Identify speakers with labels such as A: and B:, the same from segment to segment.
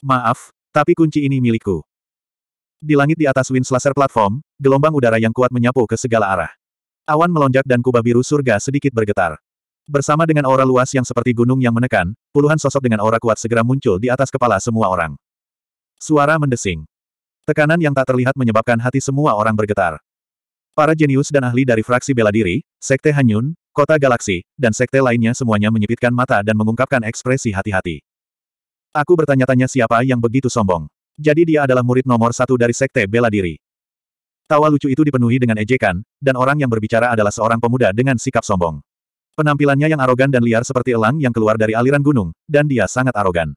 A: Maaf, tapi kunci ini milikku. Di langit di atas Wind Slasher Platform, gelombang udara yang kuat menyapu ke segala arah. Awan melonjak dan kubah biru surga sedikit bergetar. Bersama dengan aura luas yang seperti gunung yang menekan, puluhan sosok dengan aura kuat segera muncul di atas kepala semua orang. Suara mendesing. Tekanan yang tak terlihat menyebabkan hati semua orang bergetar. Para jenius dan ahli dari fraksi bela diri, Sekte Hanyun, Kota Galaksi, dan sekte lainnya semuanya menyipitkan mata dan mengungkapkan ekspresi hati-hati. Aku bertanya-tanya siapa yang begitu sombong. Jadi dia adalah murid nomor satu dari sekte bela diri. Tawa lucu itu dipenuhi dengan ejekan, dan orang yang berbicara adalah seorang pemuda dengan sikap sombong. Penampilannya yang arogan dan liar seperti elang yang keluar dari aliran gunung, dan dia sangat arogan.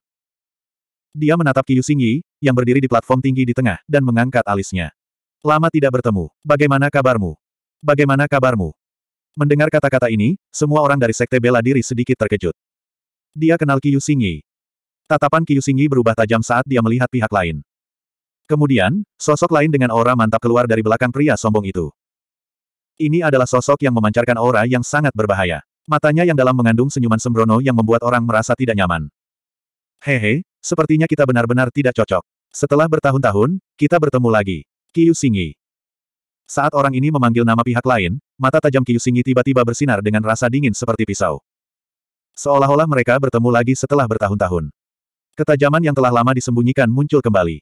A: Dia menatap Qiu Xingyi, yang berdiri di platform tinggi di tengah, dan mengangkat alisnya. Lama tidak bertemu. Bagaimana kabarmu? Bagaimana kabarmu? Mendengar kata-kata ini, semua orang dari sekte bela diri sedikit terkejut. Dia kenal Qiu Xingyi, Tatapan Qiu Xingyi berubah tajam saat dia melihat pihak lain. Kemudian, sosok lain dengan aura mantap keluar dari belakang pria sombong itu. Ini adalah sosok yang memancarkan aura yang sangat berbahaya. Matanya yang dalam mengandung senyuman sembrono yang membuat orang merasa tidak nyaman. Hehe, sepertinya kita benar-benar tidak cocok. Setelah bertahun-tahun, kita bertemu lagi. Qiu Xingyi. Saat orang ini memanggil nama pihak lain, mata tajam Qiu Xingyi tiba-tiba bersinar dengan rasa dingin seperti pisau. Seolah-olah mereka bertemu lagi setelah bertahun-tahun. Ketajaman yang telah lama disembunyikan muncul kembali.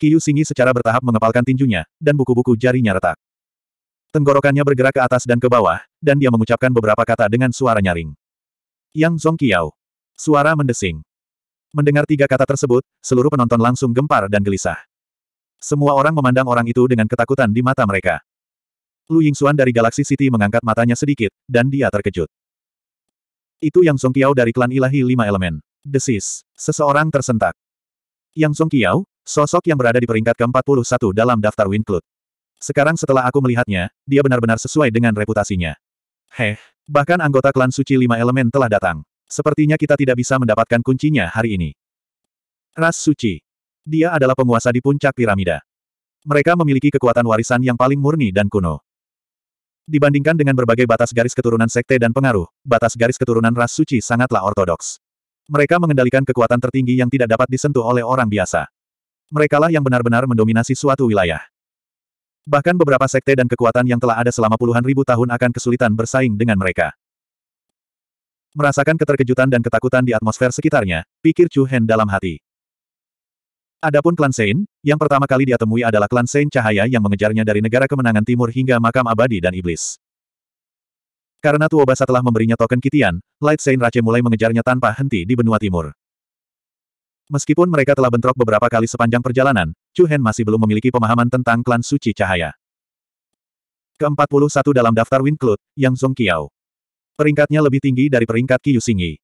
A: Kiyu Singi secara bertahap mengepalkan tinjunya, dan buku-buku jarinya retak. Tenggorokannya bergerak ke atas dan ke bawah, dan dia mengucapkan beberapa kata dengan suara nyaring. Yang Zong Kiao. Suara mendesing. Mendengar tiga kata tersebut, seluruh penonton langsung gempar dan gelisah. Semua orang memandang orang itu dengan ketakutan di mata mereka. Lu Yingxuan dari Galaxy City mengangkat matanya sedikit, dan dia terkejut. Itu yang Song Kiao dari klan ilahi lima elemen. Desis. Seseorang tersentak. Yang Song Qiao, sosok yang berada di peringkat ke-41 dalam daftar Winclud. Sekarang setelah aku melihatnya, dia benar-benar sesuai dengan reputasinya. Heh, bahkan anggota klan suci lima elemen telah datang. Sepertinya kita tidak bisa mendapatkan kuncinya hari ini. Ras suci. Dia adalah penguasa di puncak piramida. Mereka memiliki kekuatan warisan yang paling murni dan kuno. Dibandingkan dengan berbagai batas garis keturunan sekte dan pengaruh, batas garis keturunan ras suci sangatlah ortodoks. Mereka mengendalikan kekuatan tertinggi yang tidak dapat disentuh oleh orang biasa. Merekalah yang benar-benar mendominasi suatu wilayah. Bahkan beberapa sekte dan kekuatan yang telah ada selama puluhan ribu tahun akan kesulitan bersaing dengan mereka. Merasakan keterkejutan dan ketakutan di atmosfer sekitarnya, pikir Chu Hen dalam hati. Adapun klan Sein, yang pertama kali dia temui adalah klan Sein Cahaya yang mengejarnya dari negara kemenangan timur hingga makam abadi dan iblis. Karena Tuobasa telah memberinya token kitian, Light Saint Rache mulai mengejarnya tanpa henti di benua timur. Meskipun mereka telah bentrok beberapa kali sepanjang perjalanan, Chu Hen masih belum memiliki pemahaman tentang klan suci cahaya. Ke-41 dalam daftar Winclud, Yang Zong Qiao. Peringkatnya lebih tinggi dari peringkat Qiu Xingyi.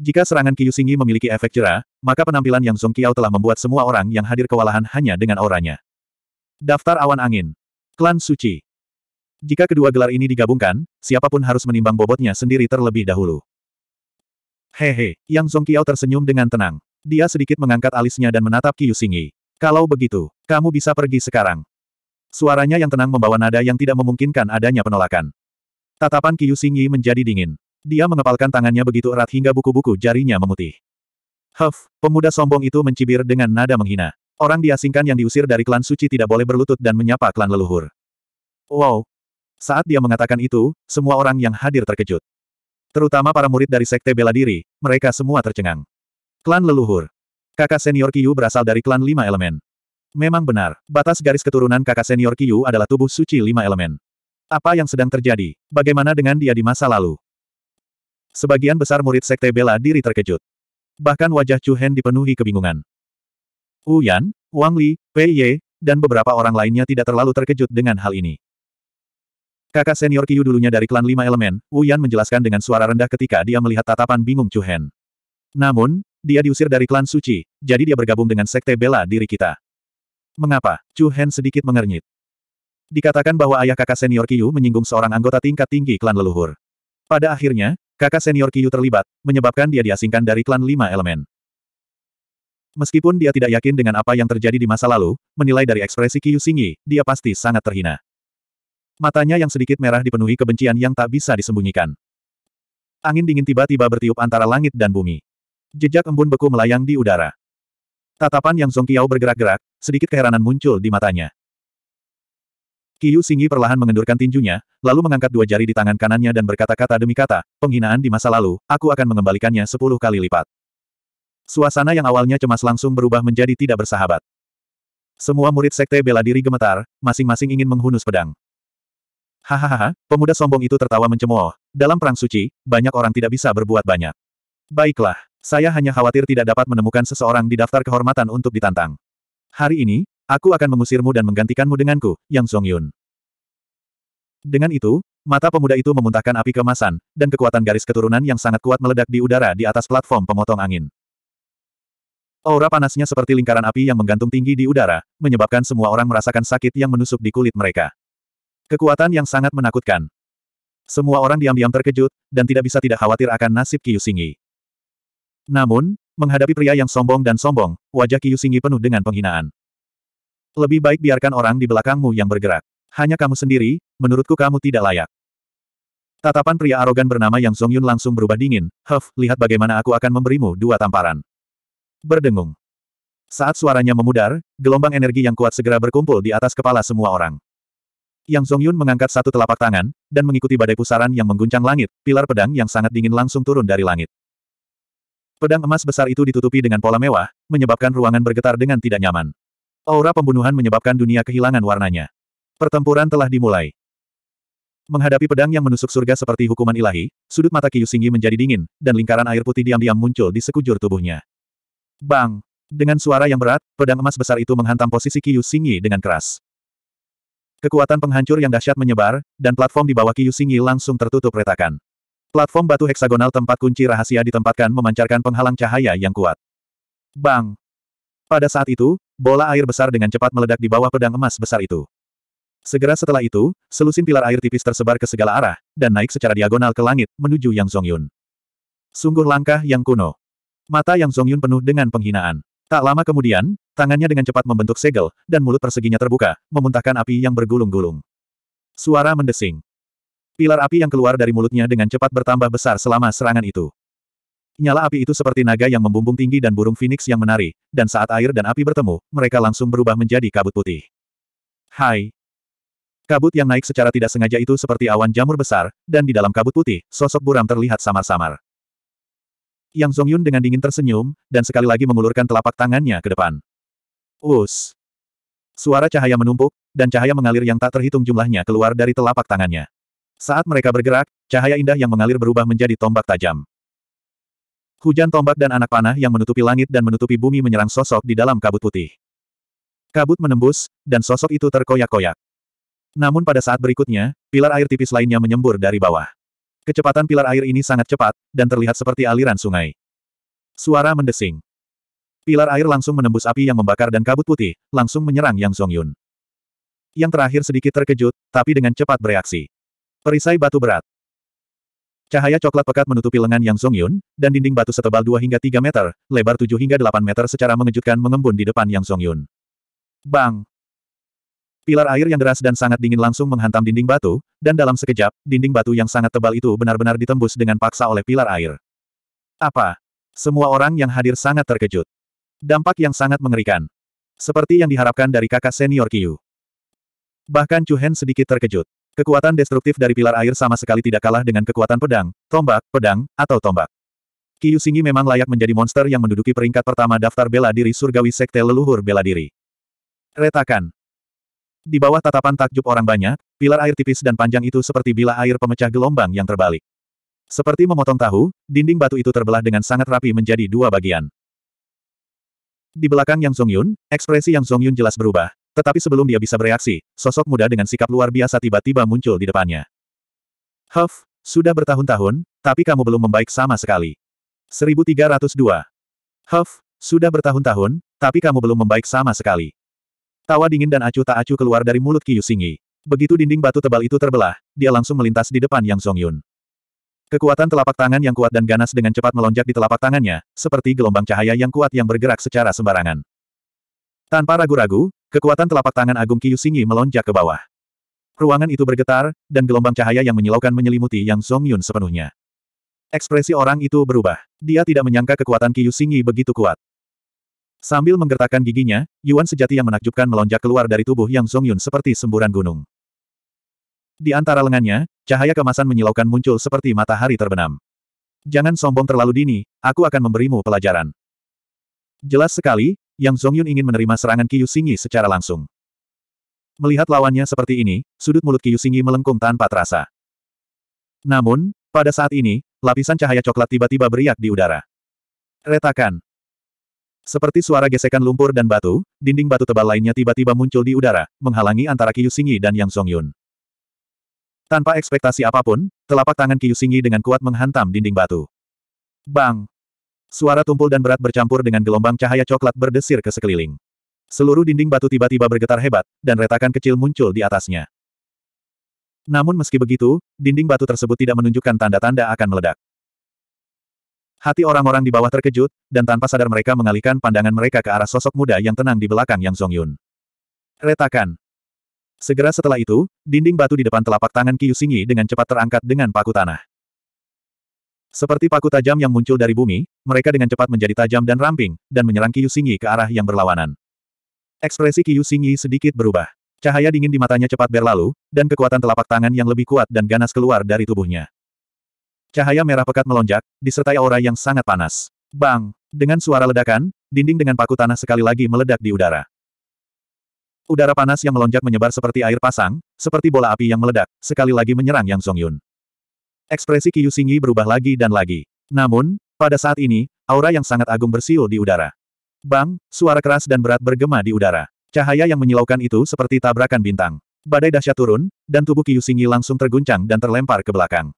A: Jika serangan Qiu Xingyi memiliki efek jerah, maka penampilan Yang Zong Qiao telah membuat semua orang yang hadir kewalahan hanya dengan auranya. Daftar awan angin. Klan Suci. Jika kedua gelar ini digabungkan, siapa pun harus menimbang bobotnya sendiri terlebih dahulu. Hehe, Yang Song Qiao tersenyum dengan tenang. Dia sedikit mengangkat alisnya dan menatap Qiu Xingyi. Kalau begitu, kamu bisa pergi sekarang. Suaranya yang tenang membawa nada yang tidak memungkinkan adanya penolakan. Tatapan Qiu Xingyi menjadi dingin. Dia mengepalkan tangannya begitu erat hingga buku-buku jarinya memutih. Huff, pemuda sombong itu mencibir dengan nada menghina. Orang diasingkan yang diusir dari klan suci tidak boleh berlutut dan menyapa klan leluhur. Wow, saat dia mengatakan itu, semua orang yang hadir terkejut. Terutama para murid dari Sekte Bela Diri, mereka semua tercengang. Klan leluhur. Kakak senior Kiyu berasal dari klan lima elemen. Memang benar, batas garis keturunan kakak senior Kiyu adalah tubuh suci lima elemen. Apa yang sedang terjadi? Bagaimana dengan dia di masa lalu? Sebagian besar murid Sekte Bela Diri terkejut. Bahkan wajah Chu Hen dipenuhi kebingungan. Wu Yan, Wang Li, Pei Ye, dan beberapa orang lainnya tidak terlalu terkejut dengan hal ini. Kakak senior Kiyu dulunya dari klan lima elemen, Wu Yan menjelaskan dengan suara rendah ketika dia melihat tatapan bingung Chu Hen. Namun, dia diusir dari klan suci, jadi dia bergabung dengan sekte bela diri kita. Mengapa? Chu Hen sedikit mengernyit. Dikatakan bahwa ayah kakak senior Kiyu menyinggung seorang anggota tingkat tinggi klan leluhur. Pada akhirnya, kakak senior Kiyu terlibat, menyebabkan dia diasingkan dari klan lima elemen. Meskipun dia tidak yakin dengan apa yang terjadi di masa lalu, menilai dari ekspresi Kiyu Xingyi, dia pasti sangat terhina. Matanya yang sedikit merah dipenuhi kebencian yang tak bisa disembunyikan. Angin dingin tiba-tiba bertiup antara langit dan bumi. Jejak embun beku melayang di udara. Tatapan Yang Zongqiao bergerak-gerak, sedikit keheranan muncul di matanya. Qiu Xingyi perlahan mengendurkan tinjunya, lalu mengangkat dua jari di tangan kanannya dan berkata-kata demi kata, penghinaan di masa lalu, aku akan mengembalikannya sepuluh kali lipat. Suasana yang awalnya cemas langsung berubah menjadi tidak bersahabat. Semua murid sekte bela diri gemetar, masing-masing ingin menghunus pedang. Hahaha, pemuda sombong itu tertawa mencemooh. Dalam perang suci, banyak orang tidak bisa berbuat banyak. Baiklah, saya hanya khawatir tidak dapat menemukan seseorang di daftar kehormatan untuk ditantang. Hari ini, aku akan mengusirmu dan menggantikanmu denganku, Yang Songyun. Dengan itu, mata pemuda itu memuntahkan api kemasan, dan kekuatan garis keturunan yang sangat kuat meledak di udara di atas platform pemotong angin. Aura panasnya seperti lingkaran api yang menggantung tinggi di udara, menyebabkan semua orang merasakan sakit yang menusuk di kulit mereka. Kekuatan yang sangat menakutkan. Semua orang diam-diam terkejut, dan tidak bisa tidak khawatir akan nasib Qiyusingi. Namun, menghadapi pria yang sombong dan sombong, wajah Qiu Xingyi penuh dengan penghinaan. Lebih baik biarkan orang di belakangmu yang bergerak. Hanya kamu sendiri, menurutku kamu tidak layak. Tatapan pria arogan bernama Yang Zongyun langsung berubah dingin. Huff, lihat bagaimana aku akan memberimu dua tamparan. Berdengung. Saat suaranya memudar, gelombang energi yang kuat segera berkumpul di atas kepala semua orang. Yang Zongyun mengangkat satu telapak tangan, dan mengikuti badai pusaran yang mengguncang langit, pilar pedang yang sangat dingin langsung turun dari langit. Pedang emas besar itu ditutupi dengan pola mewah, menyebabkan ruangan bergetar dengan tidak nyaman. Aura pembunuhan menyebabkan dunia kehilangan warnanya. Pertempuran telah dimulai. Menghadapi pedang yang menusuk surga seperti hukuman ilahi, sudut mata Kiyu Singgi menjadi dingin, dan lingkaran air putih diam-diam muncul di sekujur tubuhnya. Bang! Dengan suara yang berat, pedang emas besar itu menghantam posisi Kiyu Singgi dengan keras. Kekuatan penghancur yang dahsyat menyebar, dan platform di bawah Kiyu Singgi langsung tertutup retakan. Platform batu heksagonal tempat kunci rahasia ditempatkan memancarkan penghalang cahaya yang kuat. Bang! Pada saat itu, bola air besar dengan cepat meledak di bawah pedang emas besar itu. Segera setelah itu, selusin pilar air tipis tersebar ke segala arah, dan naik secara diagonal ke langit, menuju Yang Zongyun. Sungguh langkah yang kuno. Mata Yang Zongyun penuh dengan penghinaan. Tak lama kemudian, tangannya dengan cepat membentuk segel, dan mulut perseginya terbuka, memuntahkan api yang bergulung-gulung. Suara mendesing. Pilar api yang keluar dari mulutnya dengan cepat bertambah besar selama serangan itu. Nyala api itu seperti naga yang membumbung tinggi dan burung phoenix yang menari, dan saat air dan api bertemu, mereka langsung berubah menjadi kabut putih. Hai! Kabut yang naik secara tidak sengaja itu seperti awan jamur besar, dan di dalam kabut putih, sosok buram terlihat samar-samar. Yang Zongyun dengan dingin tersenyum, dan sekali lagi mengulurkan telapak tangannya ke depan. Us! Suara cahaya menumpuk, dan cahaya mengalir yang tak terhitung jumlahnya keluar dari telapak tangannya. Saat mereka bergerak, cahaya indah yang mengalir berubah menjadi tombak tajam. Hujan tombak dan anak panah yang menutupi langit dan menutupi bumi menyerang sosok di dalam kabut putih. Kabut menembus, dan sosok itu terkoyak-koyak. Namun pada saat berikutnya, pilar air tipis lainnya menyembur dari bawah. Kecepatan pilar air ini sangat cepat, dan terlihat seperti aliran sungai. Suara mendesing. Pilar air langsung menembus api yang membakar dan kabut putih, langsung menyerang Yang Zongyun. Yang terakhir sedikit terkejut, tapi dengan cepat bereaksi. Perisai batu berat. Cahaya coklat pekat menutupi lengan Yang Zongyun, dan dinding batu setebal 2 hingga 3 meter, lebar 7 hingga 8 meter secara mengejutkan mengembun di depan Yang Zongyun. Bang! Pilar air yang deras dan sangat dingin langsung menghantam dinding batu, dan dalam sekejap, dinding batu yang sangat tebal itu benar-benar ditembus dengan paksa oleh pilar air. Apa? Semua orang yang hadir sangat terkejut. Dampak yang sangat mengerikan. Seperti yang diharapkan dari kakak senior Kiyu. Bahkan Chu Hen sedikit terkejut. Kekuatan destruktif dari pilar air sama sekali tidak kalah dengan kekuatan pedang, tombak, pedang, atau tombak. Qiu Xingyi memang layak menjadi monster yang menduduki peringkat pertama daftar bela diri surgawi sekte leluhur bela diri. Retakan. Di bawah tatapan takjub orang banyak, pilar air tipis dan panjang itu seperti bila air pemecah gelombang yang terbalik. Seperti memotong tahu, dinding batu itu terbelah dengan sangat rapi menjadi dua bagian. Di belakang Yang Zongyun, ekspresi Yang Zongyun jelas berubah, tetapi sebelum dia bisa bereaksi, sosok muda dengan sikap luar biasa tiba-tiba muncul di depannya. Huff, sudah bertahun-tahun, tapi kamu belum membaik sama sekali. 1302. Huff, sudah bertahun-tahun, tapi kamu belum membaik sama sekali. Tawa dingin dan acuh tak acuh keluar dari mulut Qiu Xingyi. Begitu dinding batu tebal itu terbelah, dia langsung melintas di depan Yang Zongyun. Kekuatan telapak tangan yang kuat dan ganas dengan cepat melonjak di telapak tangannya, seperti gelombang cahaya yang kuat yang bergerak secara sembarangan. Tanpa ragu-ragu, Kekuatan telapak tangan Agung Qiu Xingyi melonjak ke bawah. Ruangan itu bergetar, dan gelombang cahaya yang menyilaukan menyelimuti Yang Zongyun sepenuhnya. Ekspresi orang itu berubah. Dia tidak menyangka kekuatan Qiu Xingyi begitu kuat. Sambil menggertakkan giginya, Yuan sejati yang menakjubkan melonjak keluar dari tubuh Yang Zongyun seperti semburan gunung. Di antara lengannya, cahaya kemasan menyilaukan muncul seperti matahari terbenam. Jangan sombong terlalu dini, aku akan memberimu pelajaran. Jelas sekali, Yang Zongyun ingin menerima serangan Qiu Xingyi secara langsung. Melihat lawannya seperti ini, sudut mulut Qiu Xingyi melengkung tanpa terasa. Namun, pada saat ini, lapisan cahaya coklat tiba-tiba beriak di udara. Retakan. Seperti suara gesekan lumpur dan batu, dinding batu tebal lainnya tiba-tiba muncul di udara, menghalangi antara Qiu Xingyi dan Yang Zongyun. Tanpa ekspektasi apa pun, telapak tangan Qiu Xingyi dengan kuat menghantam dinding batu. Bang! Suara tumpul dan berat bercampur dengan gelombang cahaya coklat berdesir ke sekeliling. Seluruh dinding batu tiba-tiba bergetar hebat, dan retakan kecil muncul di atasnya. Namun meski begitu, dinding batu tersebut tidak menunjukkan tanda-tanda akan meledak. Hati orang-orang di bawah terkejut, dan tanpa sadar mereka mengalihkan pandangan mereka ke arah sosok muda yang tenang di belakang Yang Zongyun. Retakan. Segera setelah itu, dinding batu di depan telapak tangan Qiu Xingyi dengan cepat terangkat dengan paku tanah. Seperti paku tajam yang muncul dari bumi, mereka dengan cepat menjadi tajam dan ramping, dan menyerang Qiu Xingyi ke arah yang berlawanan. Ekspresi Qiu Xingyi sedikit berubah. Cahaya dingin di matanya cepat berlalu, dan kekuatan telapak tangan yang lebih kuat dan ganas keluar dari tubuhnya. Cahaya merah pekat melonjak, disertai aura yang sangat panas. Bang! Dengan suara ledakan, dinding dengan paku tanah sekali lagi meledak di udara. Udara panas yang melonjak menyebar seperti air pasang, seperti bola api yang meledak, sekali lagi menyerang Yang Zongyun. Ekspresi Qiu Xingyi berubah lagi dan lagi. Namun, pada saat ini, aura yang sangat agung bersiul di udara. Bang, suara keras dan berat bergema di udara. Cahaya yang menyilaukan itu seperti tabrakan bintang. Badai dahsyat turun, dan tubuh Qiu Xingyi langsung terguncang dan terlempar ke belakang.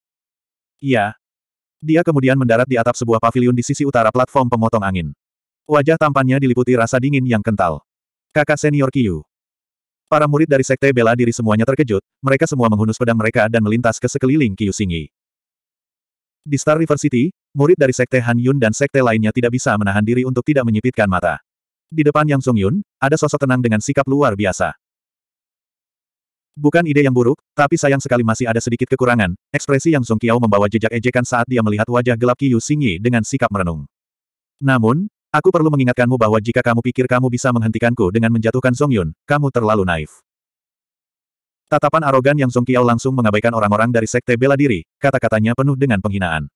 A: Iya. Dia kemudian mendarat di atap sebuah pavilion di sisi utara platform pemotong angin. Wajah tampannya diliputi rasa dingin yang kental. Kakak senior Qiu. Para murid dari Sekte Bela Diri semuanya terkejut, mereka semua menghunus pedang mereka dan melintas ke sekeliling Qiu Xingyi. Di Star River City, murid dari Sekte Han Yun dan Sekte lainnya tidak bisa menahan diri untuk tidak menyipitkan mata. Di depan Yang Song Yun, ada sosok tenang dengan sikap luar biasa. Bukan ide yang buruk, tapi sayang sekali masih ada sedikit kekurangan. Ekspresi Yang Song Kiao membawa jejak ejekan saat dia melihat wajah gelap Qiu Xingyi dengan sikap merenung. Namun, aku perlu mengingatkanmu bahwa jika kamu pikir kamu bisa menghentikanku dengan menjatuhkan Song Yun, kamu terlalu naif. Tatapan arogan Yang Song Kiao langsung mengabaikan orang-orang dari sekte bela diri, kata-katanya penuh dengan penghinaan.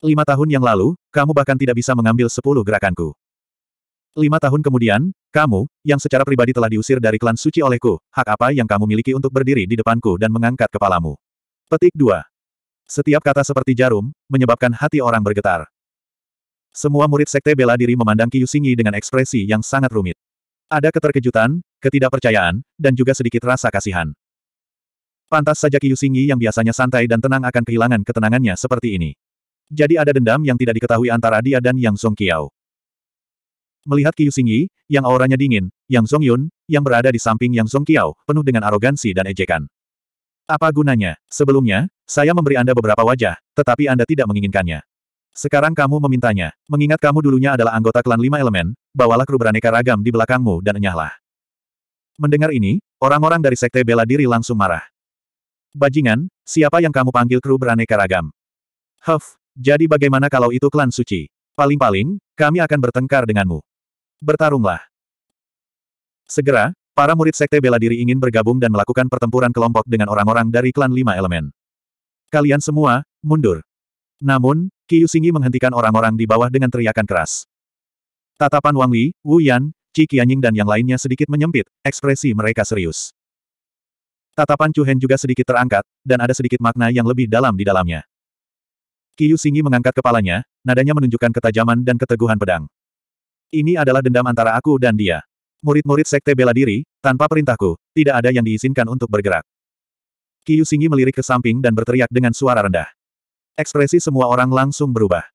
A: Lima tahun yang lalu, kamu bahkan tidak bisa mengambil sepuluh gerakanku. Lima tahun kemudian, kamu, yang secara pribadi telah diusir dari klan suci olehku, hak apa yang kamu miliki untuk berdiri di depanku dan mengangkat kepalamu? Petik 2. Setiap kata seperti jarum, menyebabkan hati orang bergetar. Semua murid sekte bela diri memandang Qiu Xingyi dengan ekspresi yang sangat rumit. Ada keterkejutan, ketidakpercayaan, dan juga sedikit rasa kasihan. Pantas saja Qiu Xingyi yang biasanya santai dan tenang akan kehilangan ketenangannya seperti ini. Jadi ada dendam yang tidak diketahui antara dia dan Yang Song Qiao. Melihat Qiu Xingyi, yang auranya dingin, Yang Zong Yun, yang berada di samping Yang Zong Qiao, penuh dengan arogansi dan ejekan. Apa gunanya? Sebelumnya, saya memberi Anda beberapa wajah, tetapi Anda tidak menginginkannya. Sekarang kamu memintanya. Mengingat kamu dulunya adalah anggota klan lima elemen, bawalah kru beraneka ragam di belakangmu dan enyahlah. Mendengar ini, orang-orang dari Sekte Bela Diri langsung marah. Bajingan, siapa yang kamu panggil kru beraneka ragam? Huff, jadi bagaimana kalau itu klan suci? Paling-paling, kami akan bertengkar denganmu. Bertarunglah. Segera, para murid Sekte Bela Diri ingin bergabung dan melakukan pertempuran kelompok dengan orang-orang dari klan lima elemen. Kalian semua, mundur. Namun, Qiu Xingyi menghentikan orang-orang di bawah dengan teriakan keras. Tatapan Wang Li, Wu Yan, Qi Qianying dan yang lainnya sedikit menyempit, ekspresi mereka serius. Tatapan Chu Hen juga sedikit terangkat, dan ada sedikit makna yang lebih dalam di dalamnya. Qiu Xingyi mengangkat kepalanya, nadanya menunjukkan ketajaman dan keteguhan pedang. Ini adalah dendam antara aku dan dia. Murid-murid sekte bela diri, tanpa perintahku, tidak ada yang diizinkan untuk bergerak. Qiu Xingyi melirik ke samping dan berteriak dengan suara rendah. Ekspresi semua orang langsung berubah.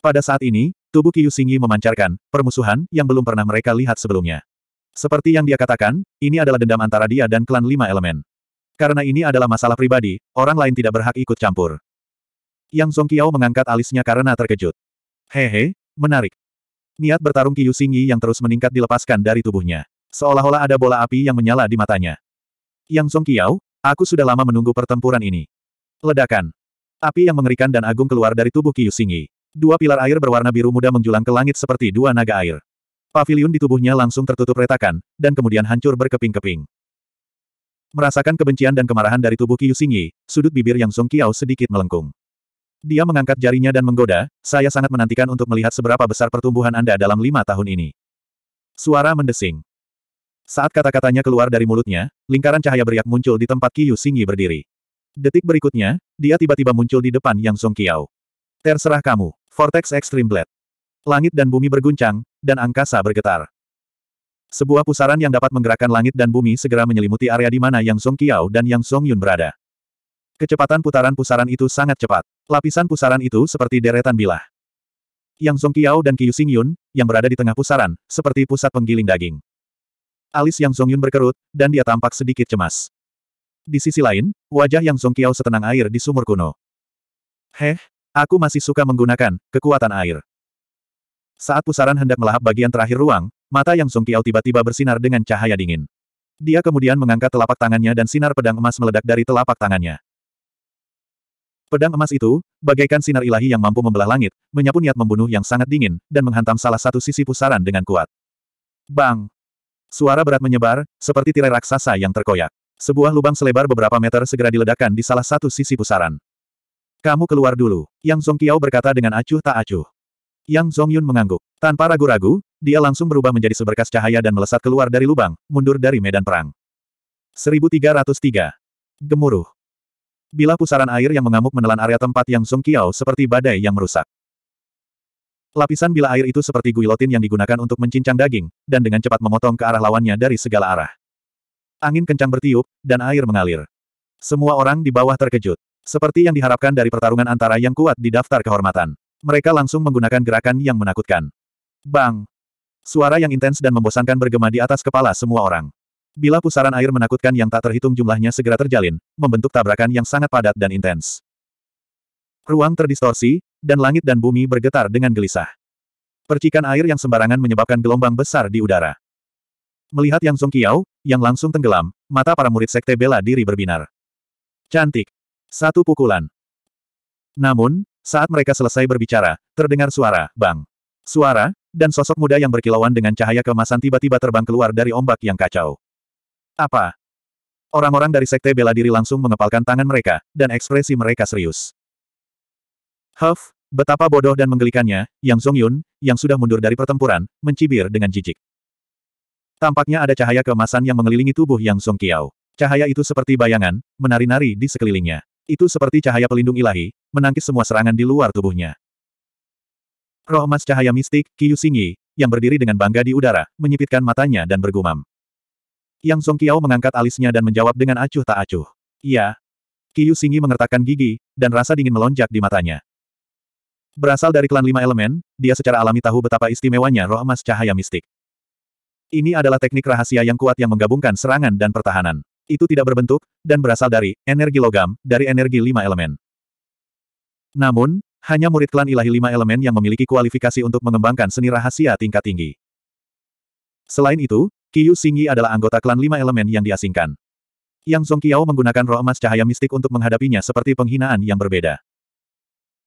A: Pada saat ini, tubuh Qiu Xingyi memancarkan permusuhan yang belum pernah mereka lihat sebelumnya. Seperti yang dia katakan, ini adalah dendam antara dia dan klan lima elemen. Karena ini adalah masalah pribadi, orang lain tidak berhak ikut campur. Yang Song Qiao mengangkat alisnya karena terkejut. Hehe, menarik. Niat bertarung Qiu Xingyi yang terus meningkat dilepaskan dari tubuhnya. Seolah-olah ada bola api yang menyala di matanya. Yang Song Qiao, aku sudah lama menunggu pertempuran ini. Ledakan. Api yang mengerikan dan agung keluar dari tubuh Qiu Xingyi. Dua pilar air berwarna biru muda menjulang ke langit seperti dua naga air. Paviliun di tubuhnya langsung tertutup retakan, dan kemudian hancur berkeping-keping. Merasakan kebencian dan kemarahan dari tubuh Qiu Xingyi, sudut bibir Yang Song Qiao sedikit melengkung. Dia mengangkat jarinya dan menggoda, saya sangat menantikan untuk melihat seberapa besar pertumbuhan Anda dalam lima tahun ini. Suara mendesing. Saat kata-katanya keluar dari mulutnya, lingkaran cahaya beriak muncul di tempat Qiu Xingyi berdiri. Detik berikutnya, dia tiba-tiba muncul di depan Yang Song Qiao. Terserah kamu, Vortex Extreme Blade. Langit dan bumi berguncang, dan angkasa bergetar. Sebuah pusaran yang dapat menggerakkan langit dan bumi segera menyelimuti area di mana Yang Song Qiao dan Yang Song Yun berada. Kecepatan putaran pusaran itu sangat cepat. Lapisan pusaran itu seperti deretan bilah. Yang Song Qiao dan Qiu Xing Yun, yang berada di tengah pusaran, seperti pusat penggiling daging. Alis Yang Song Yun berkerut, dan dia tampak sedikit cemas. Di sisi lain, wajah Yang Song Qiao setenang air di sumur kuno. Heh, aku masih suka menggunakan kekuatan air. Saat pusaran hendak melahap bagian terakhir ruang, mata Yang Song Qiao tiba-tiba bersinar dengan cahaya dingin. Dia kemudian mengangkat telapak tangannya dan sinar pedang emas meledak dari telapak tangannya. Pedang emas itu, bagaikan sinar ilahi yang mampu membelah langit, menyapu niat membunuh yang sangat dingin, dan menghantam salah satu sisi pusaran dengan kuat. Bang! Suara berat menyebar, seperti tirai raksasa yang terkoyak. Sebuah lubang selebar beberapa meter segera diledakkan di salah satu sisi pusaran. Kamu keluar dulu, Yang Song Qiao berkata dengan acuh tak acuh. Yang Song Yun mengangguk. Tanpa ragu-ragu, dia langsung berubah menjadi seberkas cahaya dan melesat keluar dari lubang, mundur dari medan perang. 1303. Gemuruh. Bila pusaran air yang mengamuk menelan area tempat Yang Song Qiao seperti badai yang merusak. Lapisan bila air itu seperti guilotin yang digunakan untuk mencincang daging, dan dengan cepat memotong ke arah lawannya dari segala arah. Angin kencang bertiup, dan air mengalir. Semua orang di bawah terkejut. Seperti yang diharapkan dari pertarungan antara yang kuat di daftar kehormatan. Mereka langsung menggunakan gerakan yang menakutkan. Bang! Suara yang intens dan membosankan bergema di atas kepala semua orang. Bila pusaran air menakutkan yang tak terhitung jumlahnya segera terjalin, membentuk tabrakan yang sangat padat dan intens. Ruang terdistorsi, dan langit dan bumi bergetar dengan gelisah. Percikan air yang sembarangan menyebabkan gelombang besar di udara. Melihat Yang Song Qiao, yang langsung tenggelam, mata para murid sekte bela diri berbinar. Cantik. Satu pukulan. Namun, saat mereka selesai berbicara, terdengar suara, bang. Suara, dan sosok muda yang berkilauan dengan cahaya kemasan tiba-tiba terbang keluar dari ombak yang kacau. Apa? Orang-orang dari sekte bela diri langsung mengepalkan tangan mereka, dan ekspresi mereka serius. Huff, betapa bodoh dan menggelikannya, Yang Song Yun, yang sudah mundur dari pertempuran, mencibir dengan jijik. Tampaknya ada cahaya keemasan yang mengelilingi tubuh Yang Song Qiao. Cahaya itu seperti bayangan, menari-nari di sekelilingnya. Itu seperti cahaya pelindung ilahi, menangkis semua serangan di luar tubuhnya. Roh emas cahaya mistik, Qiu Xingyi, yang berdiri dengan bangga di udara, menyipitkan matanya dan bergumam. Yang Song Qiao mengangkat alisnya dan menjawab dengan acuh tak acuh. Iya. Qiu Xingyi mengertakkan gigi, dan rasa dingin melonjak di matanya. Berasal dari klan lima elemen, dia secara alami tahu betapa istimewanya roh emas cahaya mistik. Ini adalah teknik rahasia yang kuat yang menggabungkan serangan dan pertahanan. Itu tidak berbentuk, dan berasal dari energi logam, dari energi lima elemen. Namun, hanya murid klan ilahi lima elemen yang memiliki kualifikasi untuk mengembangkan seni rahasia tingkat tinggi. Selain itu, Qiu Xingyi adalah anggota klan lima elemen yang diasingkan. Yang Song Qiao menggunakan roh emas cahaya mistik untuk menghadapinya seperti penghinaan yang berbeda.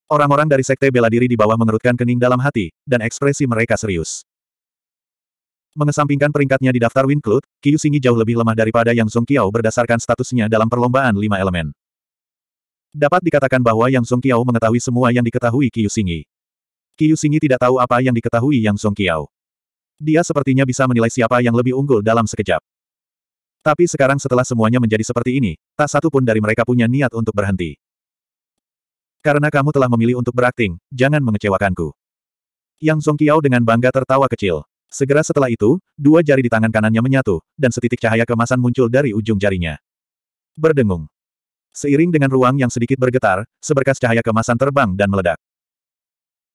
A: Orang-orang dari sekte bela diri di bawah mengerutkan kening dalam hati, dan ekspresi mereka serius. Mengesampingkan peringkatnya di daftar Wincloud, Qiu Xingyi jauh lebih lemah daripada Yang Song Qiao berdasarkan statusnya dalam perlombaan lima elemen. Dapat dikatakan bahwa Yang Song Qiao mengetahui semua yang diketahui Qiu Xingyi. Qiu Xingyi tidak tahu apa yang diketahui Yang Song Qiao. Dia sepertinya bisa menilai siapa yang lebih unggul dalam sekejap. Tapi sekarang setelah semuanya menjadi seperti ini, tak satu pun dari mereka punya niat untuk berhenti. Karena kamu telah memilih untuk berakting, jangan mengecewakanku. Yang Song Qiao dengan bangga tertawa kecil. Segera setelah itu, dua jari di tangan kanannya menyatu, dan setitik cahaya kemasan muncul dari ujung jarinya. Berdengung. Seiring dengan ruang yang sedikit bergetar, seberkas cahaya kemasan terbang dan meledak.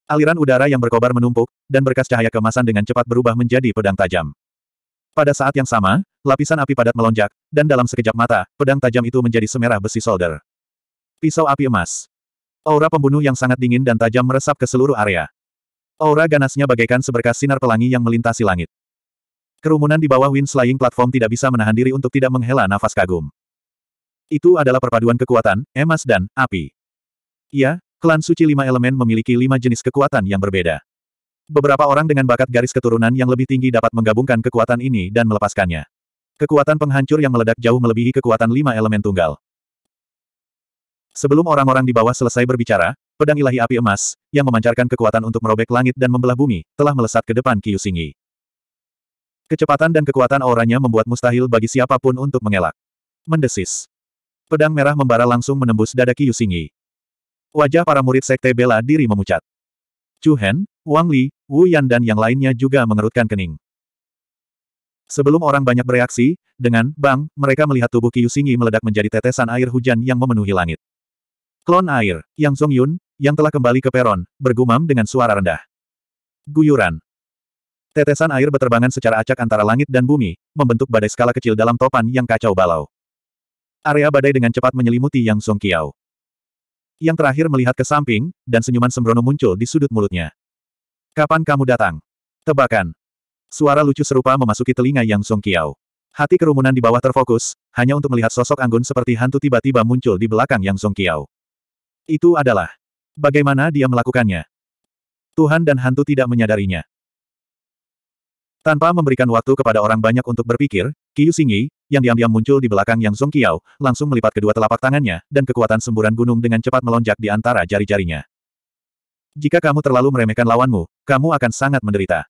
A: Aliran udara yang berkobar menumpuk, dan berkas cahaya kemasan dengan cepat berubah menjadi pedang tajam. Pada saat yang sama, lapisan api padat melonjak, dan dalam sekejap mata, pedang tajam itu menjadi semerah besi solder. Pisau api emas. Aura pembunuh yang sangat dingin dan tajam meresap ke seluruh area. Aura ganasnya bagaikan seberkas sinar pelangi yang melintasi langit. Kerumunan di bawah Wind Slaying Platform tidak bisa menahan diri untuk tidak menghela nafas kagum. Itu adalah perpaduan kekuatan, emas dan api. Ya, klan suci lima elemen memiliki lima jenis kekuatan yang berbeda. Beberapa orang dengan bakat garis keturunan yang lebih tinggi dapat menggabungkan kekuatan ini dan melepaskannya. Kekuatan penghancur yang meledak jauh melebihi kekuatan lima elemen tunggal. Sebelum orang-orang di bawah selesai berbicara, pedang ilahi api emas, yang memancarkan kekuatan untuk merobek langit dan membelah bumi, telah melesat ke depan Kiyu Singi. Kecepatan dan kekuatan auranya membuat mustahil bagi siapa pun untuk mengelak. Mendesis. Pedang merah membara langsung menembus dada Kiyu Singi. Wajah para murid sekte bela diri memucat. Chu Hen, Wang Li, Wu Yan dan yang lainnya juga mengerutkan kening. Sebelum orang banyak bereaksi, dengan bang, mereka melihat tubuh Kiyu Singi meledak menjadi tetesan air hujan yang memenuhi langit. Klon air, Yang Zong Yun, yang telah kembali ke peron, bergumam dengan suara rendah. Guyuran. Tetesan air berterbangan secara acak antara langit dan bumi, membentuk badai skala kecil dalam topan yang kacau balau. Area badai dengan cepat menyelimuti Yang Song Kiao. Yang terakhir melihat ke samping, dan senyuman sembrono muncul di sudut mulutnya. Kapan kamu datang? Tebakan. Suara lucu serupa memasuki telinga Yang Song Kiao. Hati kerumunan di bawah terfokus, hanya untuk melihat sosok anggun seperti hantu tiba-tiba muncul di belakang Yang Song Kiao. Itu adalah bagaimana dia melakukannya. Tuhan dan hantu tidak menyadarinya. Tanpa memberikan waktu kepada orang banyak untuk berpikir, Qiu Xingyi, yang diam-diam muncul di belakang Yang Song Qiao, langsung melipat kedua telapak tangannya, dan kekuatan semburan gunung dengan cepat melonjak di antara jari-jarinya. Jika kamu terlalu meremehkan lawanmu, kamu akan sangat menderita.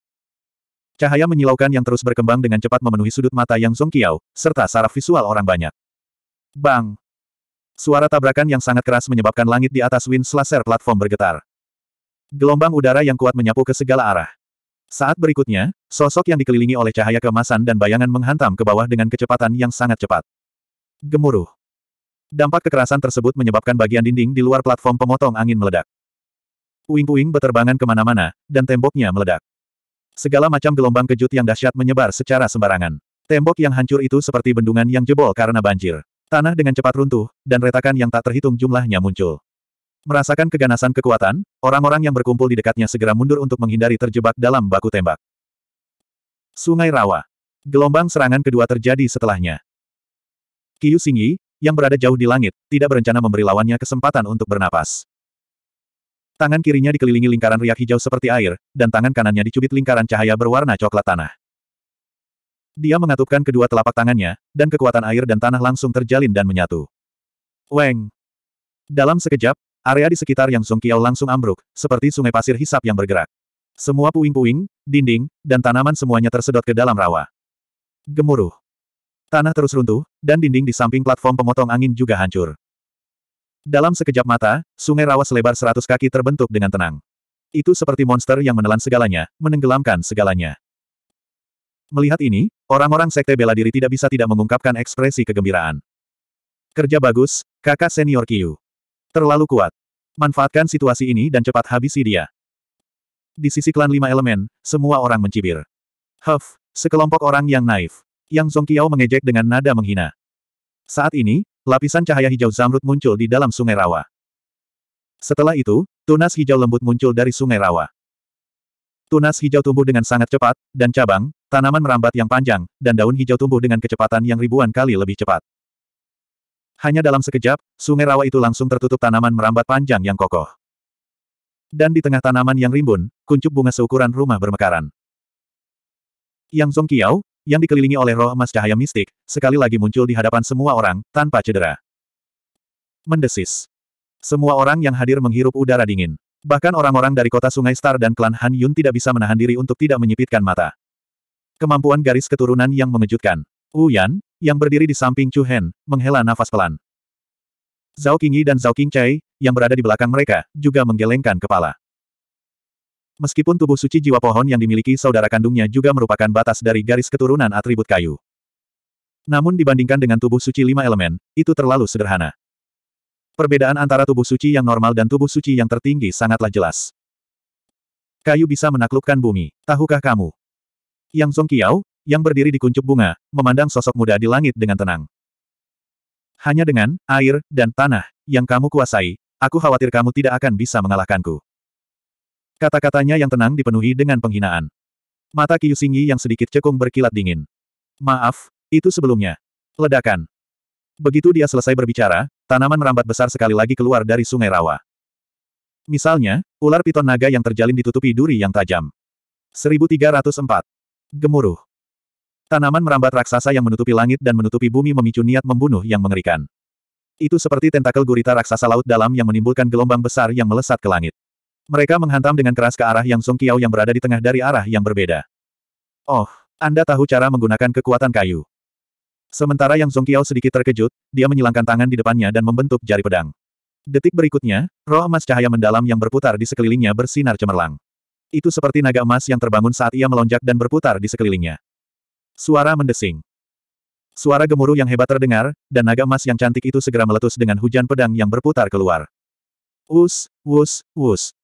A: Cahaya menyilaukan yang terus berkembang dengan cepat memenuhi sudut mata Yang Song Qiao, serta saraf visual orang banyak. Bang! Suara tabrakan yang sangat keras menyebabkan langit di atas Wind Slasher platform bergetar. Gelombang udara yang kuat menyapu ke segala arah. Saat berikutnya, sosok yang dikelilingi oleh cahaya kemasan dan bayangan menghantam ke bawah dengan kecepatan yang sangat cepat. Gemuruh. Dampak kekerasan tersebut menyebabkan bagian dinding di luar platform pemotong angin meledak. Puing-puing beterbangan ke mana-mana, dan temboknya meledak. Segala macam gelombang kejut yang dahsyat menyebar secara sembarangan. Tembok yang hancur itu seperti bendungan yang jebol karena banjir. Tanah dengan cepat runtuh, dan retakan yang tak terhitung jumlahnya muncul. Merasakan keganasan kekuatan, orang-orang yang berkumpul di dekatnya segera mundur untuk menghindari terjebak dalam baku tembak. Sungai Rawa. Gelombang serangan kedua terjadi setelahnya. Kiyu Xingyi, yang berada jauh di langit, tidak berencana memberi lawannya kesempatan untuk bernapas. Tangan kirinya dikelilingi lingkaran riak hijau seperti air, dan tangan kanannya dicubit lingkaran cahaya berwarna coklat tanah. Dia mengatupkan kedua telapak tangannya, dan kekuatan air dan tanah langsung terjalin dan menyatu. Weng! Dalam sekejap, Area di sekitar Yang Song Kiao langsung ambruk, seperti sungai pasir hisap yang bergerak. Semua puing-puing, dinding, dan tanaman semuanya tersedot ke dalam rawa. Gemuruh. Tanah terus runtuh, dan dinding di samping platform pemotong angin juga hancur. Dalam sekejap mata, sungai rawa selebar seratus kaki terbentuk dengan tenang. Itu seperti monster yang menelan segalanya, menenggelamkan segalanya. Melihat ini, orang-orang sekte bela diri tidak bisa tidak mengungkapkan ekspresi kegembiraan. Kerja bagus, kakak senior Kiyu. Terlalu kuat. Manfaatkan situasi ini dan cepat habisi dia. Di sisi klan lima elemen, semua orang mencibir. Huff, sekelompok orang yang naif. Yang Zongqiao mengejek dengan nada menghina. Saat ini, lapisan cahaya hijau zamrud muncul di dalam sungai rawa. Setelah itu, tunas hijau lembut muncul dari sungai rawa. Tunas hijau tumbuh dengan sangat cepat, dan cabang, tanaman merambat yang panjang, dan daun hijau tumbuh dengan kecepatan yang ribuan kali lebih cepat. Hanya dalam sekejap, sungai rawa itu langsung tertutup tanaman merambat panjang yang kokoh. Dan di tengah tanaman yang rimbun, kuncup bunga seukuran rumah bermekaran. Yang Zong Kiao, yang dikelilingi oleh roh emas cahaya mistik, sekali lagi muncul di hadapan semua orang, tanpa cedera. Mendesis. Semua orang yang hadir menghirup udara dingin. Bahkan orang-orang dari kota Sungai Star dan klan Han Yun tidak bisa menahan diri untuk tidak menyipitkan mata. Kemampuan garis keturunan yang mengejutkan. Wu Yan, yang berdiri di samping Chu Hen, menghela nafas pelan. Zhao Qingyi dan Zhao Qingcai, yang berada di belakang mereka, juga menggelengkan kepala. Meskipun tubuh suci jiwa pohon yang dimiliki saudara kandungnya juga merupakan batas dari garis keturunan atribut kayu. Namun dibandingkan dengan tubuh suci lima elemen, itu terlalu sederhana. Perbedaan antara tubuh suci yang normal dan tubuh suci yang tertinggi sangatlah jelas. Kayu bisa menaklukkan bumi, tahukah kamu? Yang Song Qiao, yang berdiri di kuncup bunga, memandang sosok muda di langit dengan tenang. Hanya dengan air dan tanah yang kamu kuasai, aku khawatir kamu tidak akan bisa mengalahkanku. Kata-katanya yang tenang dipenuhi dengan penghinaan. Mata Kiyu Xingyi yang sedikit cekung berkilat dingin. Maaf, itu sebelumnya. Ledakan. Begitu dia selesai berbicara, tanaman merambat besar sekali lagi keluar dari sungai rawa. Misalnya, ular piton naga yang terjalin ditutupi duri yang tajam. 1304. Gemuruh. Tanaman merambat raksasa yang menutupi langit dan menutupi bumi memicu niat membunuh yang mengerikan. Itu seperti tentakel gurita raksasa laut dalam yang menimbulkan gelombang besar yang melesat ke langit. Mereka menghantam dengan keras ke arah Yang Song Kiao yang berada di tengah dari arah yang berbeda. Oh, Anda tahu cara menggunakan kekuatan kayu. Sementara Yang Song Kiao sedikit terkejut, dia menyilangkan tangan di depannya dan membentuk jari pedang. Detik berikutnya, roh emas cahaya mendalam yang berputar di sekelilingnya bersinar cemerlang. Itu seperti naga emas yang terbangun saat ia melonjak dan berputar di sekelilingnya. Suara mendesing. Suara gemuruh yang hebat terdengar, dan naga emas yang cantik itu segera meletus dengan hujan pedang yang berputar keluar. Wus, wus, wus.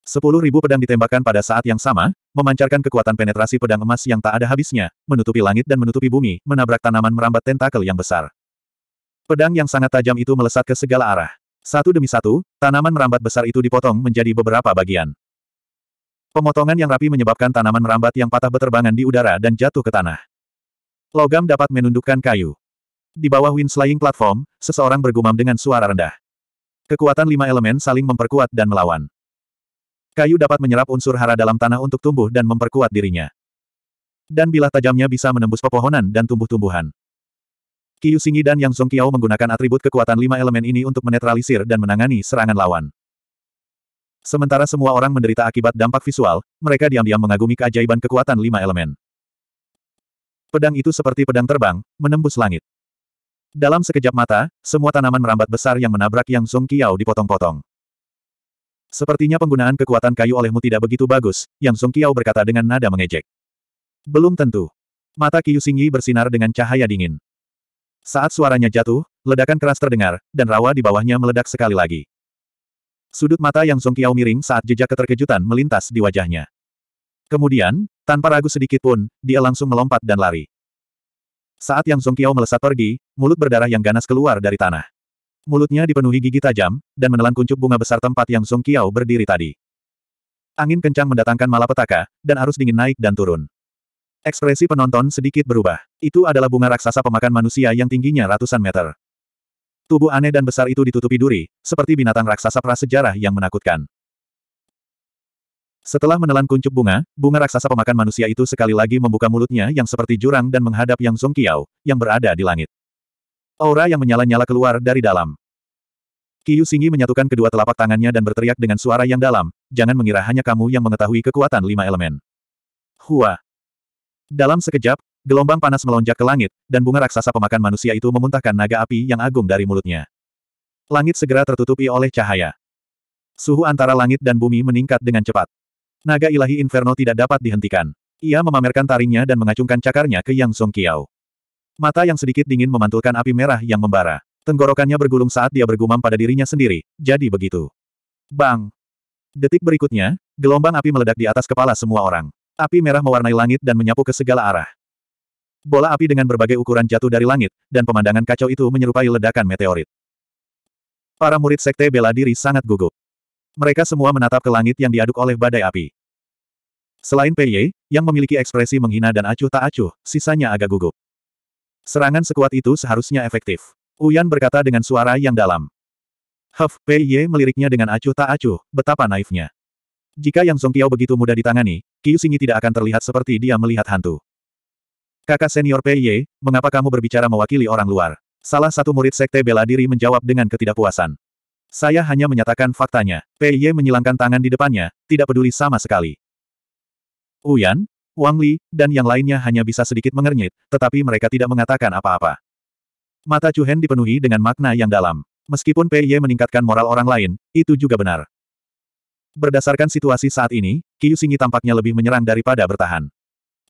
A: Sepuluh ribu pedang ditembakkan pada saat yang sama, memancarkan kekuatan penetrasi pedang emas yang tak ada habisnya, menutupi langit dan menutupi bumi, menabrak tanaman merambat tentakel yang besar. Pedang yang sangat tajam itu melesat ke segala arah. Satu demi satu, tanaman merambat besar itu dipotong menjadi beberapa bagian. Pemotongan yang rapi menyebabkan tanaman merambat yang patah beterbangan di udara dan jatuh ke tanah. Logam dapat menundukkan kayu. Di bawah wind slaying platform, seseorang bergumam dengan suara rendah. Kekuatan lima elemen saling memperkuat dan melawan. Kayu dapat menyerap unsur hara dalam tanah untuk tumbuh dan memperkuat dirinya. Dan bila tajamnya bisa menembus pepohonan dan tumbuh-tumbuhan. Qiu Xingyi dan Yang Song Qiao menggunakan atribut kekuatan lima elemen ini untuk menetralisir dan menangani serangan lawan. Sementara semua orang menderita akibat dampak visual, mereka diam-diam mengagumi keajaiban kekuatan lima elemen. Pedang itu seperti pedang terbang, menembus langit. Dalam sekejap mata, semua tanaman merambat besar yang menabrak Yang Song Qiao dipotong-potong. Sepertinya penggunaan kekuatan kayu olehmu tidak begitu bagus, Yang Song Qiao berkata dengan nada mengejek. Belum tentu. Mata Qiu Xingyi bersinar dengan cahaya dingin. Saat suaranya jatuh, ledakan keras terdengar, dan rawa di bawahnya meledak sekali lagi. Sudut mata yang Song Qiao miring saat jejak keterkejutan melintas di wajahnya. Kemudian, tanpa ragu sedikit pun, dia langsung melompat dan lari. Saat Yang Song Qiao melesat pergi, mulut berdarah yang ganas keluar dari tanah. Mulutnya dipenuhi gigi tajam, dan menelan kuncup bunga besar tempat Yang Song Qiao berdiri tadi. Angin kencang mendatangkan malapetaka, dan arus dingin naik dan turun. Ekspresi penonton sedikit berubah. Itu adalah bunga raksasa pemakan manusia yang tingginya ratusan meter. Tubuh aneh dan besar itu ditutupi duri, seperti binatang raksasa prasejarah yang menakutkan. Setelah menelan kuncup bunga, bunga raksasa pemakan manusia itu sekali lagi membuka mulutnya yang seperti jurang dan menghadap Yang Song Qiao, yang berada di langit. Aura yang menyala-nyala keluar dari dalam. Qiu Xingyi menyatukan kedua telapak tangannya dan berteriak dengan suara yang dalam, jangan mengira hanya kamu yang mengetahui kekuatan lima elemen. Hua, dalam sekejap, gelombang panas melonjak ke langit, dan bunga raksasa pemakan manusia itu memuntahkan naga api yang agung dari mulutnya. Langit segera tertutupi oleh cahaya. Suhu antara langit dan bumi meningkat dengan cepat. Naga ilahi inferno tidak dapat dihentikan. Ia memamerkan taringnya dan mengacungkan cakarnya ke Yang Song Kiao. Mata yang sedikit dingin memantulkan api merah yang membara. Tenggorokannya bergulung saat dia bergumam pada dirinya sendiri, jadi begitu. Bang! Detik berikutnya, gelombang api meledak di atas kepala semua orang. Api merah mewarnai langit dan menyapu ke segala arah. Bola api dengan berbagai ukuran jatuh dari langit, dan pemandangan kacau itu menyerupai ledakan meteorit. Para murid sekte bela diri sangat gugup. Mereka semua menatap ke langit yang diaduk oleh badai api. Selain Pei yang memiliki ekspresi menghina dan acuh tak acuh, sisanya agak gugup. Serangan sekuat itu seharusnya efektif. Uyan berkata dengan suara yang dalam. Huff, Pei meliriknya dengan acuh tak acuh, betapa naifnya. Jika Yang Song Qiao begitu mudah ditangani, Qiu Xingyi tidak akan terlihat seperti dia melihat hantu. Kakak senior Pei Ye, mengapa kamu berbicara mewakili orang luar? Salah satu murid sekte bela diri menjawab dengan ketidakpuasan. Saya hanya menyatakan faktanya. Pei Ye menyilangkan tangan di depannya, tidak peduli sama sekali. Uyan, Wang Li, dan yang lainnya hanya bisa sedikit mengernyit, tetapi mereka tidak mengatakan apa-apa. Mata Chu Hen dipenuhi dengan makna yang dalam. Meskipun Pei Ye meningkatkan moral orang lain, itu juga benar. Berdasarkan situasi saat ini, Qiu Xingyi tampaknya lebih menyerang daripada bertahan.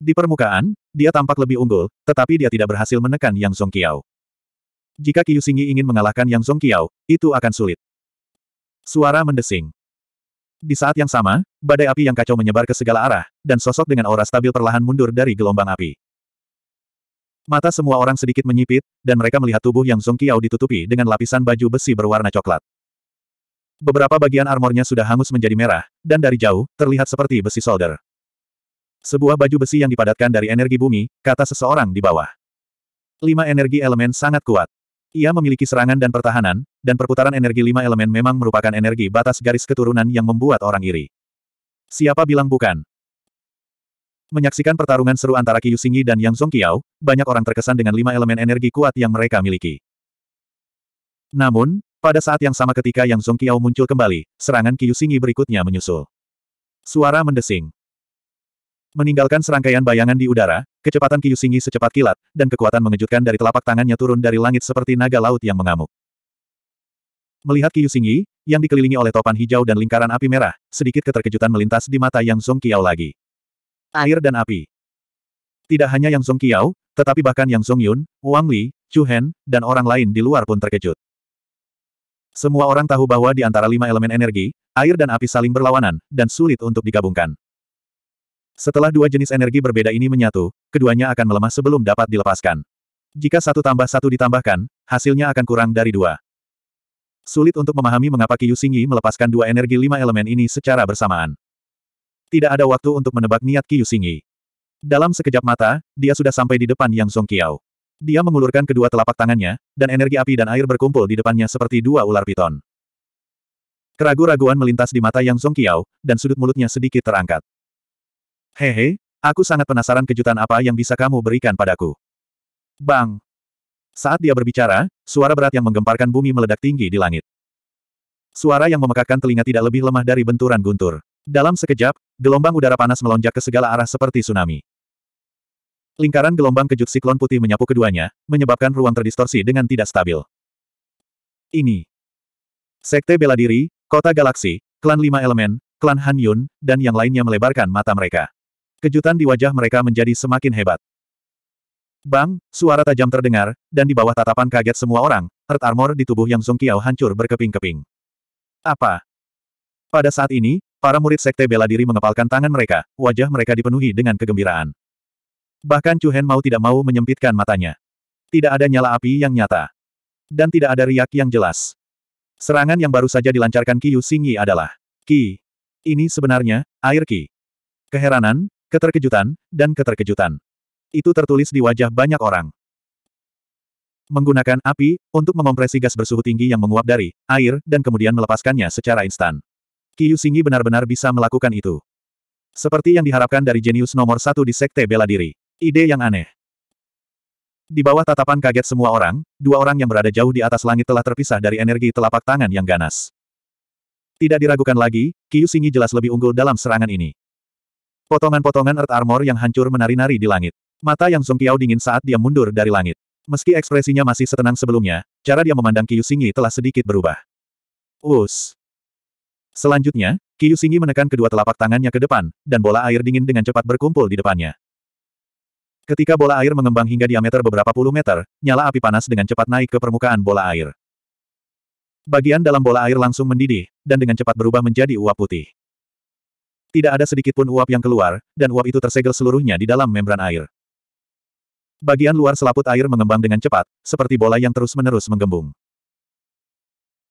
A: Di permukaan, dia tampak lebih unggul, tetapi dia tidak berhasil menekan Yang Song Qiao. Jika Qiu Xingyi ingin mengalahkan Yang Song Qiao, itu akan sulit. Suara mendesing. Di saat yang sama, badai api yang kacau menyebar ke segala arah, dan sosok dengan aura stabil perlahan mundur dari gelombang api. Mata semua orang sedikit menyipit, dan mereka melihat tubuh Yang Song Qiao ditutupi dengan lapisan baju besi berwarna coklat. Beberapa bagian armornya sudah hangus menjadi merah, dan dari jauh, terlihat seperti besi solder. Sebuah baju besi yang dipadatkan dari energi bumi, kata seseorang di bawah. Lima energi elemen sangat kuat. Ia memiliki serangan dan pertahanan, dan perputaran energi lima elemen memang merupakan energi batas garis keturunan yang membuat orang iri. Siapa bilang bukan? Menyaksikan pertarungan seru antara Qiu Xingyi dan Yang Zongqiao, banyak orang terkesan dengan lima elemen energi kuat yang mereka miliki. Namun, pada saat yang sama ketika Yang Zongqiao muncul kembali, serangan Qiu Xingyi berikutnya menyusul. Suara mendesing. Meninggalkan serangkaian bayangan di udara, kecepatan Qiu Xingyi secepat kilat, dan kekuatan mengejutkan dari telapak tangannya turun dari langit seperti naga laut yang mengamuk. Melihat Qiu Xingyi, yang dikelilingi oleh topan hijau dan lingkaran api merah, sedikit keterkejutan melintas di mata Yang Zongqiao lagi. Air dan api. Tidak hanya Yang Zong Qiao, tetapi bahkan Yang Zong Yun, Wang Li, Chu Hen, dan orang lain di luar pun terkejut. Semua orang tahu bahwa di antara lima elemen energi, air dan api saling berlawanan, dan sulit untuk digabungkan. Setelah dua jenis energi berbeda ini menyatu, keduanya akan melemah sebelum dapat dilepaskan. Jika satu tambah satu ditambahkan, hasilnya akan kurang dari dua. Sulit untuk memahami mengapa Qiu Xingyi melepaskan dua energi lima elemen ini secara bersamaan. Tidak ada waktu untuk menebak niat Qiu Xingyi. Dalam sekejap mata, dia sudah sampai di depan Yang Zongqiao. Dia mengulurkan kedua telapak tangannya, dan energi api dan air berkumpul di depannya seperti dua ular piton. Keragu-raguan melintas di mata Yang Zongqiao, dan sudut mulutnya sedikit terangkat. Hehe, aku sangat penasaran kejutan apa yang bisa kamu berikan padaku. Bang! Saat dia berbicara, suara berat yang menggemparkan bumi meledak tinggi di langit. Suara yang memekakkan telinga tidak lebih lemah dari benturan guntur. Dalam sekejap, gelombang udara panas melonjak ke segala arah seperti tsunami. Lingkaran gelombang kejut siklon putih menyapu keduanya, menyebabkan ruang terdistorsi dengan tidak stabil. Ini. Sekte bela diri, kota galaksi, klan lima elemen, klan Han Yun, dan yang lainnya melebarkan mata mereka. Kejutan di wajah mereka menjadi semakin hebat. Bang, suara tajam terdengar, dan di bawah tatapan kaget semua orang, Earth Armor di tubuh Yang Zongqiao hancur berkeping-keping. Apa? Pada saat ini, Para murid sekte bela diri mengepalkan tangan mereka, wajah mereka dipenuhi dengan kegembiraan. Bahkan Chu Hen mau tidak mau menyempitkan matanya. Tidak ada nyala api yang nyata. Dan tidak ada riak yang jelas. Serangan yang baru saja dilancarkan Qiu Xingyi adalah Qi. Ini sebenarnya, air Qi. Keheranan, keterkejutan, dan keterkejutan. Itu tertulis di wajah banyak orang. Menggunakan api, untuk mengompresi gas bersuhu tinggi yang menguap dari air, dan kemudian melepaskannya secara instan. Qiu Xingyi benar-benar bisa melakukan itu. Seperti yang diharapkan dari jenius nomor satu di Sekte Bela Diri. Ide yang aneh. Di bawah tatapan kaget semua orang, dua orang yang berada jauh di atas langit telah terpisah dari energi telapak tangan yang ganas. Tidak diragukan lagi, Qiu Xingyi jelas lebih unggul dalam serangan ini. Potongan-potongan Earth Armor yang hancur menari-nari di langit. Mata yang Song Qiao dingin saat dia mundur dari langit. Meski ekspresinya masih setenang sebelumnya, cara dia memandang Qiu Xingyi telah sedikit berubah. Us. Selanjutnya, Qiu Xingyi menekan kedua telapak tangannya ke depan, dan bola air dingin dengan cepat berkumpul di depannya. Ketika bola air mengembang hingga diameter beberapa puluh meter, nyala api panas dengan cepat naik ke permukaan bola air. Bagian dalam bola air langsung mendidih, dan dengan cepat berubah menjadi uap putih. Tidak ada sedikit pun uap yang keluar, dan uap itu tersegel seluruhnya di dalam membran air. Bagian luar selaput air mengembang dengan cepat, seperti bola yang terus-menerus menggembung.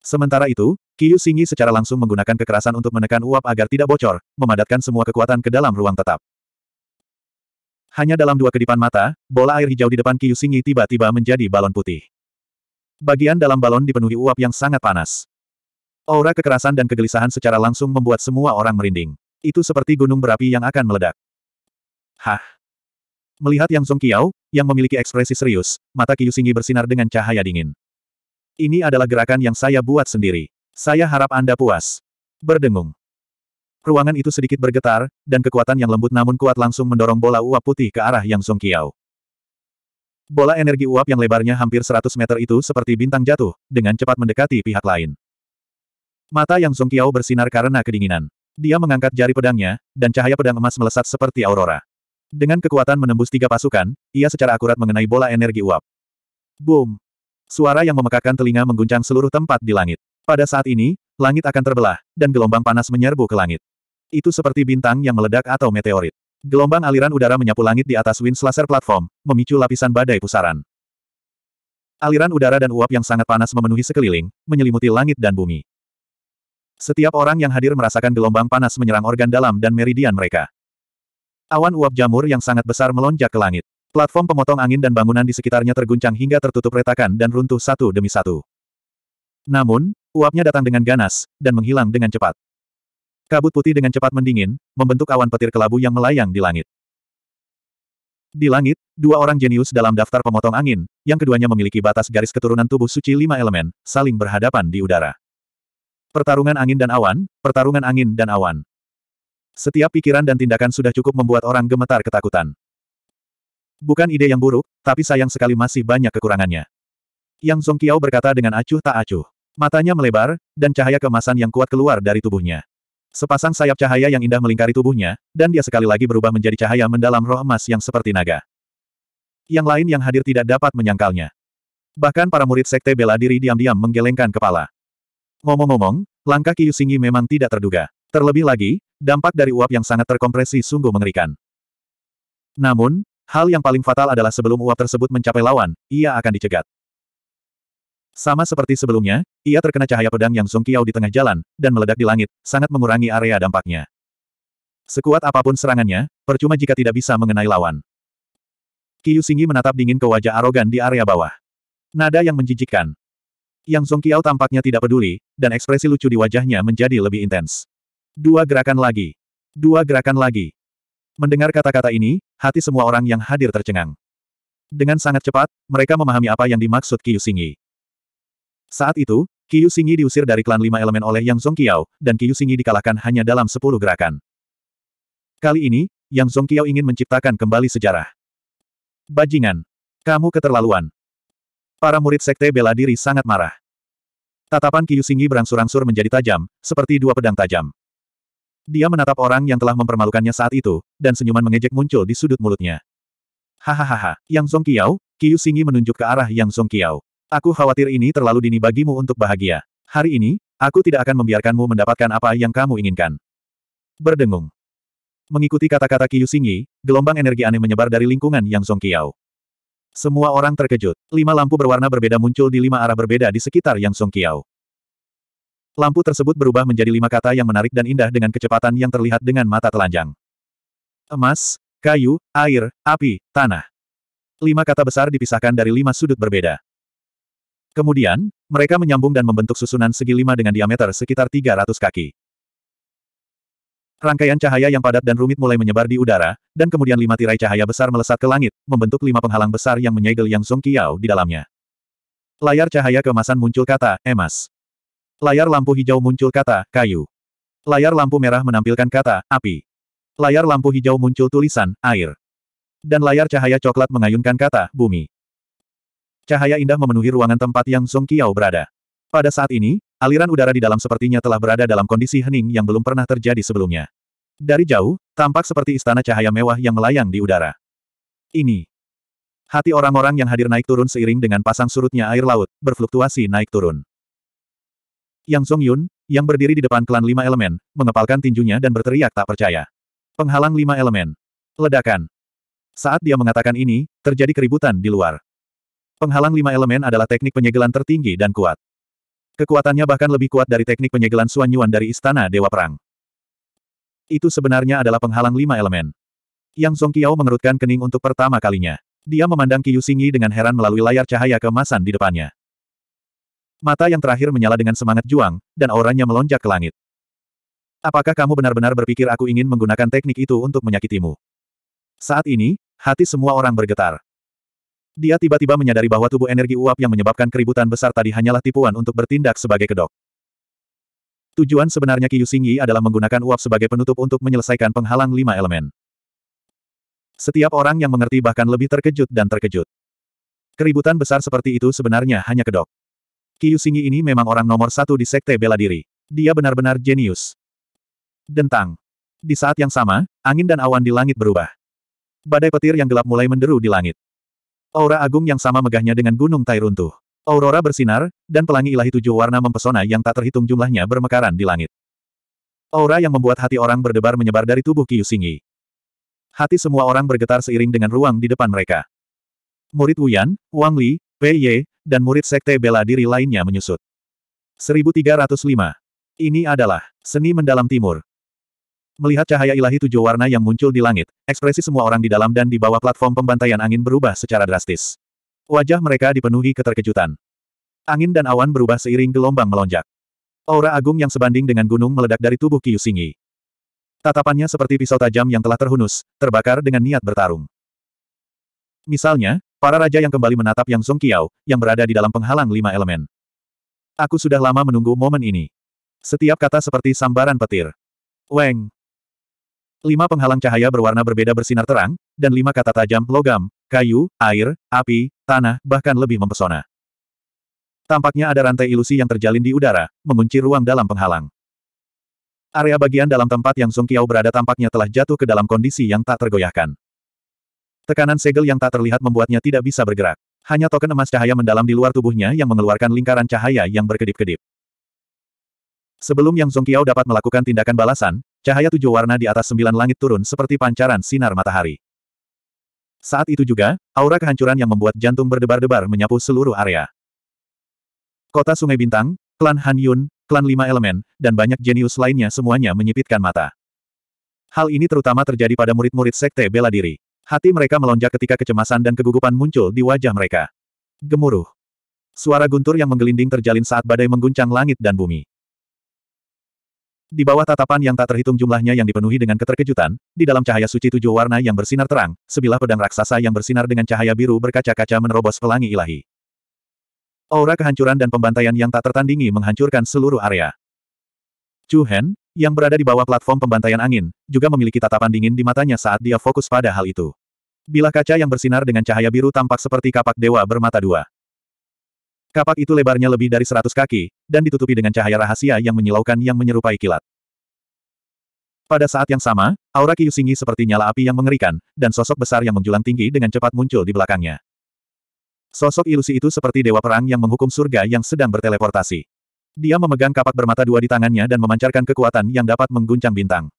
A: Sementara itu, Qiu Xingyi secara langsung menggunakan kekerasan untuk menekan uap agar tidak bocor, memadatkan semua kekuatan ke dalam ruang tetap. Hanya dalam dua kedipan mata, bola air hijau di depan Qiu Xingyi tiba-tiba menjadi balon putih. Bagian dalam balon dipenuhi uap yang sangat panas. Aura kekerasan dan kegelisahan secara langsung membuat semua orang merinding. Itu seperti gunung berapi yang akan meledak. Hah! Melihat Yang Song Qiao, yang memiliki ekspresi serius, mata Qiu Xingyi bersinar dengan cahaya dingin. Ini adalah gerakan yang saya buat sendiri. Saya harap Anda puas. Berdengung. Ruangan itu sedikit bergetar, dan kekuatan yang lembut namun kuat langsung mendorong bola uap putih ke arah Yang Song Qiao. Bola energi uap yang lebarnya hampir 100 meter itu seperti bintang jatuh, dengan cepat mendekati pihak lain. Mata Yang Song Qiao bersinar karena kedinginan. Dia mengangkat jari pedangnya, dan cahaya pedang emas melesat seperti aurora. Dengan kekuatan menembus tiga pasukan, ia secara akurat mengenai bola energi uap. Boom! Suara yang memekakkan telinga mengguncang seluruh tempat di langit. Pada saat ini, langit akan terbelah, dan gelombang panas menyerbu ke langit. Itu seperti bintang yang meledak atau meteorit. Gelombang aliran udara menyapu langit di atas Wind Slasher Platform, memicu lapisan badai pusaran. Aliran udara dan uap yang sangat panas memenuhi sekeliling, menyelimuti langit dan bumi. Setiap orang yang hadir merasakan gelombang panas menyerang organ dalam dan meridian mereka. Awan uap jamur yang sangat besar melonjak ke langit. Platform pemotong angin dan bangunan di sekitarnya terguncang hingga tertutup retakan dan runtuh satu demi satu. Namun, uapnya datang dengan ganas, dan menghilang dengan cepat. Kabut putih dengan cepat mendingin, membentuk awan petir kelabu yang melayang di langit. Di langit, dua orang jenius dalam daftar pemotong angin, yang keduanya memiliki batas garis keturunan tubuh suci lima elemen, saling berhadapan di udara. Pertarungan angin dan awan, pertarungan angin dan awan. Setiap pikiran dan tindakan sudah cukup membuat orang gemetar ketakutan. Bukan ide yang buruk, tapi sayang sekali masih banyak kekurangannya. Yang Zongqiao berkata dengan acuh tak acuh. Matanya melebar, dan cahaya kemasan yang kuat keluar dari tubuhnya. Sepasang sayap cahaya yang indah melingkari tubuhnya, dan dia sekali lagi berubah menjadi cahaya mendalam roh emas yang seperti naga. Yang lain yang hadir tidak dapat menyangkalnya. Bahkan para murid sekte bela diri diam-diam menggelengkan kepala. Ngomong-ngomong, langkah Kiyu Singi memang tidak terduga. Terlebih lagi, dampak dari uap yang sangat terkompresi sungguh mengerikan. Namun, hal yang paling fatal adalah sebelum uap tersebut mencapai lawan, ia akan dicegat. Sama seperti sebelumnya, ia terkena cahaya pedang yang Zongqiao di tengah jalan, dan meledak di langit, sangat mengurangi area dampaknya. Sekuat apa pun serangannya, percuma jika tidak bisa mengenai lawan. Qiu Xingyi menatap dingin ke wajah arogan di area bawah. Nada yang menjijikkan. Yang Zongqiao tampaknya tidak peduli, dan ekspresi lucu di wajahnya menjadi lebih intens. Dua gerakan lagi. Dua gerakan lagi. Mendengar kata-kata ini, hati semua orang yang hadir tercengang. Dengan sangat cepat, mereka memahami apa yang dimaksud Qiu Xingyi. Saat itu, Qiu Xingyi diusir dari klan lima elemen oleh Yang Zongqiao, dan Qiu Xingyi dikalahkan hanya dalam sepuluh gerakan. Kali ini, Yang Zongqiao ingin menciptakan kembali sejarah. Bajingan. Kamu keterlaluan. Para murid sekte bela diri sangat marah. Tatapan Qiu Xingyi berangsur-angsur menjadi tajam, seperti dua pedang tajam. Dia menatap orang yang telah mempermalukannya saat itu, dan senyuman mengejek muncul di sudut mulutnya. Hahaha, Yang Zongqiao, Qiu Xingyi menunjuk ke arah Yang Zongqiao. Aku khawatir ini terlalu dini bagimu untuk bahagia. Hari ini, aku tidak akan membiarkanmu mendapatkan apa yang kamu inginkan. Berdengung. Mengikuti kata-kata Qiu Xingyi, gelombang energi aneh menyebar dari lingkungan Yang Songqiao. Semua orang terkejut. Lima lampu berwarna berbeda muncul di lima arah berbeda di sekitar Yang Songqiao. Lampu tersebut berubah menjadi lima kata yang menarik dan indah dengan kecepatan yang terlihat dengan mata telanjang. Emas, kayu, air, api, tanah. Lima kata besar dipisahkan dari lima sudut berbeda. Kemudian, mereka menyambung dan membentuk susunan segi lima dengan diameter sekitar 300 kaki. Rangkaian cahaya yang padat dan rumit mulai menyebar di udara, dan kemudian lima tirai cahaya besar melesat ke langit, membentuk lima penghalang besar yang menyegel Yang Song Qiao di dalamnya. Layar cahaya kemasan muncul kata, emas. Layar lampu hijau muncul kata, kayu. Layar lampu merah menampilkan kata, api. Layar lampu hijau muncul tulisan, air. Dan layar cahaya coklat mengayunkan kata, bumi. Cahaya indah memenuhi ruangan tempat yang Song Qiao berada. Pada saat ini, aliran udara di dalam sepertinya telah berada dalam kondisi hening yang belum pernah terjadi sebelumnya. Dari jauh, tampak seperti istana cahaya mewah yang melayang di udara. Ini. Hati orang-orang yang hadir naik turun seiring dengan pasang surutnya air laut, berfluktuasi naik turun. Yang Song Yun, yang berdiri di depan klan lima elemen, mengepalkan tinjunya dan berteriak tak percaya. Penghalang lima elemen. Ledakan. Saat dia mengatakan ini, terjadi keributan di luar. Penghalang lima elemen adalah teknik penyegelan tertinggi dan kuat. Kekuatannya bahkan lebih kuat dari teknik penyegelan Suan Yuan dari Istana Dewa Perang. Itu sebenarnya adalah penghalang lima elemen. Yang Song Qiao mengerutkan kening untuk pertama kalinya. Dia memandang Qiu Xingyi dengan heran melalui layar cahaya kemasan di depannya. Mata yang terakhir menyala dengan semangat juang, dan auranya melonjak ke langit. Apakah kamu benar-benar berpikir aku ingin menggunakan teknik itu untuk menyakitimu? Saat ini, hati semua orang bergetar. Dia tiba-tiba menyadari bahwa tubuh energi uap yang menyebabkan keributan besar tadi hanyalah tipuan untuk bertindak sebagai kedok. Tujuan sebenarnya Qiu Xingyi adalah menggunakan uap sebagai penutup untuk menyelesaikan penghalang lima elemen. Setiap orang yang mengerti bahkan lebih terkejut dan terkejut. Keributan besar seperti itu sebenarnya hanya kedok. Qiu Xingyi ini memang orang nomor satu di sekte bela diri. Dia benar-benar jenius. Dentang. Di saat yang sama, angin dan awan di langit berubah. Badai petir yang gelap mulai menderu di langit. Aura agung yang sama megahnya dengan gunung Tai runtuh. Aurora bersinar, dan pelangi ilahi tujuh warna mempesona yang tak terhitung jumlahnya bermekaran di langit. Aura yang membuat hati orang berdebar menyebar dari tubuh Qiu Xingyi. Hati semua orang bergetar seiring dengan ruang di depan mereka. Murid Wuyan, Wang Li, Pei Ye, dan murid sekte bela diri lainnya menyusut. 1305. Ini adalah seni mendalam timur. Melihat cahaya ilahi tujuh warna yang muncul di langit, ekspresi semua orang di dalam dan di bawah platform pembantaian angin berubah secara drastis. Wajah mereka dipenuhi keterkejutan. Angin dan awan berubah seiring gelombang melonjak. Aura agung yang sebanding dengan gunung meledak dari tubuh Qiu Xingyi. Tatapannya seperti pisau tajam yang telah terhunus, terbakar dengan niat bertarung. Misalnya, para raja yang kembali menatap Yang Song Qiao, yang berada di dalam penghalang lima elemen. Aku sudah lama menunggu momen ini. Setiap kata seperti sambaran petir. Weng. Lima penghalang cahaya berwarna berbeda bersinar terang, dan lima kata tajam, logam, kayu, air, api, tanah, bahkan lebih mempesona. Tampaknya ada rantai ilusi yang terjalin di udara, mengunci ruang dalam penghalang. Area bagian dalam tempat yang Song Qiao berada tampaknya telah jatuh ke dalam kondisi yang tak tergoyahkan. Tekanan segel yang tak terlihat membuatnya tidak bisa bergerak. Hanya token emas cahaya mendalam di luar tubuhnya yang mengeluarkan lingkaran cahaya yang berkedip-kedip. Sebelum Yang Song Qiao dapat melakukan tindakan balasan, Cahaya tujuh warna di atas sembilan langit turun seperti pancaran sinar matahari. Saat itu juga, aura kehancuran yang membuat jantung berdebar-debar menyapu seluruh area. Kota Sungai Bintang, klan Han Yun, klan Lima Elemen, dan banyak jenius lainnya semuanya menyipitkan mata. Hal ini terutama terjadi pada murid-murid sekte bela diri. Hati mereka melonjak ketika kecemasan dan kegugupan muncul di wajah mereka. Gemuruh. Suara guntur yang menggelinding terjalin saat badai mengguncang langit dan bumi. Di bawah tatapan yang tak terhitung jumlahnya yang dipenuhi dengan keterkejutan, di dalam cahaya suci tujuh warna yang bersinar terang, sebilah pedang raksasa yang bersinar dengan cahaya biru berkaca-kaca menerobos pelangi ilahi. Aura kehancuran dan pembantaian yang tak tertandingi menghancurkan seluruh area. Chu Hen, yang berada di bawah platform pembantaian angin, juga memiliki tatapan dingin di matanya saat dia fokus pada hal itu. Bilah kaca yang bersinar dengan cahaya biru tampak seperti kapak dewa bermata dua. Kapak itu lebarnya lebih dari seratus kaki, dan ditutupi dengan cahaya rahasia yang menyilaukan yang menyerupai kilat. Pada saat yang sama, aura Kiyusingi seperti nyala api yang mengerikan, dan sosok besar yang menjulang tinggi dengan cepat muncul di belakangnya. Sosok ilusi itu seperti dewa perang yang menghukum surga yang sedang berteleportasi. Dia memegang kapak bermata dua di tangannya dan memancarkan kekuatan yang dapat mengguncang bintang.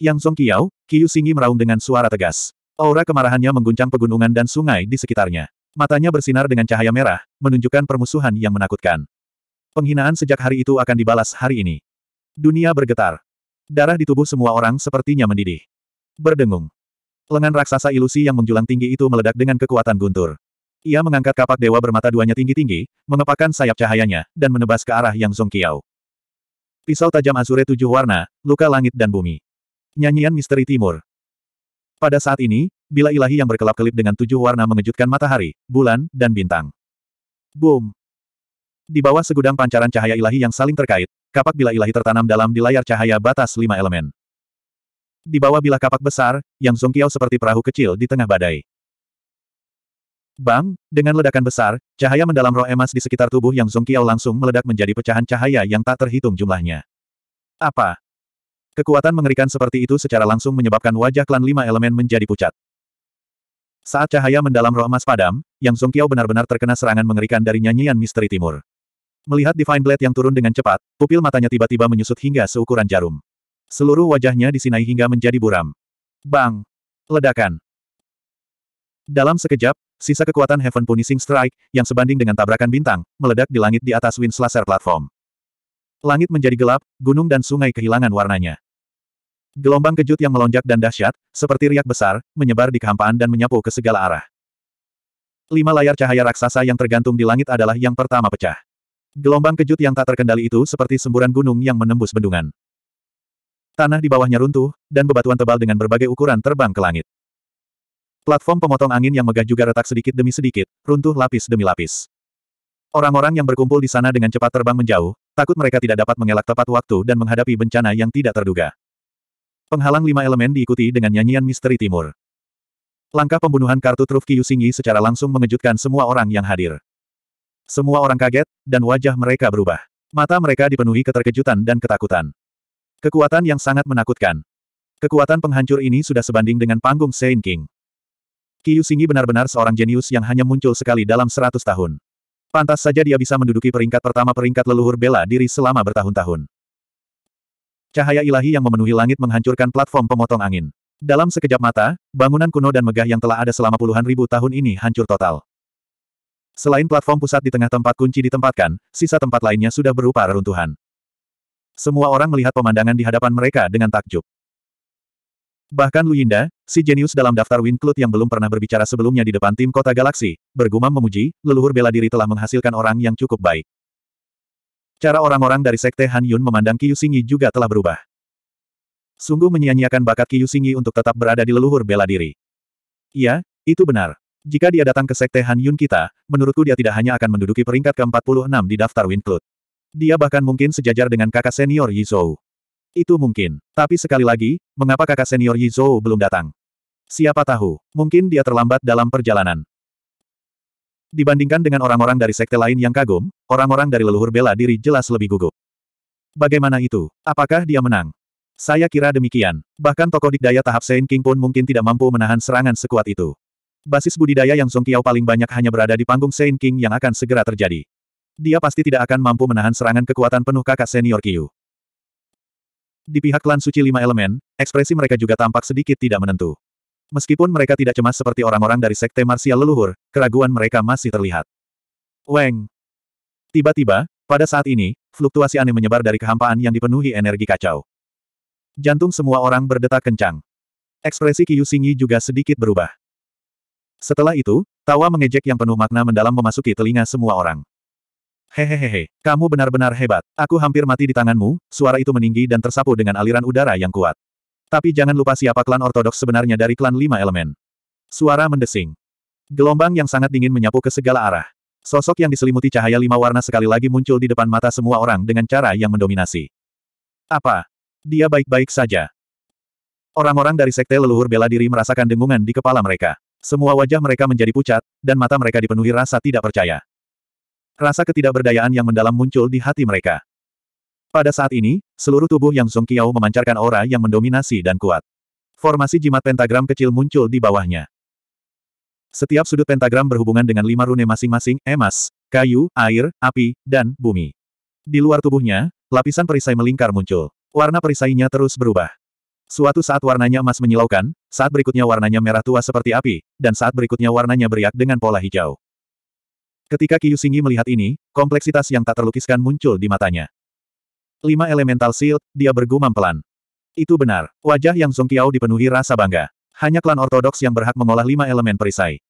A: Yang Song Kiao, Kiyusingi meraung dengan suara tegas. Aura kemarahannya mengguncang pegunungan dan sungai di sekitarnya. Matanya bersinar dengan cahaya merah, menunjukkan permusuhan yang menakutkan. Penghinaan sejak hari itu akan dibalas hari ini. Dunia bergetar. Darah di tubuh semua orang sepertinya mendidih. Berdengung. Lengan raksasa ilusi yang menjulang tinggi itu meledak dengan kekuatan guntur. Ia mengangkat kapak dewa bermata duanya tinggi-tinggi, mengepakkan sayap cahayanya, dan menebas ke arah Yang Zong Kiao. Pisau tajam azure tujuh warna, luka langit dan bumi. Nyanyian misteri timur. Pada saat ini, bila ilahi yang berkelap-kelip dengan tujuh warna mengejutkan matahari, bulan, dan bintang. Boom! Di bawah segudang pancaran cahaya ilahi yang saling terkait, kapak bila ilahi tertanam dalam di layar cahaya batas lima elemen. Di bawah bilah kapak besar, yang Zongkiao seperti perahu kecil di tengah badai. Bang, dengan ledakan besar, cahaya mendalam roh emas di sekitar tubuh yang Zongkiao langsung meledak menjadi pecahan cahaya yang tak terhitung jumlahnya. Apa? Kekuatan mengerikan seperti itu secara langsung menyebabkan wajah klan lima elemen menjadi pucat. Saat cahaya mendalam roh emas padam, Yang Songqiao benar-benar terkena serangan mengerikan dari nyanyian misteri timur. Melihat Divine Blade yang turun dengan cepat, pupil matanya tiba-tiba menyusut hingga seukuran jarum. Seluruh wajahnya disinai hingga menjadi buram. Bang! Ledakan! Dalam sekejap, sisa kekuatan Heaven Punishing Strike, yang sebanding dengan tabrakan bintang, meledak di langit di atas Wind Slasher platform. Langit menjadi gelap, gunung dan sungai kehilangan warnanya. Gelombang kejut yang melonjak dan dahsyat, seperti riak besar, menyebar di kehampaan dan menyapu ke segala arah. Lima layar cahaya raksasa yang tergantung di langit adalah yang pertama pecah. Gelombang kejut yang tak terkendali itu seperti semburan gunung yang menembus bendungan. Tanah di bawahnya runtuh, dan bebatuan tebal dengan berbagai ukuran terbang ke langit. Platform pemotong angin yang megah juga retak sedikit demi sedikit, runtuh lapis demi lapis. Orang-orang yang berkumpul di sana dengan cepat terbang menjauh, takut mereka tidak dapat mengelak tepat waktu dan menghadapi bencana yang tidak terduga. Penghalang lima elemen diikuti dengan nyanyian misteri timur. Langkah pembunuhan kartu truf Kiyusingi secara langsung mengejutkan semua orang yang hadir. Semua orang kaget, dan wajah mereka berubah. Mata mereka dipenuhi keterkejutan dan ketakutan. Kekuatan yang sangat menakutkan. Kekuatan penghancur ini sudah sebanding dengan panggung Saint King. Kiyusingi benar-benar seorang jenius yang hanya muncul sekali dalam seratus tahun. Pantas saja dia bisa menduduki peringkat pertama peringkat leluhur bela diri selama bertahun-tahun. Cahaya ilahi yang memenuhi langit menghancurkan platform pemotong angin. Dalam sekejap mata, bangunan kuno dan megah yang telah ada selama puluhan ribu tahun ini hancur total. Selain platform pusat di tengah tempat kunci ditempatkan, sisa tempat lainnya sudah berupa reruntuhan. Semua orang melihat pemandangan di hadapan mereka dengan takjub. Bahkan Lu Yinda, si jenius dalam daftar Winclud yang belum pernah berbicara sebelumnya di depan tim kota galaksi, bergumam memuji, leluhur bela diri telah menghasilkan orang yang cukup baik. Cara orang-orang dari Sekte Han Yun memandang Qiu Xingyi juga telah berubah. Sungguh menyia-nyiakan bakat Qiu Xingyi untuk tetap berada di leluhur bela diri. Iya, itu benar. Jika dia datang ke Sekte Han Yun kita, menurutku dia tidak hanya akan menduduki peringkat ke-46 di daftar Winclud. Dia bahkan mungkin sejajar dengan kakak senior Yi Zhou. Itu mungkin. Tapi sekali lagi, mengapa kakak senior Yi Zhou belum datang? Siapa tahu, mungkin dia terlambat dalam perjalanan. Dibandingkan dengan orang-orang dari sekte lain yang kagum, orang-orang dari leluhur bela diri jelas lebih gugup. Bagaimana itu? Apakah dia menang? Saya kira demikian. Bahkan tokoh dikdaya tahap Saint King pun mungkin tidak mampu menahan serangan sekuat itu. Basis budidaya yang Song Qiao paling banyak hanya berada di panggung Saint King yang akan segera terjadi. Dia pasti tidak akan mampu menahan serangan kekuatan penuh kakak senior Qiu. Di pihak klan suci lima elemen, ekspresi mereka juga tampak sedikit tidak menentu. Meskipun mereka tidak cemas seperti orang-orang dari sekte marsial leluhur, keraguan mereka masih terlihat. Weng. Tiba-tiba, pada saat ini, fluktuasi aneh menyebar dari kehampaan yang dipenuhi energi kacau. Jantung semua orang berdetak kencang. Ekspresi Qiu Xingyi juga sedikit berubah. Setelah itu, tawa mengejek yang penuh makna mendalam memasuki telinga semua orang. Hehehehe, kamu benar-benar hebat. Aku hampir mati di tanganmu, suara itu meninggi dan tersapu dengan aliran udara yang kuat. Tapi jangan lupa siapa klan ortodoks sebenarnya dari klan lima elemen. Suara mendesing. Gelombang yang sangat dingin menyapu ke segala arah. Sosok yang diselimuti cahaya lima warna sekali lagi muncul di depan mata semua orang dengan cara yang mendominasi. Apa? Dia baik-baik saja. Orang-orang dari sekte leluhur bela diri merasakan dengungan di kepala mereka. Semua wajah mereka menjadi pucat, dan mata mereka dipenuhi rasa tidak percaya. Rasa ketidakberdayaan yang mendalam muncul di hati mereka. Pada saat ini, seluruh tubuh Yang Song Qiao memancarkan aura yang mendominasi dan kuat. Formasi jimat pentagram kecil muncul di bawahnya. Setiap sudut pentagram berhubungan dengan lima rune masing-masing, emas, kayu, air, api, dan bumi. Di luar tubuhnya, lapisan perisai melingkar muncul. Warna perisainya terus berubah. Suatu saat warnanya emas menyilaukan, saat berikutnya warnanya merah tua seperti api, dan saat berikutnya warnanya beriak dengan pola hijau. Ketika Qiu Xingyi melihat ini, kompleksitas yang tak terlukiskan muncul di matanya. Lima elemental shield, dia bergumam pelan. Itu benar, wajah yang Song Qiao dipenuhi rasa bangga. Hanya klan ortodoks yang berhak mengolah lima elemen perisai.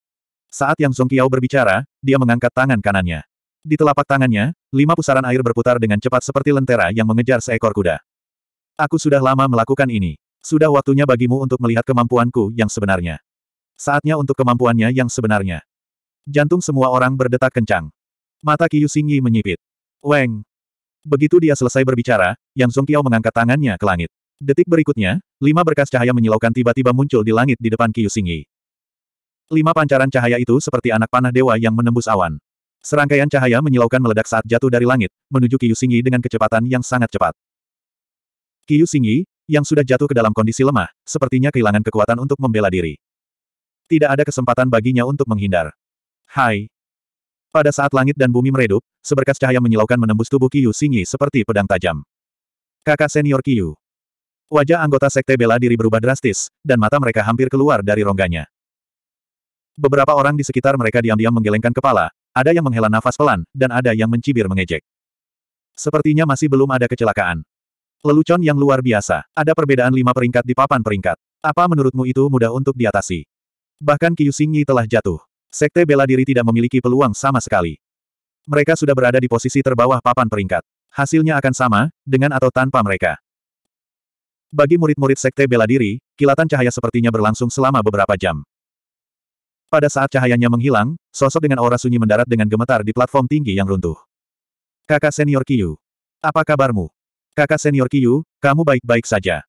A: Saat yang Song Qiao berbicara, dia mengangkat tangan kanannya. Di telapak tangannya, lima pusaran air berputar dengan cepat seperti lentera yang mengejar seekor kuda. Aku sudah lama melakukan ini. Sudah waktunya bagimu untuk melihat kemampuanku yang sebenarnya. Saatnya untuk kemampuannya yang sebenarnya. Jantung semua orang berdetak kencang. Mata Qiu Xingyi menyipit. Weng. Begitu dia selesai berbicara, Yang Song Qiao mengangkat tangannya ke langit. Detik berikutnya, lima berkas cahaya menyilaukan tiba-tiba muncul di langit di depan Qiu Xingyi. Lima pancaran cahaya itu seperti anak panah dewa yang menembus awan. Serangkaian cahaya menyilaukan meledak saat jatuh dari langit, menuju Qiu Xingyi dengan kecepatan yang sangat cepat. Qiu Xingyi, yang sudah jatuh ke dalam kondisi lemah, sepertinya kehilangan kekuatan untuk membela diri. Tidak ada kesempatan baginya untuk menghindar. Hai. Pada saat langit dan bumi meredup, seberkas cahaya menyilaukan menembus tubuh Qiu Xingyi seperti pedang tajam. Kakak senior Qiu. Wajah anggota sekte bela diri berubah drastis, dan mata mereka hampir keluar dari rongganya. Beberapa orang di sekitar mereka diam-diam menggelengkan kepala, ada yang menghela nafas pelan, dan ada yang mencibir mengejek. Sepertinya masih belum ada kecelakaan. Lelucon yang luar biasa. Ada perbedaan lima peringkat di papan peringkat. Apa menurutmu itu mudah untuk diatasi? Bahkan Qiu Xingyi telah jatuh. Sekte bela diri tidak memiliki peluang sama sekali. Mereka sudah berada di posisi terbawah papan peringkat. Hasilnya akan sama, dengan atau tanpa mereka. Bagi murid-murid sekte bela diri, kilatan cahaya sepertinya berlangsung selama beberapa jam. Pada saat cahayanya menghilang, sosok dengan aura sunyi mendarat dengan gemetar di platform tinggi yang runtuh. Kakak senior Kiyu. Apa kabarmu? Kakak senior Kiyu, kamu baik-baik saja.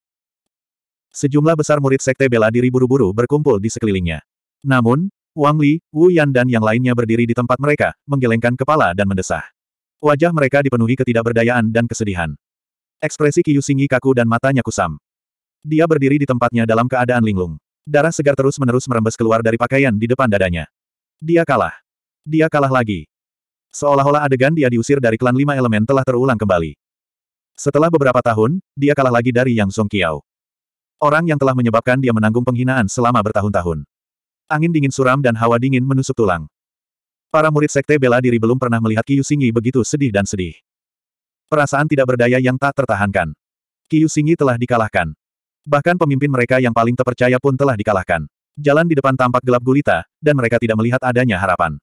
A: Sejumlah besar murid sekte bela diri buru-buru berkumpul di sekelilingnya. Namun, Wang Li, Wu Yan dan yang lainnya berdiri di tempat mereka, menggelengkan kepala dan mendesah. Wajah mereka dipenuhi ketidakberdayaan dan kesedihan. Ekspresi Qiu Xingyi kaku dan matanya kusam. Dia berdiri di tempatnya dalam keadaan linglung. Darah segar terus-menerus merembes keluar dari pakaian di depan dadanya. Dia kalah. Dia kalah lagi. Seolah-olah adegan dia diusir dari klan lima elemen telah terulang kembali. Setelah beberapa tahun, dia kalah lagi dari Yang Song Qiao. Orang yang telah menyebabkan dia menanggung penghinaan selama bertahun-tahun. Angin dingin suram dan hawa dingin menusuk tulang. Para murid sekte bela diri belum pernah melihat Qiu Xingyi begitu sedih dan sedih. Perasaan tidak berdaya yang tak tertahankan. Qiu Xingyi telah dikalahkan. Bahkan pemimpin mereka yang paling terpercaya pun telah dikalahkan. Jalan di depan tampak gelap gulita, dan mereka tidak melihat adanya harapan.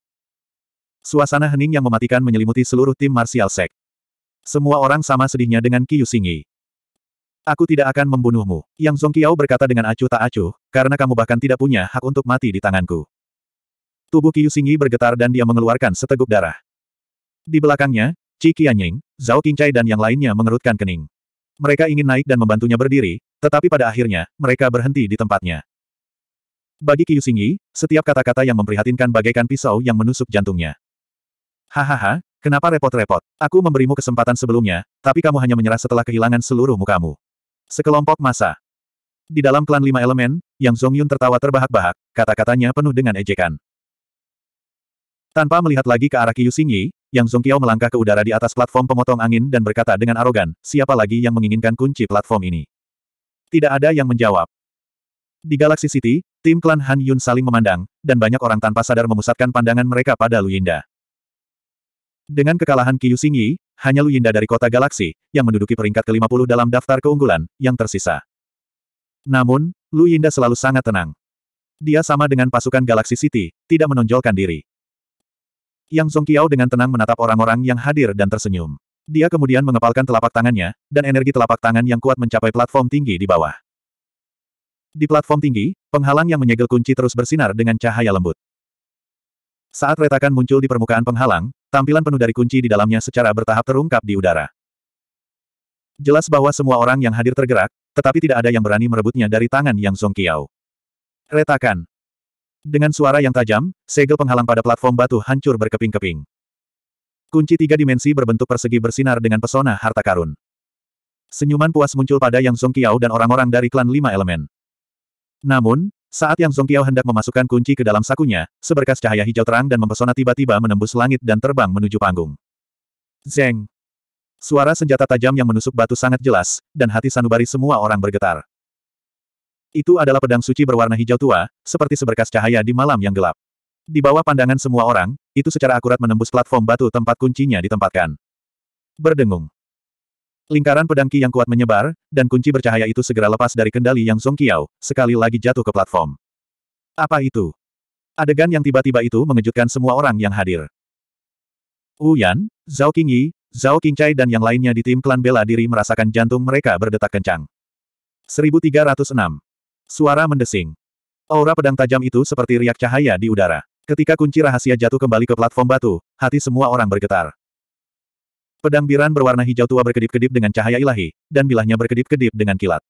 A: Suasana hening yang mematikan menyelimuti seluruh tim martial sek. Semua orang sama sedihnya dengan Qiu Xingyi. Aku tidak akan membunuhmu, Yang Zongqiao berkata dengan acuh tak acuh, karena kamu bahkan tidak punya hak untuk mati di tanganku. Tubuh Qiu Xingyi bergetar dan dia mengeluarkan seteguk darah. Di belakangnya, Qi Qianying, Zhao Qingcai dan yang lainnya mengerutkan kening. Mereka ingin naik dan membantunya berdiri, tetapi pada akhirnya, mereka berhenti di tempatnya. Bagi Qiu Xingyi, setiap kata-kata yang memprihatinkan bagaikan pisau yang menusuk jantungnya. Hahaha, kenapa repot-repot? Aku memberimu kesempatan sebelumnya, tapi kamu hanya menyerah setelah kehilangan seluruh mukamu. Sekelompok masa. Di dalam klan lima elemen, Yang Zongyun tertawa terbahak-bahak, kata-katanya penuh dengan ejekan. Tanpa melihat lagi ke arah Qiu Xingyi, Yang Zongqiao melangkah ke udara di atas platform pemotong angin dan berkata dengan arogan, siapa lagi yang menginginkan kunci platform ini? Tidak ada yang menjawab. Di Galaxy City, tim klan Han Yun saling memandang, dan banyak orang tanpa sadar memusatkan pandangan mereka pada Lu Yinda. Dengan kekalahan Qiu Xingyi, hanya Lu Yinda dari kota galaksi, yang menduduki peringkat ke-50 dalam daftar keunggulan, yang tersisa. Namun, Lu Yinda selalu sangat tenang. Dia sama dengan pasukan Galaxy City, tidak menonjolkan diri. Yang Zongqiao dengan tenang menatap orang-orang yang hadir dan tersenyum. Dia kemudian mengepalkan telapak tangannya, dan energi telapak tangan yang kuat mencapai platform tinggi di bawah. Di platform tinggi, penghalang yang menyegel kunci terus bersinar dengan cahaya lembut. Saat retakan muncul di permukaan penghalang, tampilan penuh dari kunci di dalamnya secara bertahap terungkap di udara. Jelas bahwa semua orang yang hadir tergerak, tetapi tidak ada yang berani merebutnya dari tangan Yang Songqiao. Retakan. Dengan suara yang tajam, segel penghalang pada platform batu hancur berkeping-keping. Kunci tiga dimensi berbentuk persegi bersinar dengan pesona harta karun. Senyuman puas muncul pada Yang Songqiao dan orang-orang dari klan lima elemen. Namun, saat Yang Zongqiao hendak memasukkan kunci ke dalam sakunya, seberkas cahaya hijau terang dan mempesona tiba-tiba menembus langit dan terbang menuju panggung. Zeng! Suara senjata tajam yang menusuk batu sangat jelas, dan hati sanubari semua orang bergetar. Itu adalah pedang suci berwarna hijau tua, seperti seberkas cahaya di malam yang gelap. Di bawah pandangan semua orang, itu secara akurat menembus platform batu tempat kuncinya ditempatkan. Berdengung. Lingkaran pedang Ki yang kuat menyebar, dan kunci bercahaya itu segera lepas dari kendali Yang Song Qiao, sekali lagi jatuh ke platform. Apa itu? Adegan yang tiba-tiba itu mengejutkan semua orang yang hadir. Wu Yan, Zhao Qingyi, Zhao Qingcai dan yang lainnya di tim klan bela diri merasakan jantung mereka berdetak kencang. 1306. Suara mendesing. Aura pedang tajam itu seperti riak cahaya di udara. Ketika kunci rahasia jatuh kembali ke platform batu, hati semua orang bergetar. Pedang biran berwarna hijau tua berkedip-kedip dengan cahaya ilahi, dan bilahnya berkedip-kedip dengan kilat.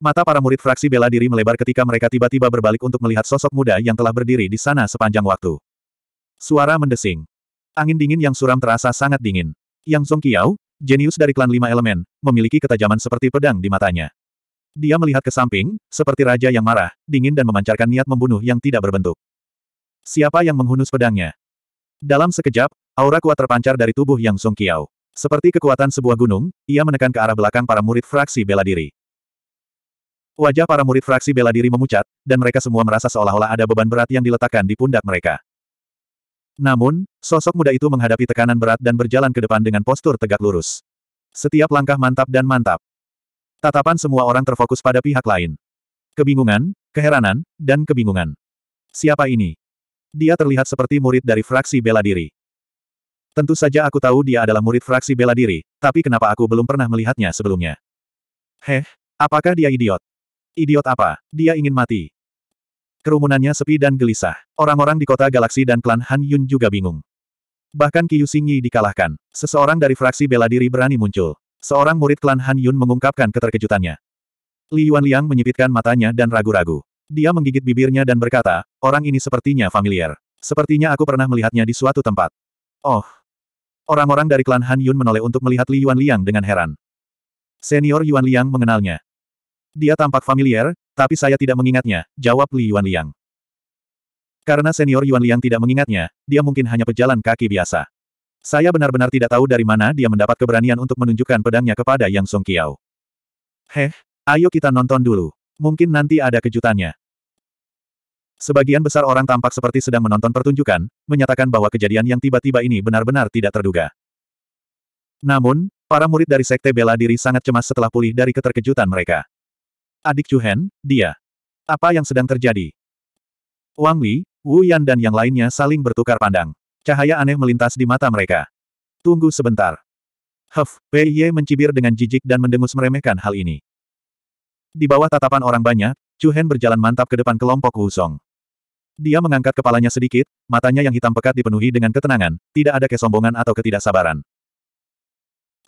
A: Mata para murid fraksi bela diri melebar ketika mereka tiba-tiba berbalik untuk melihat sosok muda yang telah berdiri di sana sepanjang waktu. Suara mendesing. Angin dingin yang suram terasa sangat dingin. Yang Zong Qiao, jenius dari klan lima elemen, memiliki ketajaman seperti pedang di matanya. Dia melihat ke samping, seperti raja yang marah, dingin dan memancarkan niat membunuh yang tidak berbentuk. Siapa yang menghunus pedangnya? Dalam sekejap, Aura kuat terpancar dari tubuh Yang Song Qiao. Seperti kekuatan sebuah gunung, ia menekan ke arah belakang para murid fraksi bela diri. Wajah para murid fraksi bela diri memucat, dan mereka semua merasa seolah-olah ada beban berat yang diletakkan di pundak mereka. Namun, sosok muda itu menghadapi tekanan berat dan berjalan ke depan dengan postur tegak lurus. Setiap langkah mantap dan mantap. Tatapan semua orang terfokus pada pihak lain. Kebingungan, keheranan, dan kebingungan. Siapa ini? Dia terlihat seperti murid dari fraksi bela diri. Tentu saja aku tahu dia adalah murid fraksi bela diri, tapi kenapa aku belum pernah melihatnya sebelumnya? Heh, apakah dia idiot? Idiot apa? Dia ingin mati. Kerumunannya sepi dan gelisah. Orang-orang di kota galaksi dan klan Han Yun juga bingung. Bahkan Qiu Xingyi dikalahkan. Seseorang dari fraksi bela diri berani muncul. Seorang murid klan Han Yun mengungkapkan keterkejutannya. Li Yuanliang menyipitkan matanya dan ragu-ragu. Dia menggigit bibirnya dan berkata, orang ini sepertinya familiar. Sepertinya aku pernah melihatnya di suatu tempat. Oh, Orang-orang dari klan Han Yun menoleh untuk melihat Li Yuan Liang dengan heran. Senior Yuan Liang mengenalnya. Dia tampak familiar, tapi saya tidak mengingatnya, jawab Li Yuan Liang. Karena senior Yuan Liang tidak mengingatnya, dia mungkin hanya pejalan kaki biasa. Saya benar-benar tidak tahu dari mana dia mendapat keberanian untuk menunjukkan pedangnya kepada Yang Song Qiao. Heh, ayo kita nonton dulu. Mungkin nanti ada kejutannya. Sebagian besar orang tampak seperti sedang menonton pertunjukan, menyatakan bahwa kejadian yang tiba-tiba ini benar-benar tidak terduga. Namun, Para murid dari Sekte Bela Diri sangat cemas setelah pulih dari keterkejutan mereka. Adik Chuhen, dia. Apa yang sedang terjadi? Wang Li, Wu Yan dan yang lainnya saling bertukar pandang. Cahaya aneh melintas di mata mereka. Tunggu sebentar. Huff, Pei Ye mencibir dengan jijik dan mendengus meremehkan hal ini. Di bawah tatapan orang banyak, Chu Hen berjalan mantap ke depan kelompok Wu Song. Dia mengangkat kepalanya sedikit, matanya yang hitam pekat dipenuhi dengan ketenangan, tidak ada kesombongan atau ketidaksabaran.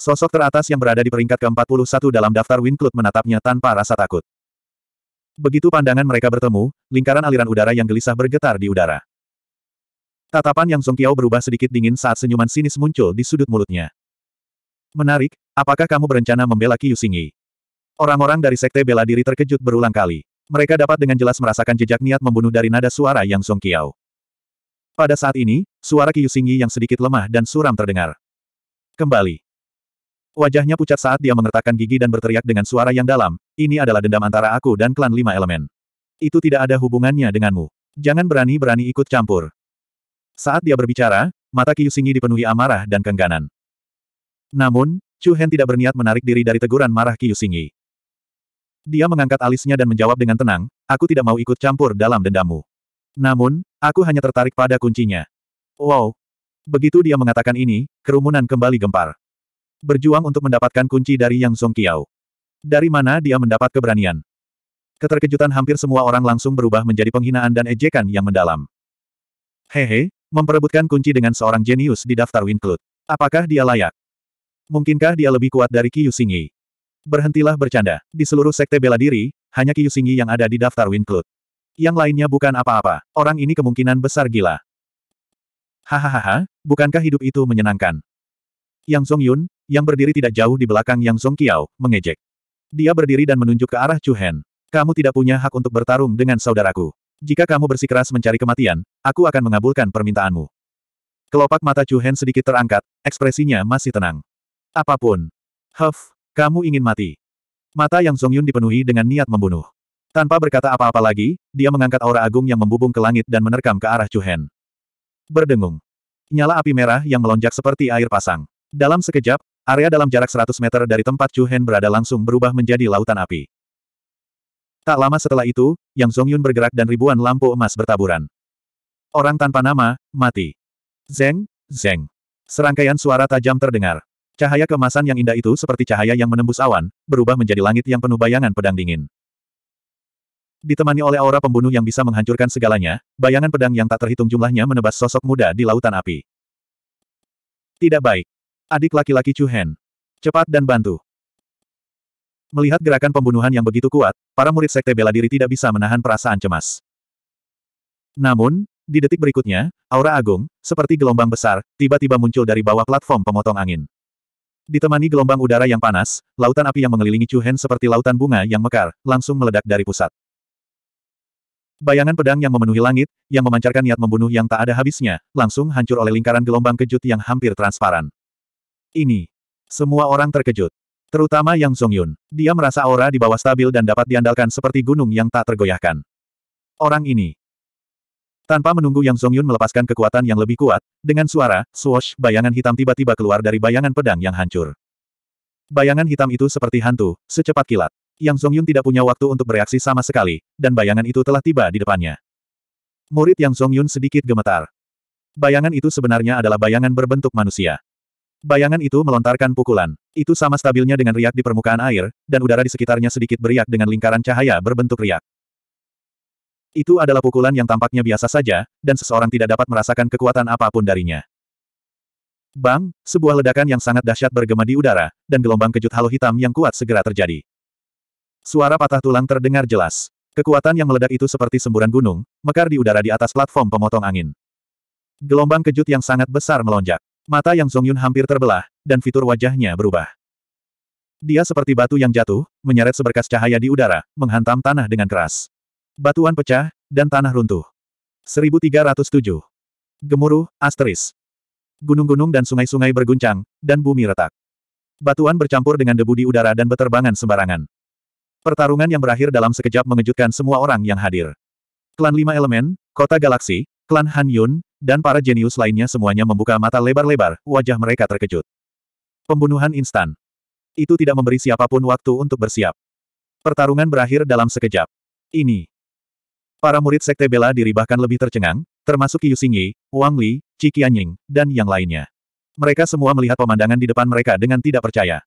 A: Sosok teratas yang berada di peringkat ke-41 dalam daftar Win Club menatapnya tanpa rasa takut. Begitu pandangan mereka bertemu, lingkaran aliran udara yang gelisah bergetar di udara. Tatapan yang Song Qiao berubah sedikit dingin saat senyuman sinis muncul di sudut mulutnya. Menarik, apakah kamu berencana membela Qiu Xingyi? Orang-orang dari Sekte Bela Diri terkejut berulang kali. Mereka dapat dengan jelas merasakan jejak niat membunuh dari nada suara yang Song Qiao. Pada saat ini, suara Qiu Xingyi yang sedikit lemah dan suram terdengar. Kembali. Wajahnya pucat saat dia mengertakkan gigi dan berteriak dengan suara yang dalam, ini adalah dendam antara aku dan klan lima elemen. Itu tidak ada hubungannya denganmu. Jangan berani-berani ikut campur. Saat dia berbicara, mata Qiu Xingyi dipenuhi amarah dan kengganan. Namun, Chu Hen tidak berniat menarik diri dari teguran marah Qiu Xingyi. Dia mengangkat alisnya dan menjawab dengan tenang, aku tidak mau ikut campur dalam dendammu. Namun, aku hanya tertarik pada kuncinya. Wow! Begitu dia mengatakan ini, kerumunan kembali gempar. Berjuang untuk mendapatkan kunci dari Yang Song Qiao. Dari mana dia mendapat keberanian? Keterkejutan hampir semua orang langsung berubah menjadi penghinaan dan ejekan yang mendalam. Hehe, memperebutkan kunci dengan seorang jenius di daftar Winclud. Apakah dia layak? Mungkinkah dia lebih kuat dari Qiu Xingyi? Berhentilah bercanda. Di seluruh sekte bela diri, hanya Qiu Xingyi yang ada di daftar Winclud. Yang lainnya bukan apa-apa. Orang ini kemungkinan besar gila. Hahaha, bukankah hidup itu menyenangkan? Yang Song Yun, yang berdiri tidak jauh di belakang Yang Song Qiao, mengejek. Dia berdiri dan menunjuk ke arah Chu Hen. Kamu tidak punya hak untuk bertarung dengan saudaraku. Jika kamu bersikeras mencari kematian, aku akan mengabulkan permintaanmu. Kelopak mata Chu Hen sedikit terangkat, ekspresinya masih tenang. Apa pun. Huff, kamu ingin mati. Mata Yang Song Yun dipenuhi dengan niat membunuh. Tanpa berkata apa-apa lagi, dia mengangkat aura agung yang membubung ke langit dan menerkam ke arah Chu Hen. Berdengung. Nyala api merah yang melonjak seperti air pasang. Dalam sekejap, area dalam jarak 100 meter dari tempat Chu Hen berada langsung berubah menjadi lautan api. Tak lama setelah itu, Yang Yun bergerak dan ribuan lampu emas bertaburan. Orang tanpa nama, mati. Zeng, zeng. Serangkaian suara tajam terdengar. Cahaya kemasan yang indah itu seperti cahaya yang menembus awan, berubah menjadi langit yang penuh bayangan pedang dingin. Ditemani oleh aura pembunuh yang bisa menghancurkan segalanya, bayangan pedang yang tak terhitung jumlahnya menebas sosok muda di lautan api. Tidak baik. Adik laki-laki Chu Hen. Cepat dan bantu. Melihat gerakan pembunuhan yang begitu kuat, para murid sekte bela diri tidak bisa menahan perasaan cemas. Namun, di detik berikutnya, aura agung, seperti gelombang besar, tiba-tiba muncul dari bawah platform pemotong angin. Ditemani gelombang udara yang panas, lautan api yang mengelilingi Chu Hen seperti lautan bunga yang mekar, langsung meledak dari pusat. Bayangan pedang yang memenuhi langit, yang memancarkan niat membunuh yang tak ada habisnya, langsung hancur oleh lingkaran gelombang kejut yang hampir transparan. Ini. Semua orang terkejut. Terutama Yang Song Yun. Dia merasa aura di bawah stabil dan dapat diandalkan seperti gunung yang tak tergoyahkan. Orang ini. Tanpa menunggu Yang Song Yun melepaskan kekuatan yang lebih kuat, dengan suara, swoosh, bayangan hitam tiba-tiba keluar dari bayangan pedang yang hancur. Bayangan hitam itu seperti hantu, secepat kilat. Yang Song Yun tidak punya waktu untuk bereaksi sama sekali, dan bayangan itu telah tiba di depannya. Murid Yang Song Yun sedikit gemetar. Bayangan itu sebenarnya adalah bayangan berbentuk manusia. Bayangan itu melontarkan pukulan. Itu sama stabilnya dengan riak di permukaan air, dan udara di sekitarnya sedikit beriak dengan lingkaran cahaya berbentuk riak. Itu adalah pukulan yang tampaknya biasa saja, dan seseorang tidak dapat merasakan kekuatan apa pun darinya. Bang, sebuah ledakan yang sangat dahsyat bergema di udara, dan gelombang kejut halo hitam yang kuat segera terjadi. Suara patah tulang terdengar jelas. Kekuatan yang meledak itu seperti semburan gunung, mekar di udara di atas platform pemotong angin. Gelombang kejut yang sangat besar melonjak. Mata Yang Song Yun hampir terbelah, dan fitur wajahnya berubah. Dia seperti batu yang jatuh, menyeret seberkas cahaya di udara, menghantam tanah dengan keras. Batuan pecah, dan tanah runtuh. 1307. Gemuruh, asteris. Gunung-gunung dan sungai-sungai berguncang, dan bumi retak. Batuan bercampur dengan debu di udara dan beterbangan sembarangan. Pertarungan yang berakhir dalam sekejap mengejutkan semua orang yang hadir. Klan Lima Elemen, Kota Galaksi, Klan Han Yun, dan para jenius lainnya semuanya membuka mata lebar-lebar, wajah mereka terkejut. Pembunuhan instan. Itu tidak memberi siapa pun waktu untuk bersiap. Pertarungan berakhir dalam sekejap. Ini. Para murid Sekte Bela Diri bahkan lebih tercengang, termasuk Qiu Xingyi, Wang Li, Qi Qianying, dan yang lainnya. Mereka semua melihat pemandangan di depan mereka dengan tidak percaya.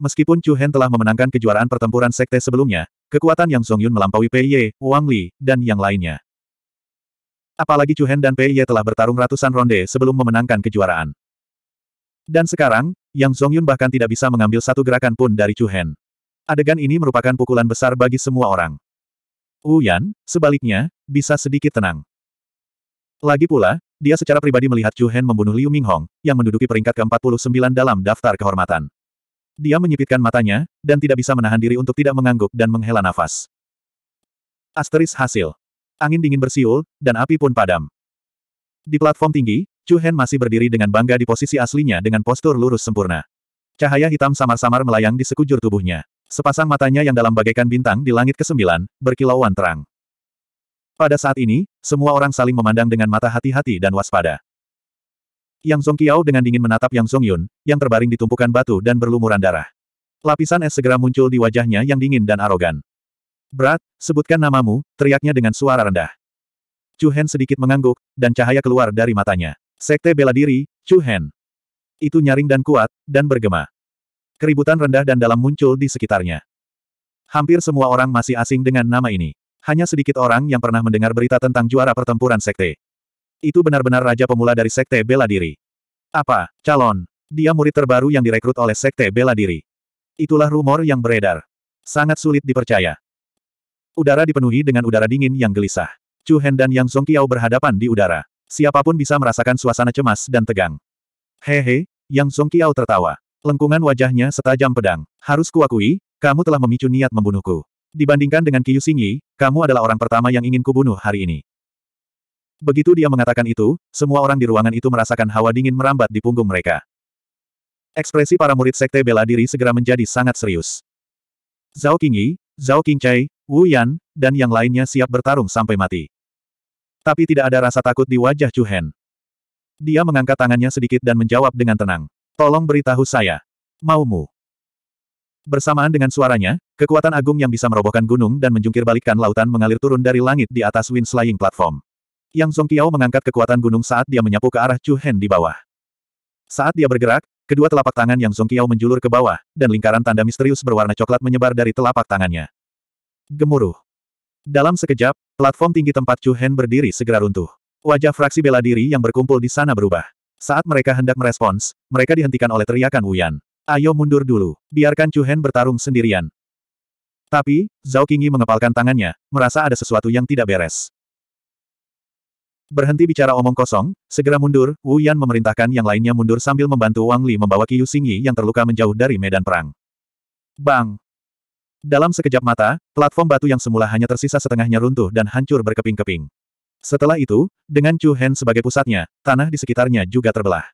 A: Meskipun Chu Hen telah memenangkan kejuaraan pertempuran sekte sebelumnya, kekuatan Yang Zongyun melampaui Pei Ye, Wang Li, dan yang lainnya. Apalagi Chu Hen dan Pei Ye telah bertarung ratusan ronde sebelum memenangkan kejuaraan. Dan sekarang, Yang Zongyun bahkan tidak bisa mengambil satu gerakan pun dari Chu Hen. Adegan ini merupakan pukulan besar bagi semua orang. Wu Yan, sebaliknya, bisa sedikit tenang. Lagi pula, dia secara pribadi melihat Chu Hen membunuh Liu Minghong, yang menduduki peringkat ke-49 dalam daftar kehormatan. Dia menyipitkan matanya, dan tidak bisa menahan diri untuk tidak mengangguk dan menghela nafas. Asteris hasil. Angin dingin bersiul, dan api pun padam. Di platform tinggi, Chu Hen masih berdiri dengan bangga di posisi aslinya dengan postur lurus sempurna. Cahaya hitam samar-samar melayang di sekujur tubuhnya. Sepasang matanya yang dalam bagaikan bintang di langit kesembilan, berkilauan terang. Pada saat ini, semua orang saling memandang dengan mata hati-hati dan waspada. Yang Song Kiao dengan dingin menatap Yang Song Yun, yang terbaring di tumpukan batu dan berlumuran darah. Lapisan es segera muncul di wajahnya yang dingin dan arogan. Berat, sebutkan namamu, teriaknya dengan suara rendah. Chu Hen sedikit mengangguk, dan cahaya keluar dari matanya. Sekte bela diri, Chu Hen. Itu nyaring dan kuat, dan bergema. Keributan rendah dan dalam muncul di sekitarnya. Hampir semua orang masih asing dengan nama ini. Hanya sedikit orang yang pernah mendengar berita tentang juara pertempuran sekte. Itu benar-benar raja pemula dari sekte bela diri. Apa, calon? Dia murid terbaru yang direkrut oleh sekte bela diri. Itulah rumor yang beredar. Sangat sulit dipercaya. Udara dipenuhi dengan udara dingin yang gelisah. Chu Hen dan Yang Zongqiao berhadapan di udara. Siapa pun bisa merasakan suasana cemas dan tegang. Hehe, Yang Song Kiao tertawa. Lengkungan wajahnya setajam pedang. Harus kuakui, kamu telah memicu niat membunuhku. Dibandingkan dengan Qiu Xingyi, kamu adalah orang pertama yang ingin kubunuh hari ini. Begitu dia mengatakan itu, semua orang di ruangan itu merasakan hawa dingin merambat di punggung mereka. Ekspresi para murid sekte bela diri segera menjadi sangat serius. Zhao Qingyi, Zhao Qingchai, Wu Yan, dan yang lainnya siap bertarung sampai mati. Tapi tidak ada rasa takut di wajah Chu Hen. Dia mengangkat tangannya sedikit dan menjawab dengan tenang. Tolong beritahu saya. Maumu. Bersamaan dengan suaranya, kekuatan agung yang bisa merobohkan gunung dan menjungkir balikkan lautan mengalir turun dari langit di atas wind slaying platform. Yang Song Qiao mengangkat kekuatan gunung saat dia menyapu ke arah Chu Hen di bawah. Saat dia bergerak, kedua telapak tangan Yang Song Qiao menjulur ke bawah, dan lingkaran tanda misterius berwarna coklat menyebar dari telapak tangannya. Gemuruh. Dalam sekejap, platform tinggi tempat Chu Hen berdiri segera runtuh. Wajah fraksi bela diri yang berkumpul di sana berubah. Saat mereka hendak merespons, mereka dihentikan oleh teriakan Wu Yan. Ayo mundur dulu. Biarkan Chu Hen bertarung sendirian. Tapi, Zhao Qingyi mengepalkan tangannya, merasa ada sesuatu yang tidak beres. Berhenti bicara omong kosong, segera mundur, Wu Yan memerintahkan yang lainnya mundur sambil membantu Wang Li membawa Qiu Xingyi yang terluka menjauh dari medan perang. Bang! Dalam sekejap mata, platform batu yang semula hanya tersisa setengahnya runtuh dan hancur berkeping-keping. Setelah itu, dengan Chu Hen sebagai pusatnya, tanah di sekitarnya juga terbelah.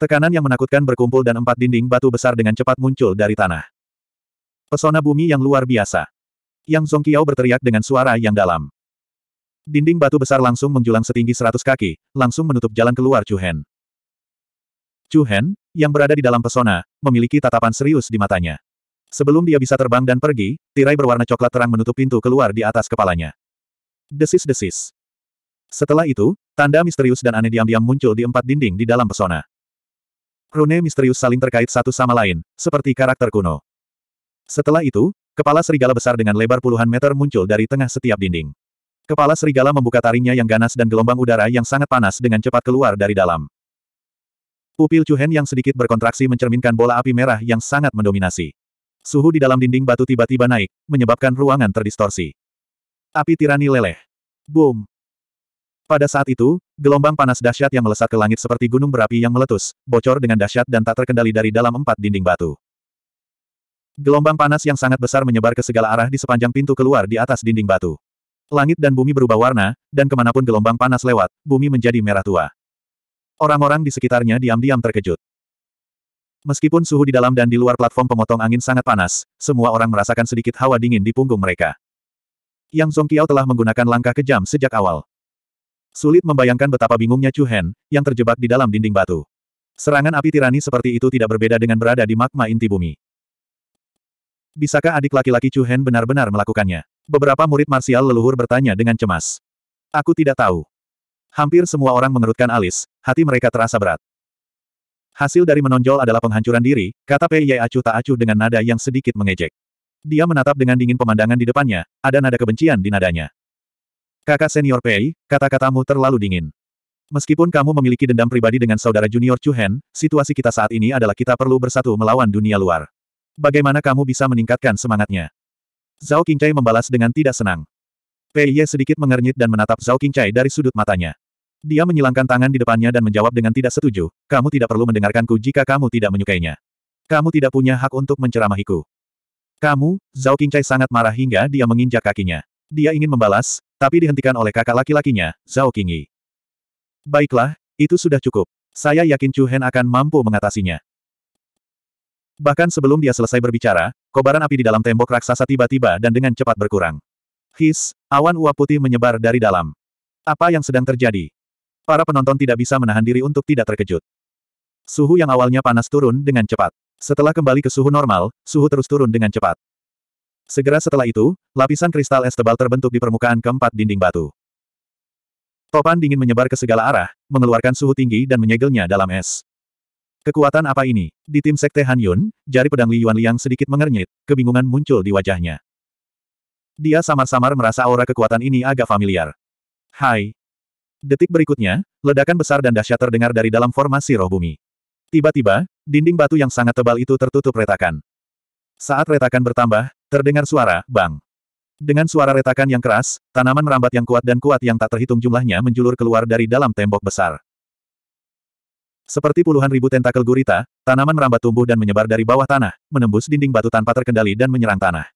A: Tekanan yang menakutkan berkumpul dan empat dinding batu besar dengan cepat muncul dari tanah. Pesona bumi yang luar biasa. Yang Zongqiao berteriak dengan suara yang dalam. Dinding batu besar langsung menjulang setinggi seratus kaki, langsung menutup jalan keluar Chu Hen. Chu Hen, yang berada di dalam pesona, memiliki tatapan serius di matanya. Sebelum dia bisa terbang dan pergi, tirai berwarna coklat terang menutup pintu keluar di atas kepalanya. Desis-desis. Setelah itu, tanda misterius dan aneh diam-diam muncul di empat dinding di dalam pesona. Rune misterius saling terkait satu sama lain, seperti karakter kuno. Setelah itu, kepala serigala besar dengan lebar puluhan meter muncul dari tengah setiap dinding. Kepala serigala membuka taringnya yang ganas dan gelombang udara yang sangat panas dengan cepat keluar dari dalam. Pupil Chuhen yang sedikit berkontraksi mencerminkan bola api merah yang sangat mendominasi. Suhu di dalam dinding batu tiba-tiba naik, menyebabkan ruangan terdistorsi. Api tirani leleh. Boom! Pada saat itu, gelombang panas dahsyat yang melesat ke langit seperti gunung berapi yang meletus, bocor dengan dahsyat dan tak terkendali dari dalam empat dinding batu. Gelombang panas yang sangat besar menyebar ke segala arah di sepanjang pintu keluar di atas dinding batu. Langit dan bumi berubah warna, dan ke mana pun gelombang panas lewat, bumi menjadi merah tua. Orang-orang di sekitarnya diam-diam terkejut. Meskipun suhu di dalam dan di luar platform pemotong angin sangat panas, semua orang merasakan sedikit hawa dingin di punggung mereka. Yang Zongqiao telah menggunakan langkah kejam sejak awal. Sulit membayangkan betapa bingungnya Chu Hen, yang terjebak di dalam dinding batu. Serangan api tirani seperti itu tidak berbeda dengan berada di magma inti bumi. Bisakah adik laki-laki Chu Hen benar-benar melakukannya? Beberapa murid marsial leluhur bertanya dengan cemas. Aku tidak tahu. Hampir semua orang mengerutkan alis, hati mereka terasa berat. Hasil dari menonjol adalah penghancuran diri, kata Pei Ye acuh tak acuh dengan nada yang sedikit mengejek. Dia menatap dengan dingin pemandangan di depannya, ada nada kebencian di nadanya. Kakak senior Pei, kata-katamu terlalu dingin. Meskipun kamu memiliki dendam pribadi dengan saudara junior Chu Hen, situasi kita saat ini adalah kita perlu bersatu melawan dunia luar. Bagaimana kamu bisa meningkatkan semangatnya? Zhao Qingcai membalas dengan tidak senang. Pei Ye sedikit mengernyit dan menatap Zhao Qingcai dari sudut matanya. Dia menyilangkan tangan di depannya dan menjawab dengan tidak setuju, kamu tidak perlu mendengarkanku jika kamu tidak menyukainya. Kamu tidak punya hak untuk menceramahiku. Kamu, Zhao Qingcai sangat marah hingga dia menginjak kakinya. Dia ingin membalas, tapi dihentikan oleh kakak laki-lakinya, Zhao Qingyi. Baiklah, itu sudah cukup. Saya yakin Chu Hen akan mampu mengatasinya. Bahkan sebelum dia selesai berbicara, kobaran api di dalam tembok raksasa tiba-tiba dan dengan cepat berkurang. His, awan uap putih menyebar dari dalam. Apa yang sedang terjadi? Para penonton tidak bisa menahan diri untuk tidak terkejut. Suhu yang awalnya panas turun dengan cepat. Setelah kembali ke suhu normal, suhu terus turun dengan cepat. Segera setelah itu, lapisan kristal es tebal terbentuk di permukaan keempat dinding batu. Topan dingin menyebar ke segala arah, mengeluarkan suhu tinggi dan menyegelnya dalam es. Kekuatan apa ini? Di tim Sekte Han Yun, jari pedang Li Yuan Liang sedikit mengernyit, kebingungan muncul di wajahnya. Dia samar-samar merasa aura kekuatan ini agak familiar. Hai! Detik berikutnya, ledakan besar dan dahsyat terdengar dari dalam formasi roh bumi. Tiba-tiba, dinding batu yang sangat tebal itu tertutup retakan. Saat retakan bertambah, terdengar suara, bang. Dengan suara retakan yang keras, tanaman merambat yang kuat dan kuat yang tak terhitung jumlahnya menjulur keluar dari dalam tembok besar. Seperti puluhan ribu tentakel gurita, tanaman merambat tumbuh dan menyebar dari bawah tanah, menembus dinding batu tanpa terkendali dan menyerang tanah.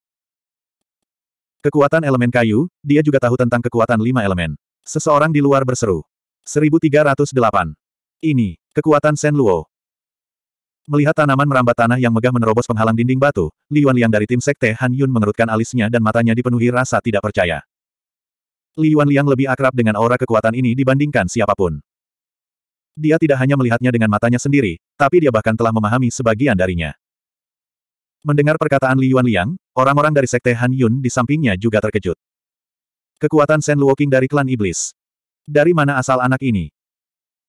A: Kekuatan elemen kayu, dia juga tahu tentang kekuatan lima elemen. Seseorang di luar berseru. 1308. Ini, kekuatan Shen Luo. Melihat tanaman merambat tanah yang megah menerobos penghalang dinding batu, Li Yuan Liang dari tim Sekte Han Yun mengerutkan alisnya dan matanya dipenuhi rasa tidak percaya. Li Yuan Liang lebih akrab dengan aura kekuatan ini dibandingkan siapa pun. Dia tidak hanya melihatnya dengan matanya sendiri, tapi dia bahkan telah memahami sebagian darinya. Mendengar perkataan Li Yuan Liang, orang-orang dari Sekte Han Yun di sampingnya juga terkejut. Kekuatan Shen Luoking dari klan iblis. Dari mana asal anak ini?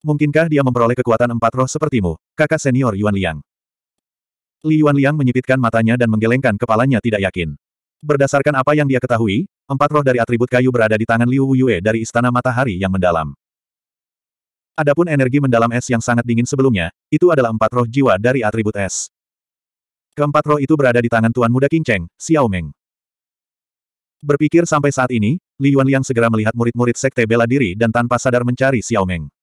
A: Mungkinkah dia memperoleh kekuatan empat roh sepertimu, kakak senior Yuan Liang? Li Yuan Liang menyipitkan matanya dan menggelengkan kepalanya tidak yakin. Berdasarkan apa yang dia ketahui, empat roh dari atribut kayu berada di tangan Liu Yue dari Istana Matahari yang mendalam. Adapun energi mendalam es yang sangat dingin sebelumnya, itu adalah empat roh jiwa dari atribut es. Keempat roh itu berada di tangan Tuan Muda King Cheng, Xiao Meng. Berpikir sampai saat ini, Li Yuan Liang segera melihat murid-murid sekte bela diri dan tanpa sadar mencari Xiao Meng.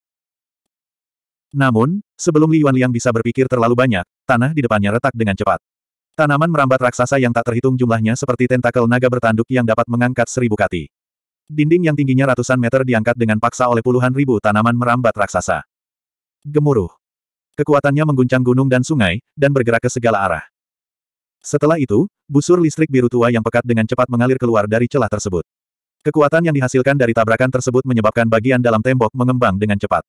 A: Namun, sebelum Li Yuan Liang bisa berpikir terlalu banyak, tanah di depannya retak dengan cepat. Tanaman merambat raksasa yang tak terhitung jumlahnya seperti tentakel naga bertanduk yang dapat mengangkat seribu kati. Dinding yang tingginya ratusan meter diangkat dengan paksa oleh puluhan ribu tanaman merambat raksasa. Gemuruh. Kekuatannya mengguncang gunung dan sungai, dan bergerak ke segala arah. Setelah itu, busur listrik biru tua yang pekat dengan cepat mengalir keluar dari celah tersebut. Kekuatan yang dihasilkan dari tabrakan tersebut menyebabkan bagian dalam tembok mengembang dengan cepat.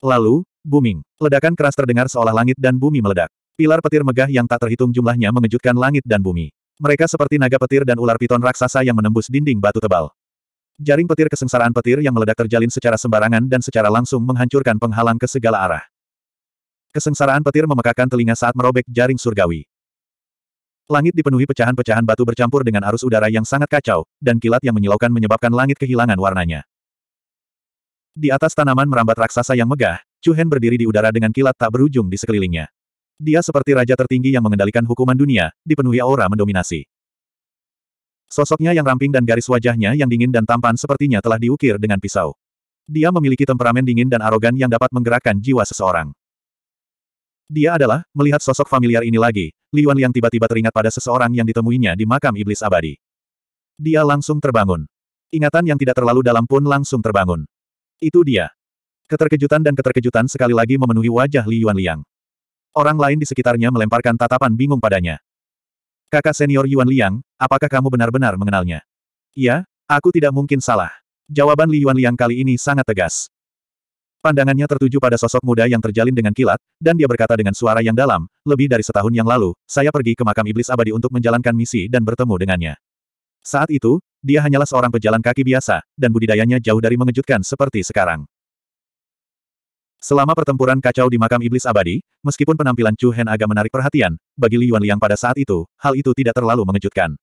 A: Lalu, Booming. Ledakan keras terdengar seolah langit dan bumi meledak. Pilar petir megah yang tak terhitung jumlahnya mengejutkan langit dan bumi. Mereka seperti naga petir dan ular piton raksasa yang menembus dinding batu tebal. Jaring petir kesengsaraan petir yang meledak terjalin secara sembarangan dan secara langsung menghancurkan penghalang ke segala arah. Kesengsaraan petir memekakan telinga saat merobek jaring surgawi. Langit dipenuhi pecahan-pecahan batu bercampur dengan arus udara yang sangat kacau, dan kilat yang menyilaukan menyebabkan langit kehilangan warnanya. Di atas tanaman merambat raksasa yang megah, Chu Hen berdiri di udara dengan kilat tak berujung di sekelilingnya. Dia seperti raja tertinggi yang mengendalikan hukuman dunia, dipenuhi aura mendominasi. Sosoknya yang ramping dan garis wajahnya yang dingin dan tampan sepertinya telah diukir dengan pisau. Dia memiliki temperamen dingin dan arogan yang dapat menggerakkan jiwa seseorang. Dia adalah, melihat sosok familiar ini lagi, Liuan yang tiba-tiba teringat pada seseorang yang ditemuinya di makam iblis abadi. Dia langsung terbangun. Ingatan yang tidak terlalu dalam pun langsung terbangun. Itu dia. Keterkejutan dan keterkejutan sekali lagi memenuhi wajah Li Yuan Liang. Orang lain di sekitarnya melemparkan tatapan bingung padanya. Kakak senior Yuan Liang, apakah kamu benar-benar mengenalnya? Iya, aku tidak mungkin salah. Jawaban Li Yuan Liang kali ini sangat tegas. Pandangannya tertuju pada sosok muda yang terjalin dengan kilat, dan dia berkata dengan suara yang dalam, lebih dari setahun yang lalu, saya pergi ke makam iblis abadi untuk menjalankan misi dan bertemu dengannya. Saat itu, dia hanyalah seorang pejalan kaki biasa, dan budidayanya jauh dari mengejutkan seperti sekarang. Selama pertempuran kacau di makam iblis abadi, meskipun penampilan Chu Hen agak menarik perhatian, bagi Li Yuanliang pada saat itu, hal itu tidak terlalu mengejutkan.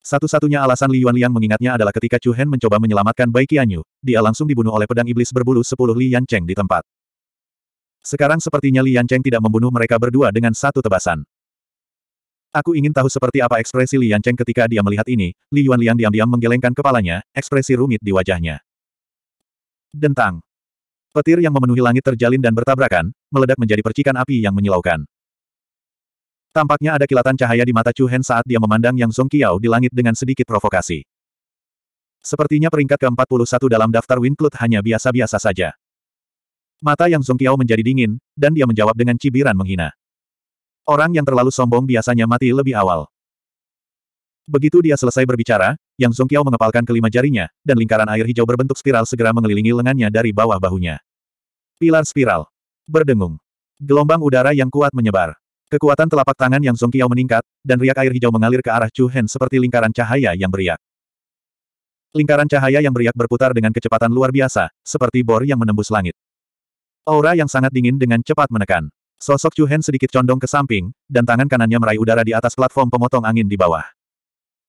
A: Satu-satunya alasan Li Yuanliang mengingatnya adalah ketika Chu Hen mencoba menyelamatkan Bai Qianyu, dia langsung dibunuh oleh pedang iblis berbulu sepuluh Li Yancheng di tempat. Sekarang sepertinya Li Yancheng tidak membunuh mereka berdua dengan satu tebasan. Aku ingin tahu seperti apa ekspresi Li Yancheng ketika dia melihat ini, Li Yuanliang diam-diam menggelengkan kepalanya, ekspresi rumit di wajahnya. Dentang. Petir yang memenuhi langit terjalin dan bertabrakan, meledak menjadi percikan api yang menyilaukan. Tampaknya ada kilatan cahaya di mata Chu Hen saat dia memandang Yang Song Qiao di langit dengan sedikit provokasi. Sepertinya peringkat ke-41 dalam daftar Winclut hanya biasa-biasa saja. Mata Yang Song Qiao menjadi dingin, dan dia menjawab dengan cibiran menghina. Orang yang terlalu sombong biasanya mati lebih awal. Begitu dia selesai berbicara, Yang Song Qiao mengepalkan kelima jarinya, dan lingkaran air hijau berbentuk spiral segera mengelilingi lengannya dari bawah bahunya. Pilar spiral. Berdengung. Gelombang udara yang kuat menyebar. Kekuatan telapak tangan yang Song Qiao meningkat, dan riak air hijau mengalir ke arah Chu Hen seperti lingkaran cahaya yang beriak. Lingkaran cahaya yang beriak berputar dengan kecepatan luar biasa, seperti bor yang menembus langit. Aura yang sangat dingin dengan cepat menekan. Sosok Chu Hen sedikit condong ke samping, dan tangan kanannya meraih udara di atas platform pemotong angin di bawah.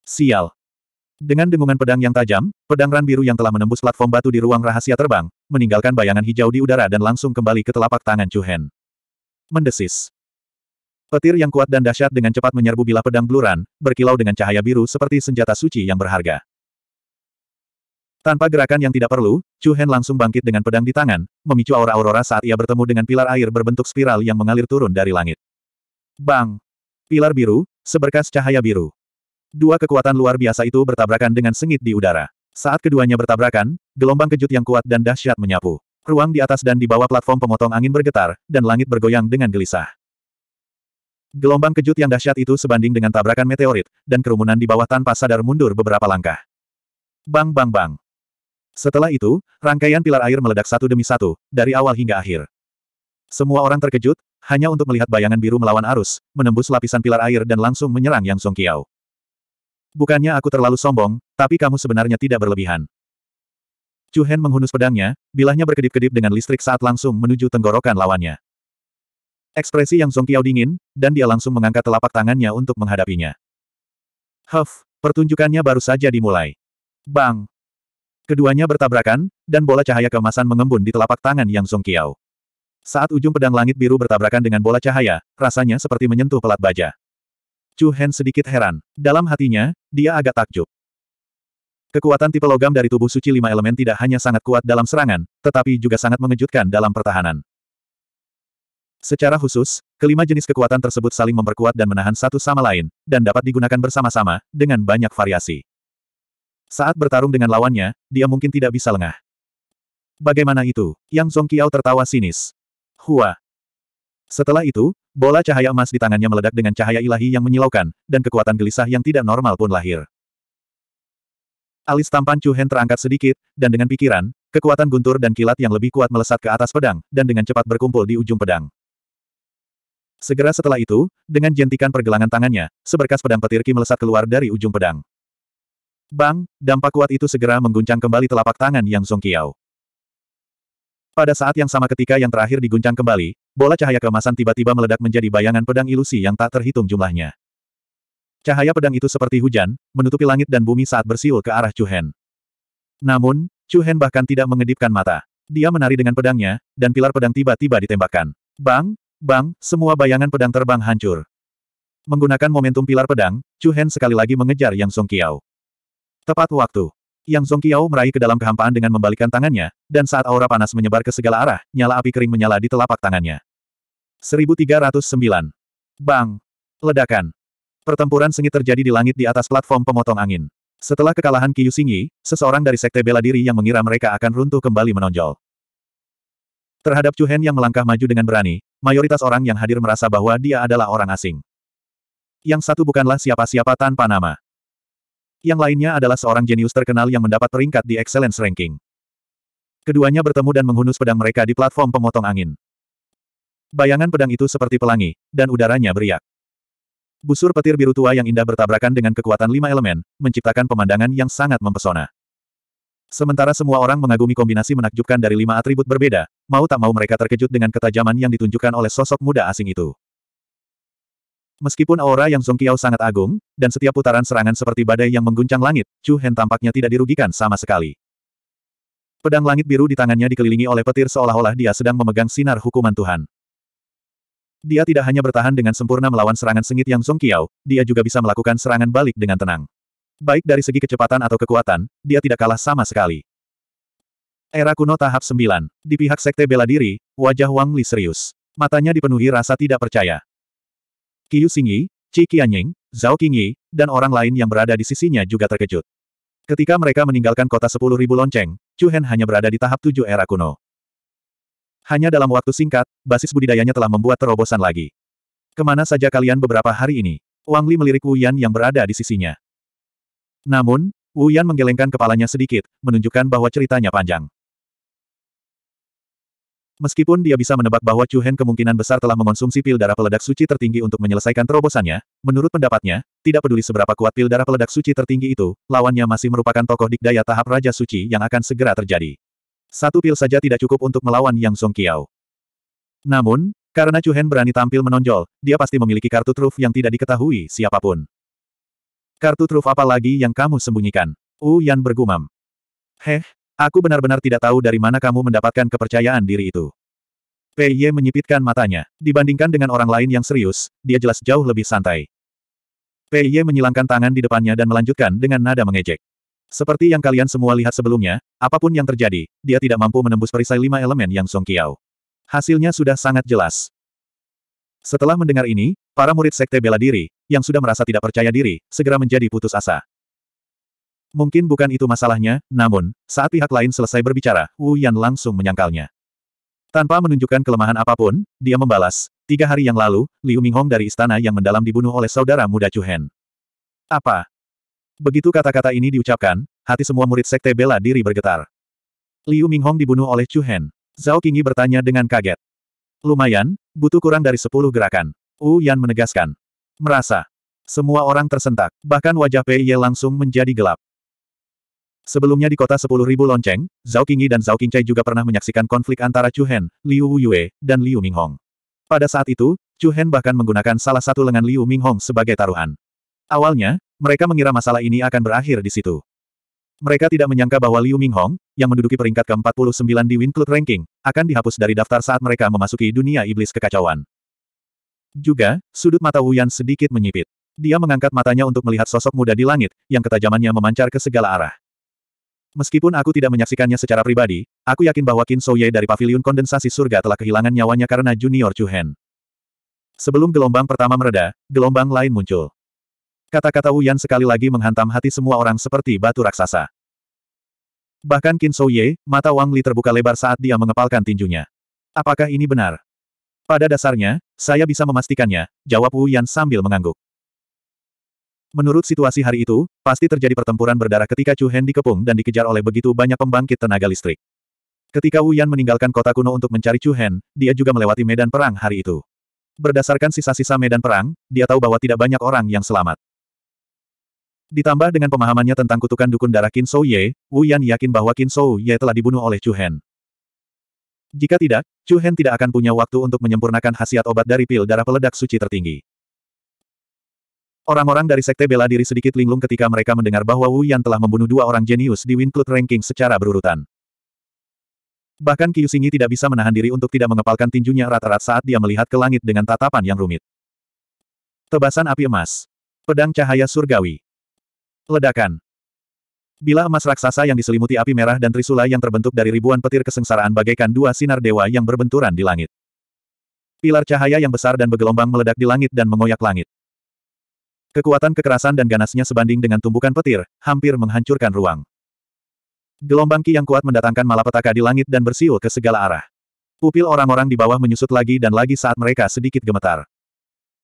A: Sial! Dengan dengungan pedang yang tajam, pedang ran biru yang telah menembus platform batu di ruang rahasia terbang, meninggalkan bayangan hijau di udara dan langsung kembali ke telapak tangan Chu Hen. Mendesis. Petir yang kuat dan dahsyat dengan cepat menyerbu bilah pedang bluran, berkilau dengan cahaya biru seperti senjata suci yang berharga. Tanpa gerakan yang tidak perlu, Chu Hen langsung bangkit dengan pedang di tangan, memicu aura-aurora saat ia bertemu dengan pilar air berbentuk spiral yang mengalir turun dari langit. Bang! Pilar biru, seberkas cahaya biru. Dua kekuatan luar biasa itu bertabrakan dengan sengit di udara. Saat keduanya bertabrakan, gelombang kejut yang kuat dan dahsyat menyapu. Ruang di atas dan di bawah platform pemotong angin bergetar, dan langit bergoyang dengan gelisah. Gelombang kejut yang dahsyat itu sebanding dengan tabrakan meteorit, dan kerumunan di bawah tanpa sadar mundur beberapa langkah. Bang bang bang. Setelah itu, rangkaian pilar air meledak satu demi satu, dari awal hingga akhir. Semua orang terkejut, hanya untuk melihat bayangan biru melawan arus, menembus lapisan pilar air dan langsung menyerang Yang Song Qiao. Bukannya aku terlalu sombong, tapi kamu sebenarnya tidak berlebihan. Chu Hen menghunus pedangnya, bilahnya berkedip-kedip dengan listrik saat langsung menuju tenggorokan lawannya. Ekspresi yang Song Qiao dingin, dan dia langsung mengangkat telapak tangannya untuk menghadapinya. Huff, pertunjukannya baru saja dimulai. Bang! Keduanya bertabrakan, dan bola cahaya keemasan mengembun di telapak tangan Yang Song Qiao. Saat ujung pedang langit biru bertabrakan dengan bola cahaya, rasanya seperti menyentuh pelat baja. Chu Hen sedikit heran. Dalam hatinya, dia agak takjub. Kekuatan tipe logam dari tubuh suci lima elemen tidak hanya sangat kuat dalam serangan, tetapi juga sangat mengejutkan dalam pertahanan. Secara khusus, kelima jenis kekuatan tersebut saling memperkuat dan menahan satu sama lain, dan dapat digunakan bersama-sama, dengan banyak variasi. Saat bertarung dengan lawannya, dia mungkin tidak bisa lengah. Bagaimana itu? Yang Song Qiao tertawa sinis. Hua. Setelah itu, bola cahaya emas di tangannya meledak dengan cahaya ilahi yang menyilaukan, dan kekuatan gelisah yang tidak normal pun lahir. Alis tampan Chu Hen terangkat sedikit, dan dengan pikiran, kekuatan guntur dan kilat yang lebih kuat melesat ke atas pedang, dan dengan cepat berkumpul di ujung pedang. Segera setelah itu, dengan jentikan pergelangan tangannya, seberkas pedang petir Ki melesat keluar dari ujung pedang. Bang, dampak kuat itu segera mengguncang kembali telapak tangan Yang Song Qiao. Pada saat yang sama ketika yang terakhir diguncang kembali, bola cahaya keemasan tiba-tiba meledak menjadi bayangan pedang ilusi yang tak terhitung jumlahnya. Cahaya pedang itu seperti hujan, menutupi langit dan bumi saat bersiul ke arah Chu Hen. Namun, Chu Hen bahkan tidak mengedipkan mata. Dia menari dengan pedangnya, dan pilar pedang tiba-tiba ditembakkan. Bang, Bang, semua bayangan pedang terbang hancur. Menggunakan momentum pilar pedang, Chu Hen sekali lagi mengejar Yang Song Qiao. Tepat waktu. Yang Song Qiao meraih ke dalam kehampaan dengan membalikkan tangannya, dan saat aura panas menyebar ke segala arah, nyala api kering menyala di telapak tangannya. 1309. Bang! Ledakan. Pertempuran sengit terjadi di langit di atas platform pemotong angin. Setelah kekalahan Qiu Xingyi, seseorang dari sekte bela diri yang mengira mereka akan runtuh kembali menonjol. Terhadap Chu Hen yang melangkah maju dengan berani, mayoritas orang yang hadir merasa bahwa dia adalah orang asing. Yang satu bukanlah siapa-siapa tanpa nama. Yang lainnya adalah seorang jenius terkenal yang mendapat peringkat di Excellence Ranking. Keduanya bertemu dan menghunus pedang mereka di platform pemotong angin. Bayangan pedang itu seperti pelangi, dan udaranya beriak. Busur petir biru tua yang indah bertabrakan dengan kekuatan lima elemen, menciptakan pemandangan yang sangat mempesona. Sementara semua orang mengagumi kombinasi menakjubkan dari lima atribut berbeda, mau tak mau mereka terkejut dengan ketajaman yang ditunjukkan oleh sosok muda asing itu. Meskipun aura yang Song Qiao sangat agung, dan setiap putaran serangan seperti badai yang mengguncang langit, Chu Hen tampaknya tidak dirugikan sama sekali. Pedang langit biru di tangannya dikelilingi oleh petir seolah-olah dia sedang memegang sinar hukuman Tuhan. Dia tidak hanya bertahan dengan sempurna melawan serangan sengit yang Song Qiao, dia juga bisa melakukan serangan balik dengan tenang. Baik dari segi kecepatan atau kekuatan, dia tidak kalah sama sekali. Era kuno tahap 9. Di pihak sekte bela diri, wajah Wang Li serius. Matanya dipenuhi rasa tidak percaya. Qiu Xingyi, Qi Qianying, Zhao Qingyi, dan orang lain yang berada di sisinya juga terkejut. Ketika mereka meninggalkan kota 10.000 lonceng, Chu Hen hanya berada di tahap 7 era kuno. Hanya dalam waktu singkat, basis budidayanya telah membuat terobosan lagi. Ke mana saja kalian beberapa hari ini? Wang Li melirik Wu Yan yang berada di sisinya. Namun, Wu Yan menggelengkan kepalanya sedikit, menunjukkan bahwa ceritanya panjang. Meskipun dia bisa menebak bahwa Chu Hen kemungkinan besar telah mengonsumsi pil darah peledak suci tertinggi untuk menyelesaikan terobosannya, menurut pendapatnya, tidak peduli seberapa kuat pil darah peledak suci tertinggi itu, lawannya masih merupakan tokoh dikdaya tahap Raja Suci yang akan segera terjadi. Satu pil saja tidak cukup untuk melawan Yang Song Qiao. Namun, karena Chu Hen berani tampil menonjol, dia pasti memiliki kartu truf yang tidak diketahui siapa pun. Kartu truf apa lagi yang kamu sembunyikan? Wu Yan bergumam. Heh, aku benar-benar tidak tahu dari mana kamu mendapatkan kepercayaan diri itu. Pei Ye menyipitkan matanya. Dibandingkan dengan orang lain yang serius, dia jelas jauh lebih santai. Pei Ye menyilangkan tangan di depannya dan melanjutkan dengan nada mengejek. Seperti yang kalian semua lihat sebelumnya, apa pun yang terjadi, dia tidak mampu menembus perisai lima elemen yang Song Qiao. Hasilnya sudah sangat jelas. Setelah mendengar ini, para murid sekte bela diri, yang sudah merasa tidak percaya diri, segera menjadi putus asa. Mungkin bukan itu masalahnya, namun, saat pihak lain selesai berbicara, Wu Yan langsung menyangkalnya. Tanpa menunjukkan kelemahan apa pun, dia membalas, tiga hari yang lalu, Liu Minghong dari istana yang mendalam dibunuh oleh saudara muda Chu Hen. Apa? Begitu kata-kata ini diucapkan, hati semua murid sekte bela diri bergetar. Liu Minghong dibunuh oleh Chu Hen. Zhao Qingyi bertanya dengan kaget. Lumayan, butuh kurang dari sepuluh gerakan. Wu Yan menegaskan. Merasa. Semua orang tersentak, bahkan wajah Pei Ye langsung menjadi gelap. Sebelumnya di kota sepuluh ribu lonceng, Zhao Qingyi dan Zhao Qingcai juga pernah menyaksikan konflik antara Chu Hen, Liu Yue, dan Liu Minghong. Pada saat itu, Chu Hen bahkan menggunakan salah satu lengan Liu Minghong sebagai taruhan. Awalnya, mereka mengira masalah ini akan berakhir di situ. Mereka tidak menyangka bahwa Liu Minghong, yang menduduki peringkat ke-49 di Win Cloud Ranking, akan dihapus dari daftar saat mereka memasuki dunia iblis kekacauan. Juga, sudut mata Wu Yan sedikit menyipit. Dia mengangkat matanya untuk melihat sosok muda di langit, yang ketajamannya memancar ke segala arah. Meskipun aku tidak menyaksikannya secara pribadi, aku yakin bahwa Qin Souye dari Paviliun Kondensasi Surga telah kehilangan nyawanya karena Junior Chu Hen. Sebelum gelombang pertama mereda, gelombang lain muncul. Kata-kata Wu Yan sekali lagi menghantam hati semua orang seperti batu raksasa. Bahkan Qin Ye, mata Wang Li terbuka lebar saat dia mengepalkan tinjunya. Apakah ini benar? Pada dasarnya, saya bisa memastikannya, jawab Wu Yan sambil mengangguk. Menurut situasi hari itu, pasti terjadi pertempuran berdarah ketika Chu Hen dikepung dan dikejar oleh begitu banyak pembangkit tenaga listrik. Ketika Wu Yan meninggalkan kota kuno untuk mencari Chu Hen, dia juga melewati medan perang hari itu. Berdasarkan sisa-sisa medan perang, dia tahu bahwa tidak banyak orang yang selamat. Ditambah dengan pemahamannya tentang kutukan dukun darah Qin Shou Ye, Wu Yan yakin bahwa Qin Shou Ye telah dibunuh oleh Chu Hen. Jika tidak, Chu Hen tidak akan punya waktu untuk menyempurnakan khasiat obat dari pil darah peledak suci tertinggi. Orang-orang dari sekte bela diri sedikit linglung ketika mereka mendengar bahwa Wu Yan telah membunuh dua orang jenius di Wincloud Ranking secara berurutan. Bahkan Qiu Xingyi tidak bisa menahan diri untuk tidak mengepalkan tinjunya rata-rata saat dia melihat ke langit dengan tatapan yang rumit. Tebasan api emas. Pedang cahaya surgawi. Ledakan. Bila emas raksasa yang diselimuti api merah dan trisula yang terbentuk dari ribuan petir kesengsaraan bagaikan dua sinar dewa yang berbenturan di langit. Pilar cahaya yang besar dan bergelombang meledak di langit dan mengoyak langit. Kekuatan kekerasan dan ganasnya sebanding dengan tumbukan petir, hampir menghancurkan ruang. Gelombang ki yang kuat mendatangkan malapetaka di langit dan bersiul ke segala arah. Pupil orang-orang di bawah menyusut lagi dan lagi saat mereka sedikit gemetar.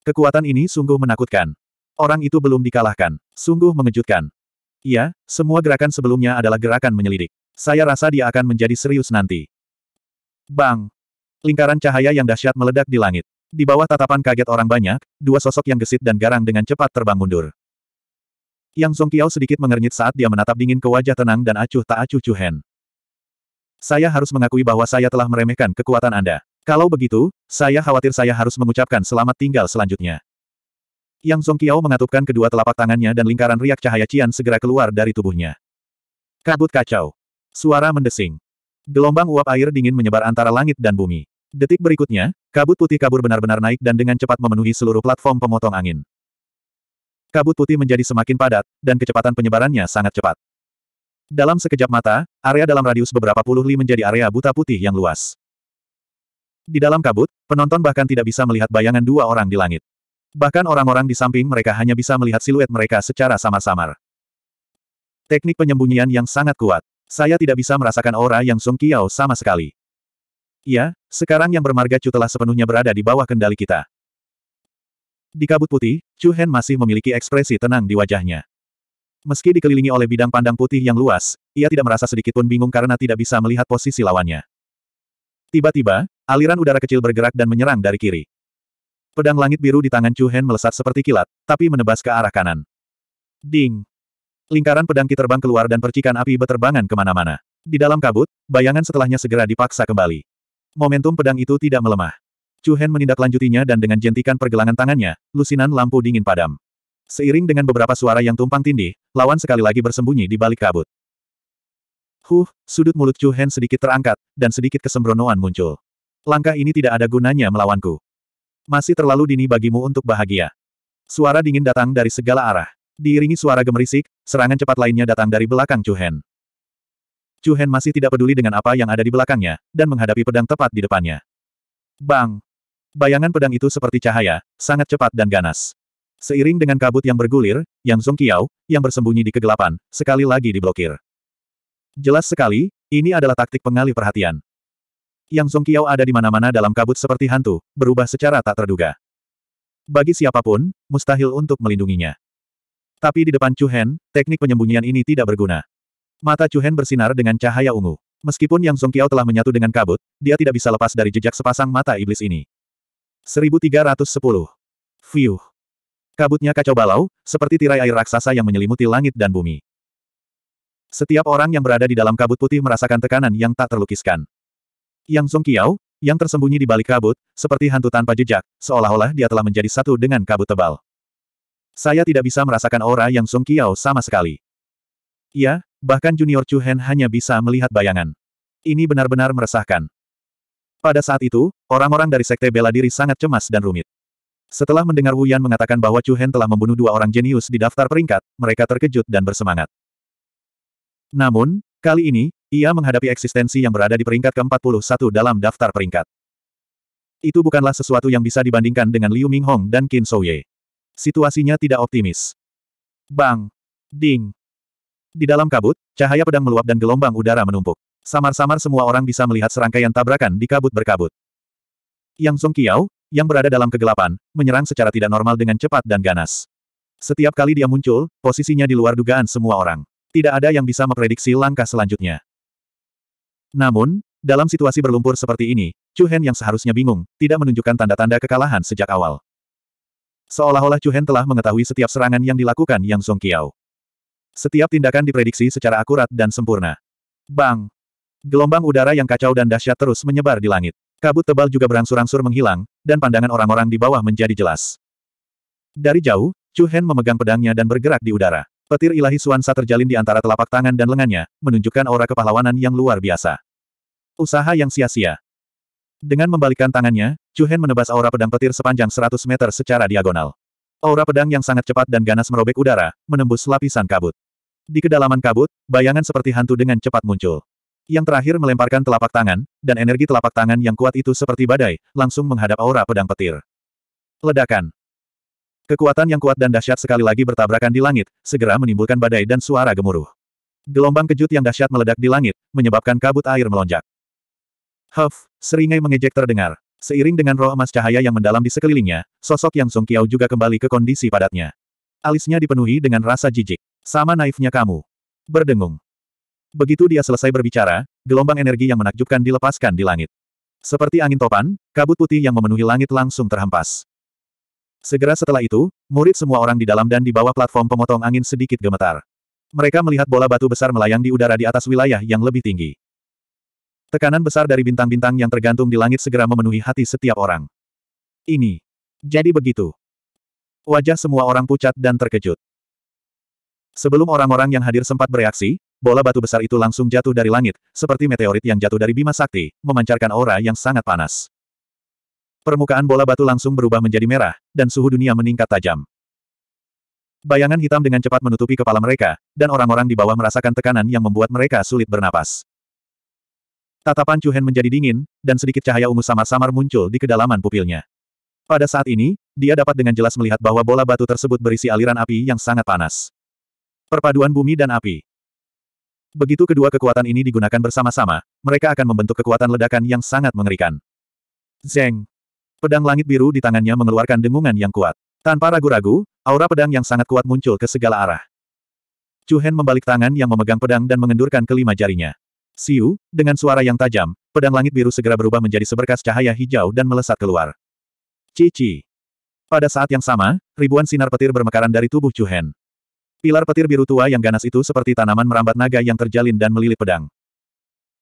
A: Kekuatan ini sungguh menakutkan. Orang itu belum dikalahkan. Sungguh mengejutkan. Iya, semua gerakan sebelumnya adalah gerakan menyelidik. Saya rasa dia akan menjadi serius nanti. Bang! Lingkaran cahaya yang dahsyat meledak di langit. Di bawah tatapan kaget orang banyak, dua sosok yang gesit dan garang dengan cepat terbang mundur. Yang Song Qiao sedikit mengernyit saat dia menatap dingin ke wajah tenang dan acuh tak acuh Chu Hen. Saya harus mengakui bahwa saya telah meremehkan kekuatan Anda. Kalau begitu, saya khawatir saya harus mengucapkan selamat tinggal selanjutnya. Yang Song Qiao mengatupkan kedua telapak tangannya dan lingkaran riak cahaya cian segera keluar dari tubuhnya. Kabut kacau. Suara mendesing. Gelombang uap air dingin menyebar antara langit dan bumi. Detik berikutnya, kabut putih kabur benar-benar naik dan dengan cepat memenuhi seluruh platform pemotong angin. Kabut putih menjadi semakin padat, dan kecepatan penyebarannya sangat cepat. Dalam sekejap mata, area dalam radius beberapa puluh li menjadi area buta putih yang luas. Di dalam kabut, penonton bahkan tidak bisa melihat bayangan dua orang di langit. Bahkan orang-orang di samping mereka hanya bisa melihat siluet mereka secara samar-samar. Teknik penyembunyian yang sangat kuat. Saya tidak bisa merasakan aura yang Song Qiao sama sekali. Ya, sekarang yang bermarga Chu telah sepenuhnya berada di bawah kendali kita. Di kabut putih, Chu Hen masih memiliki ekspresi tenang di wajahnya. Meski dikelilingi oleh bidang pandang putih yang luas, ia tidak merasa sedikit pun bingung karena tidak bisa melihat posisi lawannya. Tiba-tiba, aliran udara kecil bergerak dan menyerang dari kiri. Pedang langit biru di tangan Chu Hen melesat seperti kilat, tapi menebas ke arah kanan. Ding! Lingkaran pedang Ki terbang keluar dan percikan api beterbangan ke mana-mana. Di dalam kabut, bayangan setelahnya segera dipaksa kembali. Momentum pedang itu tidak melemah. Chu Hen menindaklanjutinya dan dengan jentikan pergelangan tangannya, lusinan lampu dingin padam. Seiring dengan beberapa suara yang tumpang tindih, lawan sekali lagi bersembunyi di balik kabut. Huh, sudut mulut Chu Hen sedikit terangkat, dan sedikit kesembronoan muncul. Langkah ini tidak ada gunanya melawanku. Masih terlalu dini bagimu untuk bahagia. Suara dingin datang dari segala arah. Diiringi suara gemerisik, serangan cepat lainnya datang dari belakang Chu Hen. Chu Hen masih tidak peduli dengan apa yang ada di belakangnya, dan menghadapi pedang tepat di depannya. Bang! Bayangan pedang itu seperti cahaya, sangat cepat dan ganas. Seiring dengan kabut yang bergulir, Yang Zong Qiao, yang bersembunyi di kegelapan, sekali lagi diblokir. Jelas sekali, ini adalah taktik pengalih perhatian. Yang Zong Qiao ada di mana-mana dalam kabut seperti hantu, berubah secara tak terduga. Bagi siapa pun, mustahil untuk melindunginya. Tapi di depan Chu Hen, teknik penyembunyian ini tidak berguna. Mata Chu Hen bersinar dengan cahaya ungu. Meskipun Yang Song Qiao telah menyatu dengan kabut, dia tidak bisa lepas dari jejak sepasang mata iblis ini. 1310. Fiuh. Kabutnya kacau balau, seperti tirai air raksasa yang menyelimuti langit dan bumi. Setiap orang yang berada di dalam kabut putih merasakan tekanan yang tak terlukiskan. Yang Song Qiao, yang tersembunyi di balik kabut, seperti hantu tanpa jejak, seolah-olah dia telah menjadi satu dengan kabut tebal. Saya tidak bisa merasakan aura yang Song Qiao sama sekali. Ya, bahkan Junior Chu Hen hanya bisa melihat bayangan. Ini benar-benar meresahkan. Pada saat itu, orang-orang dari Sekte Bela Diri sangat cemas dan rumit. Setelah mendengar Wu Yan mengatakan bahwa Chu Hen telah membunuh dua orang jenius di daftar peringkat, mereka terkejut dan bersemangat. Namun, kali ini, ia menghadapi eksistensi yang berada di peringkat ke-41 dalam daftar peringkat. Itu bukanlah sesuatu yang bisa dibandingkan dengan Liu Minghong dan Qin Shouye. Situasinya tidak optimis. Bang! Ding! Di dalam kabut, cahaya pedang meluap dan gelombang udara menumpuk. Samar-samar semua orang bisa melihat serangkaian tabrakan di kabut berkabut. Yang Song Qiao, yang berada dalam kegelapan, menyerang secara tidak normal dengan cepat dan ganas. Setiap kali dia muncul, posisinya di luar dugaan semua orang. Tidak ada yang bisa memprediksi langkah selanjutnya. Namun, dalam situasi berlumpur seperti ini, Chu Hen yang seharusnya bingung, tidak menunjukkan tanda-tanda kekalahan sejak awal. Seolah-olah Chu Hen telah mengetahui setiap serangan yang dilakukan Yang Song Qiao. Setiap tindakan diprediksi secara akurat dan sempurna. Bang! Gelombang udara yang kacau dan dahsyat terus menyebar di langit. Kabut tebal juga berangsur-angsur menghilang, dan pandangan orang-orang di bawah menjadi jelas. Dari jauh, Chu Hen memegang pedangnya dan bergerak di udara. Petir ilahi Suansa terjalin di antara telapak tangan dan lengannya, menunjukkan aura kepahlawanan yang luar biasa. Usaha yang sia-sia. Dengan membalikkan tangannya, Chu Hen menebas aura pedang petir sepanjang 100 meter secara diagonal. Aura pedang yang sangat cepat dan ganas merobek udara, menembus lapisan kabut. Di kedalaman kabut, bayangan seperti hantu dengan cepat muncul. Yang terakhir melemparkan telapak tangan, dan energi telapak tangan yang kuat itu seperti badai, langsung menghadap aura pedang petir. Ledakan. Kekuatan yang kuat dan dahsyat sekali lagi bertabrakan di langit, segera menimbulkan badai dan suara gemuruh. Gelombang kejut yang dahsyat meledak di langit, menyebabkan kabut air melonjak. Huff, seringai mengejek terdengar. Seiring dengan roh emas cahaya yang mendalam di sekelilingnya, sosok Yang Song Qiao juga kembali ke kondisi padatnya. Alisnya dipenuhi dengan rasa jijik. Sama naifnya kamu. Berdengung. Begitu dia selesai berbicara, gelombang energi yang menakjubkan dilepaskan di langit. Seperti angin topan, kabut putih yang memenuhi langit langsung terhempas. Segera setelah itu, murid semua orang di dalam dan di bawah platform pemotong angin sedikit gemetar. Mereka melihat bola batu besar melayang di udara di atas wilayah yang lebih tinggi. Tekanan besar dari bintang-bintang yang tergantung di langit segera memenuhi hati setiap orang. Ini. Jadi begitu. Wajah semua orang pucat dan terkejut. Sebelum orang-orang yang hadir sempat bereaksi, bola batu besar itu langsung jatuh dari langit, seperti meteorit yang jatuh dari Bima Sakti, memancarkan aura yang sangat panas. Permukaan bola batu langsung berubah menjadi merah, dan suhu dunia meningkat tajam. Bayangan hitam dengan cepat menutupi kepala mereka, dan orang-orang di bawah merasakan tekanan yang membuat mereka sulit bernapas. Tatapan Chuhen menjadi dingin, dan sedikit cahaya ungu samar-samar muncul di kedalaman pupilnya. Pada saat ini, dia dapat dengan jelas melihat bahwa bola batu tersebut berisi aliran api yang sangat panas. Perpaduan bumi dan api. Begitu kedua kekuatan ini digunakan bersama-sama, mereka akan membentuk kekuatan ledakan yang sangat mengerikan. Zeng. Pedang langit biru di tangannya mengeluarkan dengungan yang kuat. Tanpa ragu-ragu, aura pedang yang sangat kuat muncul ke segala arah. Chu Hen membalik tangan yang memegang pedang dan mengendurkan kelima jarinya. Siu, dengan suara yang tajam, pedang langit biru segera berubah menjadi seberkas cahaya hijau dan melesat keluar. Cici. Pada saat yang sama, ribuan sinar petir bermekaran dari tubuh Chu Hen. Pilar petir biru tua yang ganas itu seperti tanaman merambat naga yang terjalin dan melilit pedang.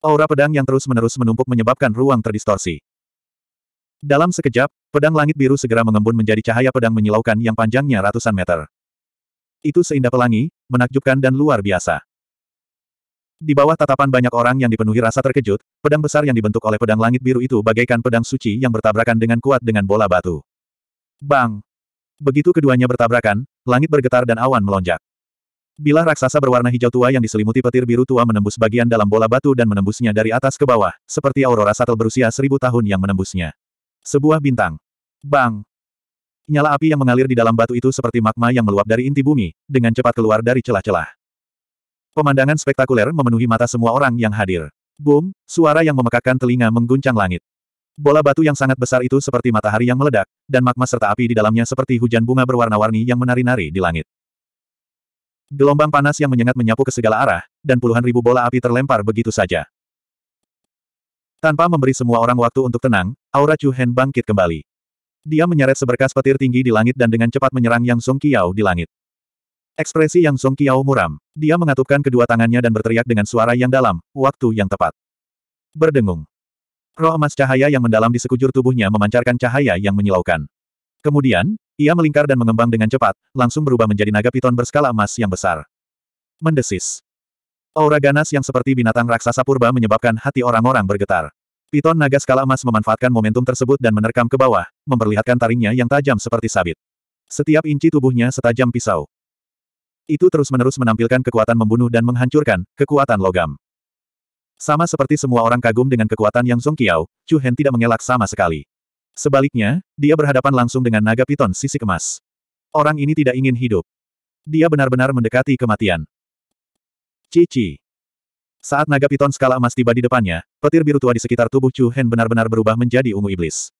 A: Aura pedang yang terus-menerus menumpuk menyebabkan ruang terdistorsi. Dalam sekejap, pedang langit biru segera mengembun menjadi cahaya pedang menyilaukan yang panjangnya ratusan meter. Itu seindah pelangi, menakjubkan dan luar biasa. Di bawah tatapan banyak orang yang dipenuhi rasa terkejut, pedang besar yang dibentuk oleh pedang langit biru itu bagaikan pedang suci yang bertabrakan dengan kuat dengan bola batu. Bang! Begitu keduanya bertabrakan, langit bergetar dan awan melonjak. Bilah raksasa berwarna hijau tua yang diselimuti petir biru tua menembus bagian dalam bola batu dan menembusnya dari atas ke bawah, seperti aurora satel berusia seribu tahun yang menembusnya. Sebuah bintang. Bang! Nyala api yang mengalir di dalam batu itu seperti magma yang meluap dari inti bumi, dengan cepat keluar dari celah-celah. Pemandangan spektakuler memenuhi mata semua orang yang hadir. Boom, suara yang memekakkan telinga mengguncang langit. Bola batu yang sangat besar itu seperti matahari yang meledak, dan magma serta api di dalamnya seperti hujan bunga berwarna-warni yang menari-nari di langit. Gelombang panas yang menyengat menyapu ke segala arah, dan puluhan ribu bola api terlempar begitu saja. Tanpa memberi semua orang waktu untuk tenang, aura Chu Hen bangkit kembali. Dia menyeret seberkas petir tinggi di langit dan dengan cepat menyerang Yang Song Qiao di langit. Ekspresi Yang Song Qiao muram. Dia mengatupkan kedua tangannya dan berteriak dengan suara yang dalam, waktu yang tepat. Berdengung. Roh emas cahaya yang mendalam di sekujur tubuhnya memancarkan cahaya yang menyilaukan. Kemudian, ia melingkar dan mengembang dengan cepat, langsung berubah menjadi naga piton berskala emas yang besar. Mendesis. Aura ganas yang seperti binatang raksasa purba menyebabkan hati orang-orang bergetar. Piton naga skala emas memanfaatkan momentum tersebut dan menerkam ke bawah, memperlihatkan taringnya yang tajam seperti sabit. Setiap inci tubuhnya setajam pisau. Itu terus-menerus menampilkan kekuatan membunuh dan menghancurkan, kekuatan logam. Sama seperti semua orang kagum dengan kekuatan yang Song Qiao, Chu Hen tidak mengelak sama sekali. Sebaliknya, dia berhadapan langsung dengan naga piton sisik emas. Orang ini tidak ingin hidup. Dia benar-benar mendekati kematian. Cici. Saat naga piton skala emas tiba di depannya, petir biru tua di sekitar tubuh Chu Hen benar-benar berubah menjadi ungu iblis.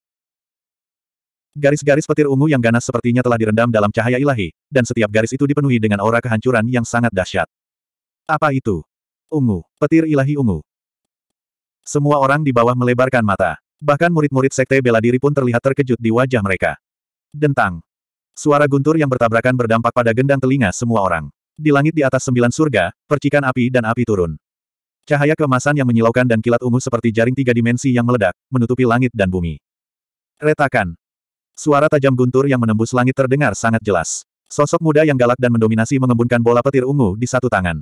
A: Garis-garis petir ungu yang ganas sepertinya telah direndam dalam cahaya ilahi, dan setiap garis itu dipenuhi dengan aura kehancuran yang sangat dahsyat. Apa itu? Ungu, petir ilahi ungu. Semua orang di bawah melebarkan mata. Bahkan murid-murid sekte bela diri pun terlihat terkejut di wajah mereka. Dentang. Suara guntur yang bertabrakan berdampak pada gendang telinga semua orang. Di langit di atas sembilan surga, percikan api dan api turun. Cahaya keemasan yang menyilaukan dan kilat ungu seperti jaring tiga dimensi yang meledak, menutupi langit dan bumi. Retakan. Suara tajam guntur yang menembus langit terdengar sangat jelas. Sosok muda yang galak dan mendominasi mengembunkan bola petir ungu di satu tangan.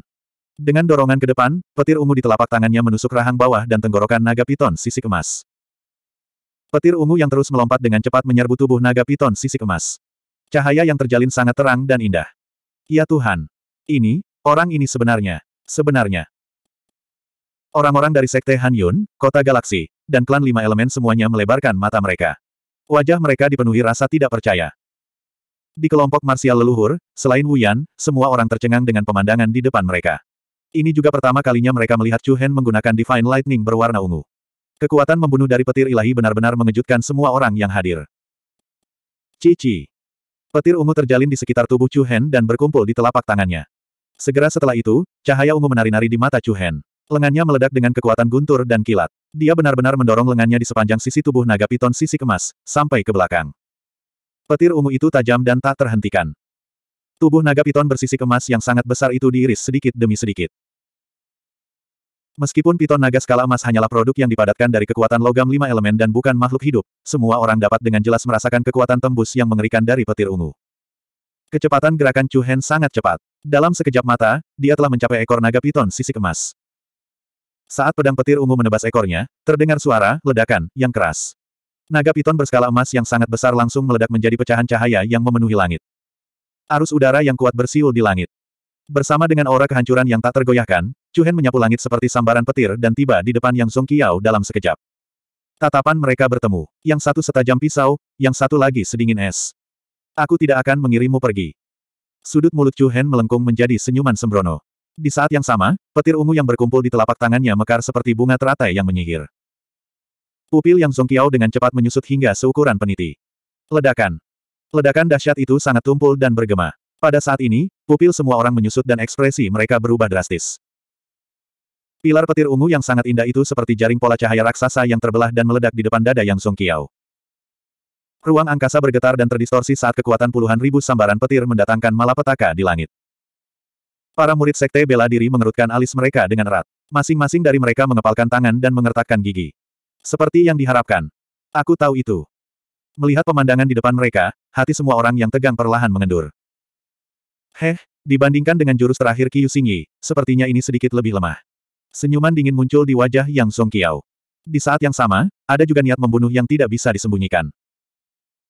A: Dengan dorongan ke depan, petir ungu di telapak tangannya menusuk rahang bawah dan tenggorokan naga piton sisik emas. Petir ungu yang terus melompat dengan cepat menyerbu tubuh naga piton sisik emas. Cahaya yang terjalin sangat terang dan indah. Ya Tuhan! Ini, orang ini sebenarnya, sebenarnya. Orang-orang dari Sekte Han Yun, Kota Galaksi, dan klan lima elemen semuanya melebarkan mata mereka. Wajah mereka dipenuhi rasa tidak percaya. Di kelompok marsial leluhur, selain Wu Yan, semua orang tercengang dengan pemandangan di depan mereka. Ini juga pertama kalinya mereka melihat Chu Hen menggunakan Divine Lightning berwarna ungu. Kekuatan membunuh dari petir ilahi benar-benar mengejutkan semua orang yang hadir. Cici. Petir ungu terjalin di sekitar tubuh Chu Hen dan berkumpul di telapak tangannya. Segera setelah itu, cahaya ungu menari-nari di mata Chu Hen. Lengannya meledak dengan kekuatan guntur dan kilat. Dia benar-benar mendorong lengannya di sepanjang sisi tubuh naga piton sisi kemas, sampai ke belakang. Petir ungu itu tajam dan tak terhentikan. Tubuh naga piton bersisik emas yang sangat besar itu diiris sedikit demi sedikit. Meskipun piton naga skala emas hanyalah produk yang dipadatkan dari kekuatan logam lima elemen dan bukan makhluk hidup, semua orang dapat dengan jelas merasakan kekuatan tembus yang mengerikan dari petir ungu. Kecepatan gerakan Chu Hen sangat cepat. Dalam sekejap mata, dia telah mencapai ekor naga piton sisi emas. Saat pedang petir ungu menebas ekornya, terdengar suara, ledakan, yang keras. Naga piton berskala emas yang sangat besar langsung meledak menjadi pecahan cahaya yang memenuhi langit. Arus udara yang kuat bersiul di langit. Bersama dengan aura kehancuran yang tak tergoyahkan, Chu Hen menyapu langit seperti sambaran petir dan tiba di depan Yang Song Qiao dalam sekejap. Tatapan mereka bertemu. Yang satu setajam pisau, yang satu lagi sedingin es. Aku tidak akan mengirimmu pergi. Sudut mulut Chu Hen melengkung menjadi senyuman sembrono. Di saat yang sama, petir ungu yang berkumpul di telapak tangannya mekar seperti bunga teratai yang menyihir. Pupil yang Zongqiao dengan cepat menyusut hingga seukuran peniti. Ledakan. Ledakan dahsyat itu sangat tumpul dan bergema. Pada saat ini, pupil semua orang menyusut dan ekspresi mereka berubah drastis. Pilar petir ungu yang sangat indah itu seperti jaring pola cahaya raksasa yang terbelah dan meledak di depan dada Yang Zongqiao. Ruang angkasa bergetar dan terdistorsi saat kekuatan puluhan ribu sambaran petir mendatangkan malapetaka di langit. Para murid sekte bela diri mengerutkan alis mereka dengan erat. Masing-masing dari mereka mengepalkan tangan dan mengertakkan gigi. Seperti yang diharapkan. Aku tahu itu. Melihat pemandangan di depan mereka, hati semua orang yang tegang perlahan mengendur. Heh, dibandingkan dengan jurus terakhir Qiu Xingyi, sepertinya ini sedikit lebih lemah. Senyuman dingin muncul di wajah Yang Song Qiao. Di saat yang sama, ada juga niat membunuh yang tidak bisa disembunyikan.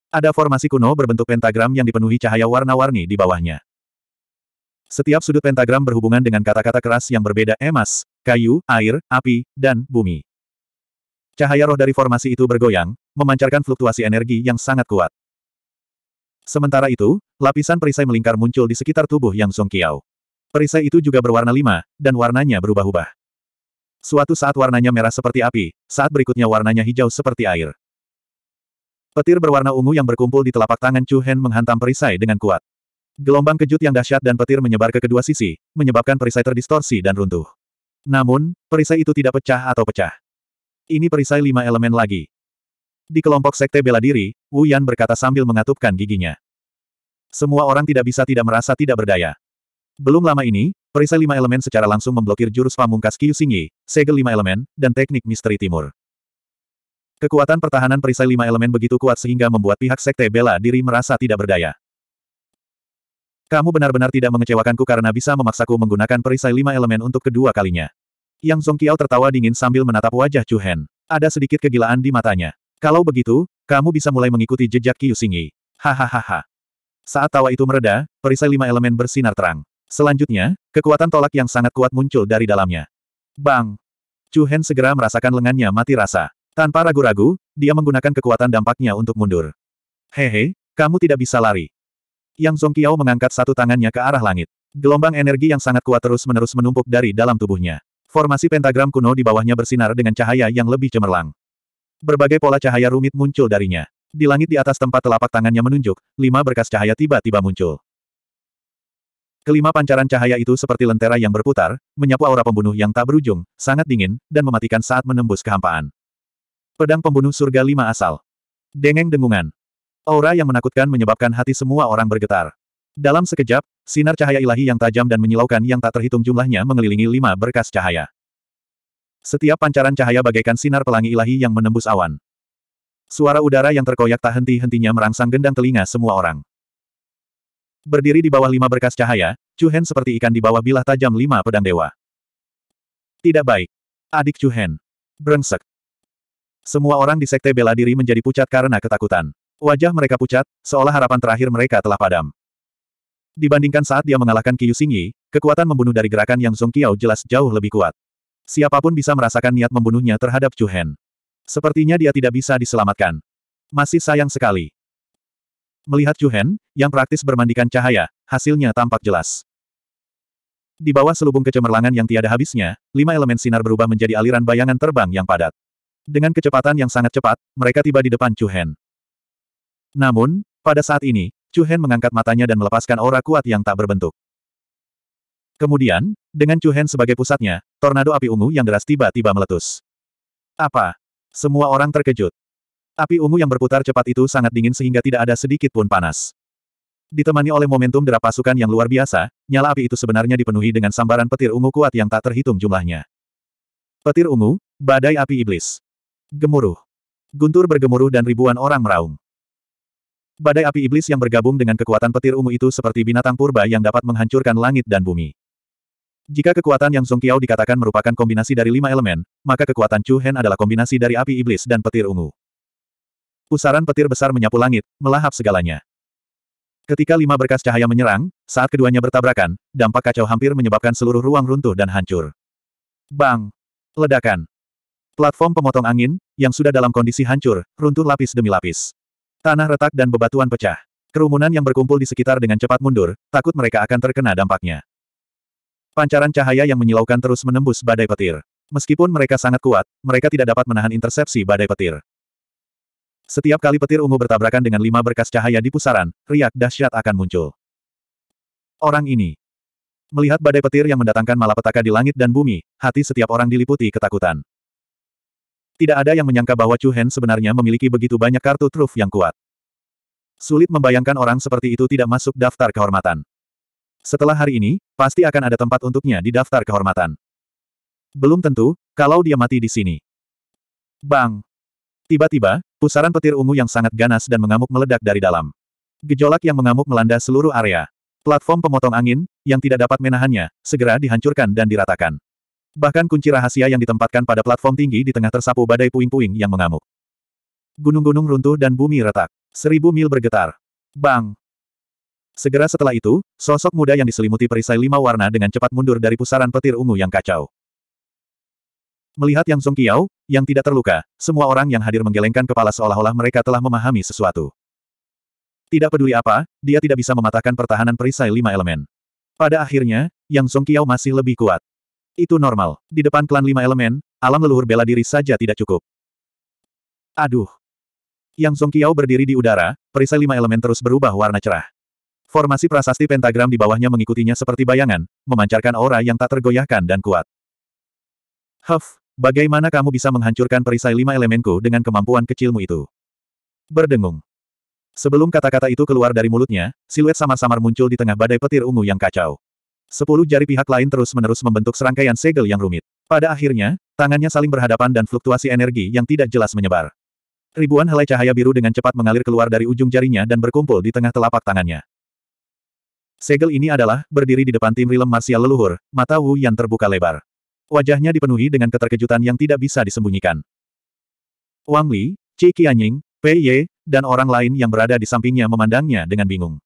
A: Ada formasi kuno berbentuk pentagram yang dipenuhi cahaya warna-warni di bawahnya. Setiap sudut pentagram berhubungan dengan kata-kata keras yang berbeda emas, kayu, air, api, dan bumi. Cahaya roh dari formasi itu bergoyang, memancarkan fluktuasi energi yang sangat kuat. Sementara itu, lapisan perisai melingkar muncul di sekitar tubuh Yang Song Qiao. Perisai itu juga berwarna lima, dan warnanya berubah-ubah. Suatu saat warnanya merah seperti api, saat berikutnya warnanya hijau seperti air. Petir berwarna ungu yang berkumpul di telapak tangan Chu Hen menghantam perisai dengan kuat. Gelombang kejut yang dahsyat dan petir menyebar ke kedua sisi, menyebabkan perisai terdistorsi dan runtuh. Namun, perisai itu tidak pecah atau pecah. Ini perisai lima elemen lagi. Di kelompok sekte bela diri, Wu Yan berkata sambil mengatupkan giginya. Semua orang tidak bisa tidak merasa tidak berdaya. Belum lama ini, perisai lima elemen secara langsung memblokir jurus pamungkas Qiu Xingyi, segel lima elemen, dan teknik misteri timur. Kekuatan pertahanan perisai lima elemen begitu kuat sehingga membuat pihak sekte bela diri merasa tidak berdaya. Kamu benar-benar tidak mengecewakanku karena bisa memaksaku menggunakan perisai lima elemen untuk kedua kalinya. Yang Song Qiao tertawa dingin sambil menatap wajah Chu Hen. Ada sedikit kegilaan di matanya. Kalau begitu, kamu bisa mulai mengikuti jejak Qiu Xingyi. Hahaha. Saat tawa itu mereda, perisai lima elemen bersinar terang. Selanjutnya, kekuatan tolak yang sangat kuat muncul dari dalamnya. Bang! Chu Hen segera merasakan lengannya mati rasa. Tanpa ragu-ragu, dia menggunakan kekuatan dampaknya untuk mundur. Hehe, kamu tidak bisa lari. Yang Zongqiao mengangkat satu tangannya ke arah langit. Gelombang energi yang sangat kuat terus-menerus menumpuk dari dalam tubuhnya. Formasi pentagram kuno di bawahnya bersinar dengan cahaya yang lebih cemerlang. Berbagai pola cahaya rumit muncul darinya. Di langit di atas tempat telapak tangannya menunjuk, lima berkas cahaya tiba-tiba muncul. Kelima pancaran cahaya itu seperti lentera yang berputar, menyapu aura pembunuh yang tak berujung, sangat dingin, dan mematikan saat menembus kehampaan. Pedang pembunuh surga lima asal. Dengeng dengungan. Aura yang menakutkan menyebabkan hati semua orang bergetar. Dalam sekejap, sinar cahaya ilahi yang tajam dan menyilaukan yang tak terhitung jumlahnya mengelilingi lima berkas cahaya. Setiap pancaran cahaya bagaikan sinar pelangi ilahi yang menembus awan. Suara udara yang terkoyak tak henti-hentinya merangsang gendang telinga semua orang. Berdiri di bawah lima berkas cahaya, Chu Hen seperti ikan di bawah bilah tajam lima pedang dewa. Tidak baik. Adik Chu Hen. Brengsek. Semua orang di sekte bela diri menjadi pucat karena ketakutan. Wajah mereka pucat, seolah harapan terakhir mereka telah padam. Dibandingkan saat dia mengalahkan Qiu Xingyi, kekuatan membunuh dari gerakan Yang Song Qiao jelas jauh lebih kuat. Siapa pun bisa merasakan niat membunuhnya terhadap Chu Hen. Sepertinya dia tidak bisa diselamatkan. Masih sayang sekali. Melihat Chu Hen, yang praktis bermandikan cahaya, hasilnya tampak jelas. Di bawah selubung kecemerlangan yang tiada habisnya, lima elemen sinar berubah menjadi aliran bayangan terbang yang padat. Dengan kecepatan yang sangat cepat, mereka tiba di depan Chu Hen. Namun, pada saat ini, Chu Hen mengangkat matanya dan melepaskan aura kuat yang tak berbentuk. Kemudian, dengan Chu Hen sebagai pusatnya, tornado api ungu yang deras tiba-tiba meletus. Apa? Semua orang terkejut. Api ungu yang berputar cepat itu sangat dingin sehingga tidak ada sedikit pun panas. Ditemani oleh momentum derap pasukan yang luar biasa, nyala api itu sebenarnya dipenuhi dengan sambaran petir ungu kuat yang tak terhitung jumlahnya. Petir ungu, badai api iblis. Gemuruh. Guntur bergemuruh dan ribuan orang meraung. Badai api iblis yang bergabung dengan kekuatan petir ungu itu seperti binatang purba yang dapat menghancurkan langit dan bumi. Jika kekuatan yang Song Qiao dikatakan merupakan kombinasi dari lima elemen, maka kekuatan Chu Hen adalah kombinasi dari api iblis dan petir ungu. Pusaran petir besar menyapu langit, melahap segalanya. Ketika lima berkas cahaya menyerang, saat keduanya bertabrakan, dampak kacau hampir menyebabkan seluruh ruang runtuh dan hancur. Bang! Ledakan! Platform pemotong angin, yang sudah dalam kondisi hancur, runtuh lapis demi lapis. Tanah retak dan bebatuan pecah. Kerumunan yang berkumpul di sekitar dengan cepat mundur, takut mereka akan terkena dampaknya. Pancaran cahaya yang menyilaukan terus menembus badai petir. Meskipun mereka sangat kuat, mereka tidak dapat menahan intersepsi badai petir. Setiap kali petir ungu bertabrakan dengan lima berkas cahaya di pusaran, riak dahsyat akan muncul. Orang ini. Melihat badai petir yang mendatangkan malapetaka di langit dan bumi, hati setiap orang diliputi ketakutan. Tidak ada yang menyangka bahwa Chu Hen sebenarnya memiliki begitu banyak kartu truf yang kuat. Sulit membayangkan orang seperti itu tidak masuk daftar kehormatan. Setelah hari ini, pasti akan ada tempat untuknya di daftar kehormatan. Belum tentu, kalau dia mati di sini. Bang! Tiba-tiba, pusaran petir ungu yang sangat ganas dan mengamuk meledak dari dalam. Gejolak yang mengamuk melanda seluruh area. Platform pemotong angin, yang tidak dapat menahannya, segera dihancurkan dan diratakan. Bahkan kunci rahasia yang ditempatkan pada platform tinggi di tengah tersapu badai puing-puing yang mengamuk. Gunung-gunung runtuh dan bumi retak. Seribu mil bergetar. Bang! Segera setelah itu, sosok muda yang diselimuti perisai lima warna dengan cepat mundur dari pusaran petir ungu yang kacau. Melihat Yang Song Qiao, yang tidak terluka, semua orang yang hadir menggelengkan kepala seolah-olah mereka telah memahami sesuatu. Tidak peduli apa, dia tidak bisa mematahkan pertahanan perisai lima elemen. Pada akhirnya, Yang Song Qiao masih lebih kuat. Itu normal. Di depan klan lima elemen, alam leluhur bela diri saja tidak cukup. Aduh. Yang Song Qiao berdiri di udara, perisai lima elemen terus berubah warna cerah. Formasi prasasti pentagram di bawahnya mengikutinya seperti bayangan, memancarkan aura yang tak tergoyahkan dan kuat. Huff, Bagaimana kamu bisa menghancurkan perisai lima elemenku dengan kemampuan kecilmu itu? Berdengung. Sebelum kata-kata itu keluar dari mulutnya, siluet samar-samar muncul di tengah badai petir ungu yang kacau. Sepuluh jari pihak lain terus-menerus membentuk serangkaian segel yang rumit. Pada akhirnya, tangannya saling berhadapan dan fluktuasi energi yang tidak jelas menyebar. Ribuan helai cahaya biru dengan cepat mengalir keluar dari ujung jarinya dan berkumpul di tengah telapak tangannya. Segel ini adalah, berdiri di depan tim rilem marsial leluhur, mata Wu yang terbuka lebar. Wajahnya dipenuhi dengan keterkejutan yang tidak bisa disembunyikan. Wang Li, Qi Qianying, Pei Ye, dan orang lain yang berada di sampingnya memandangnya dengan bingung.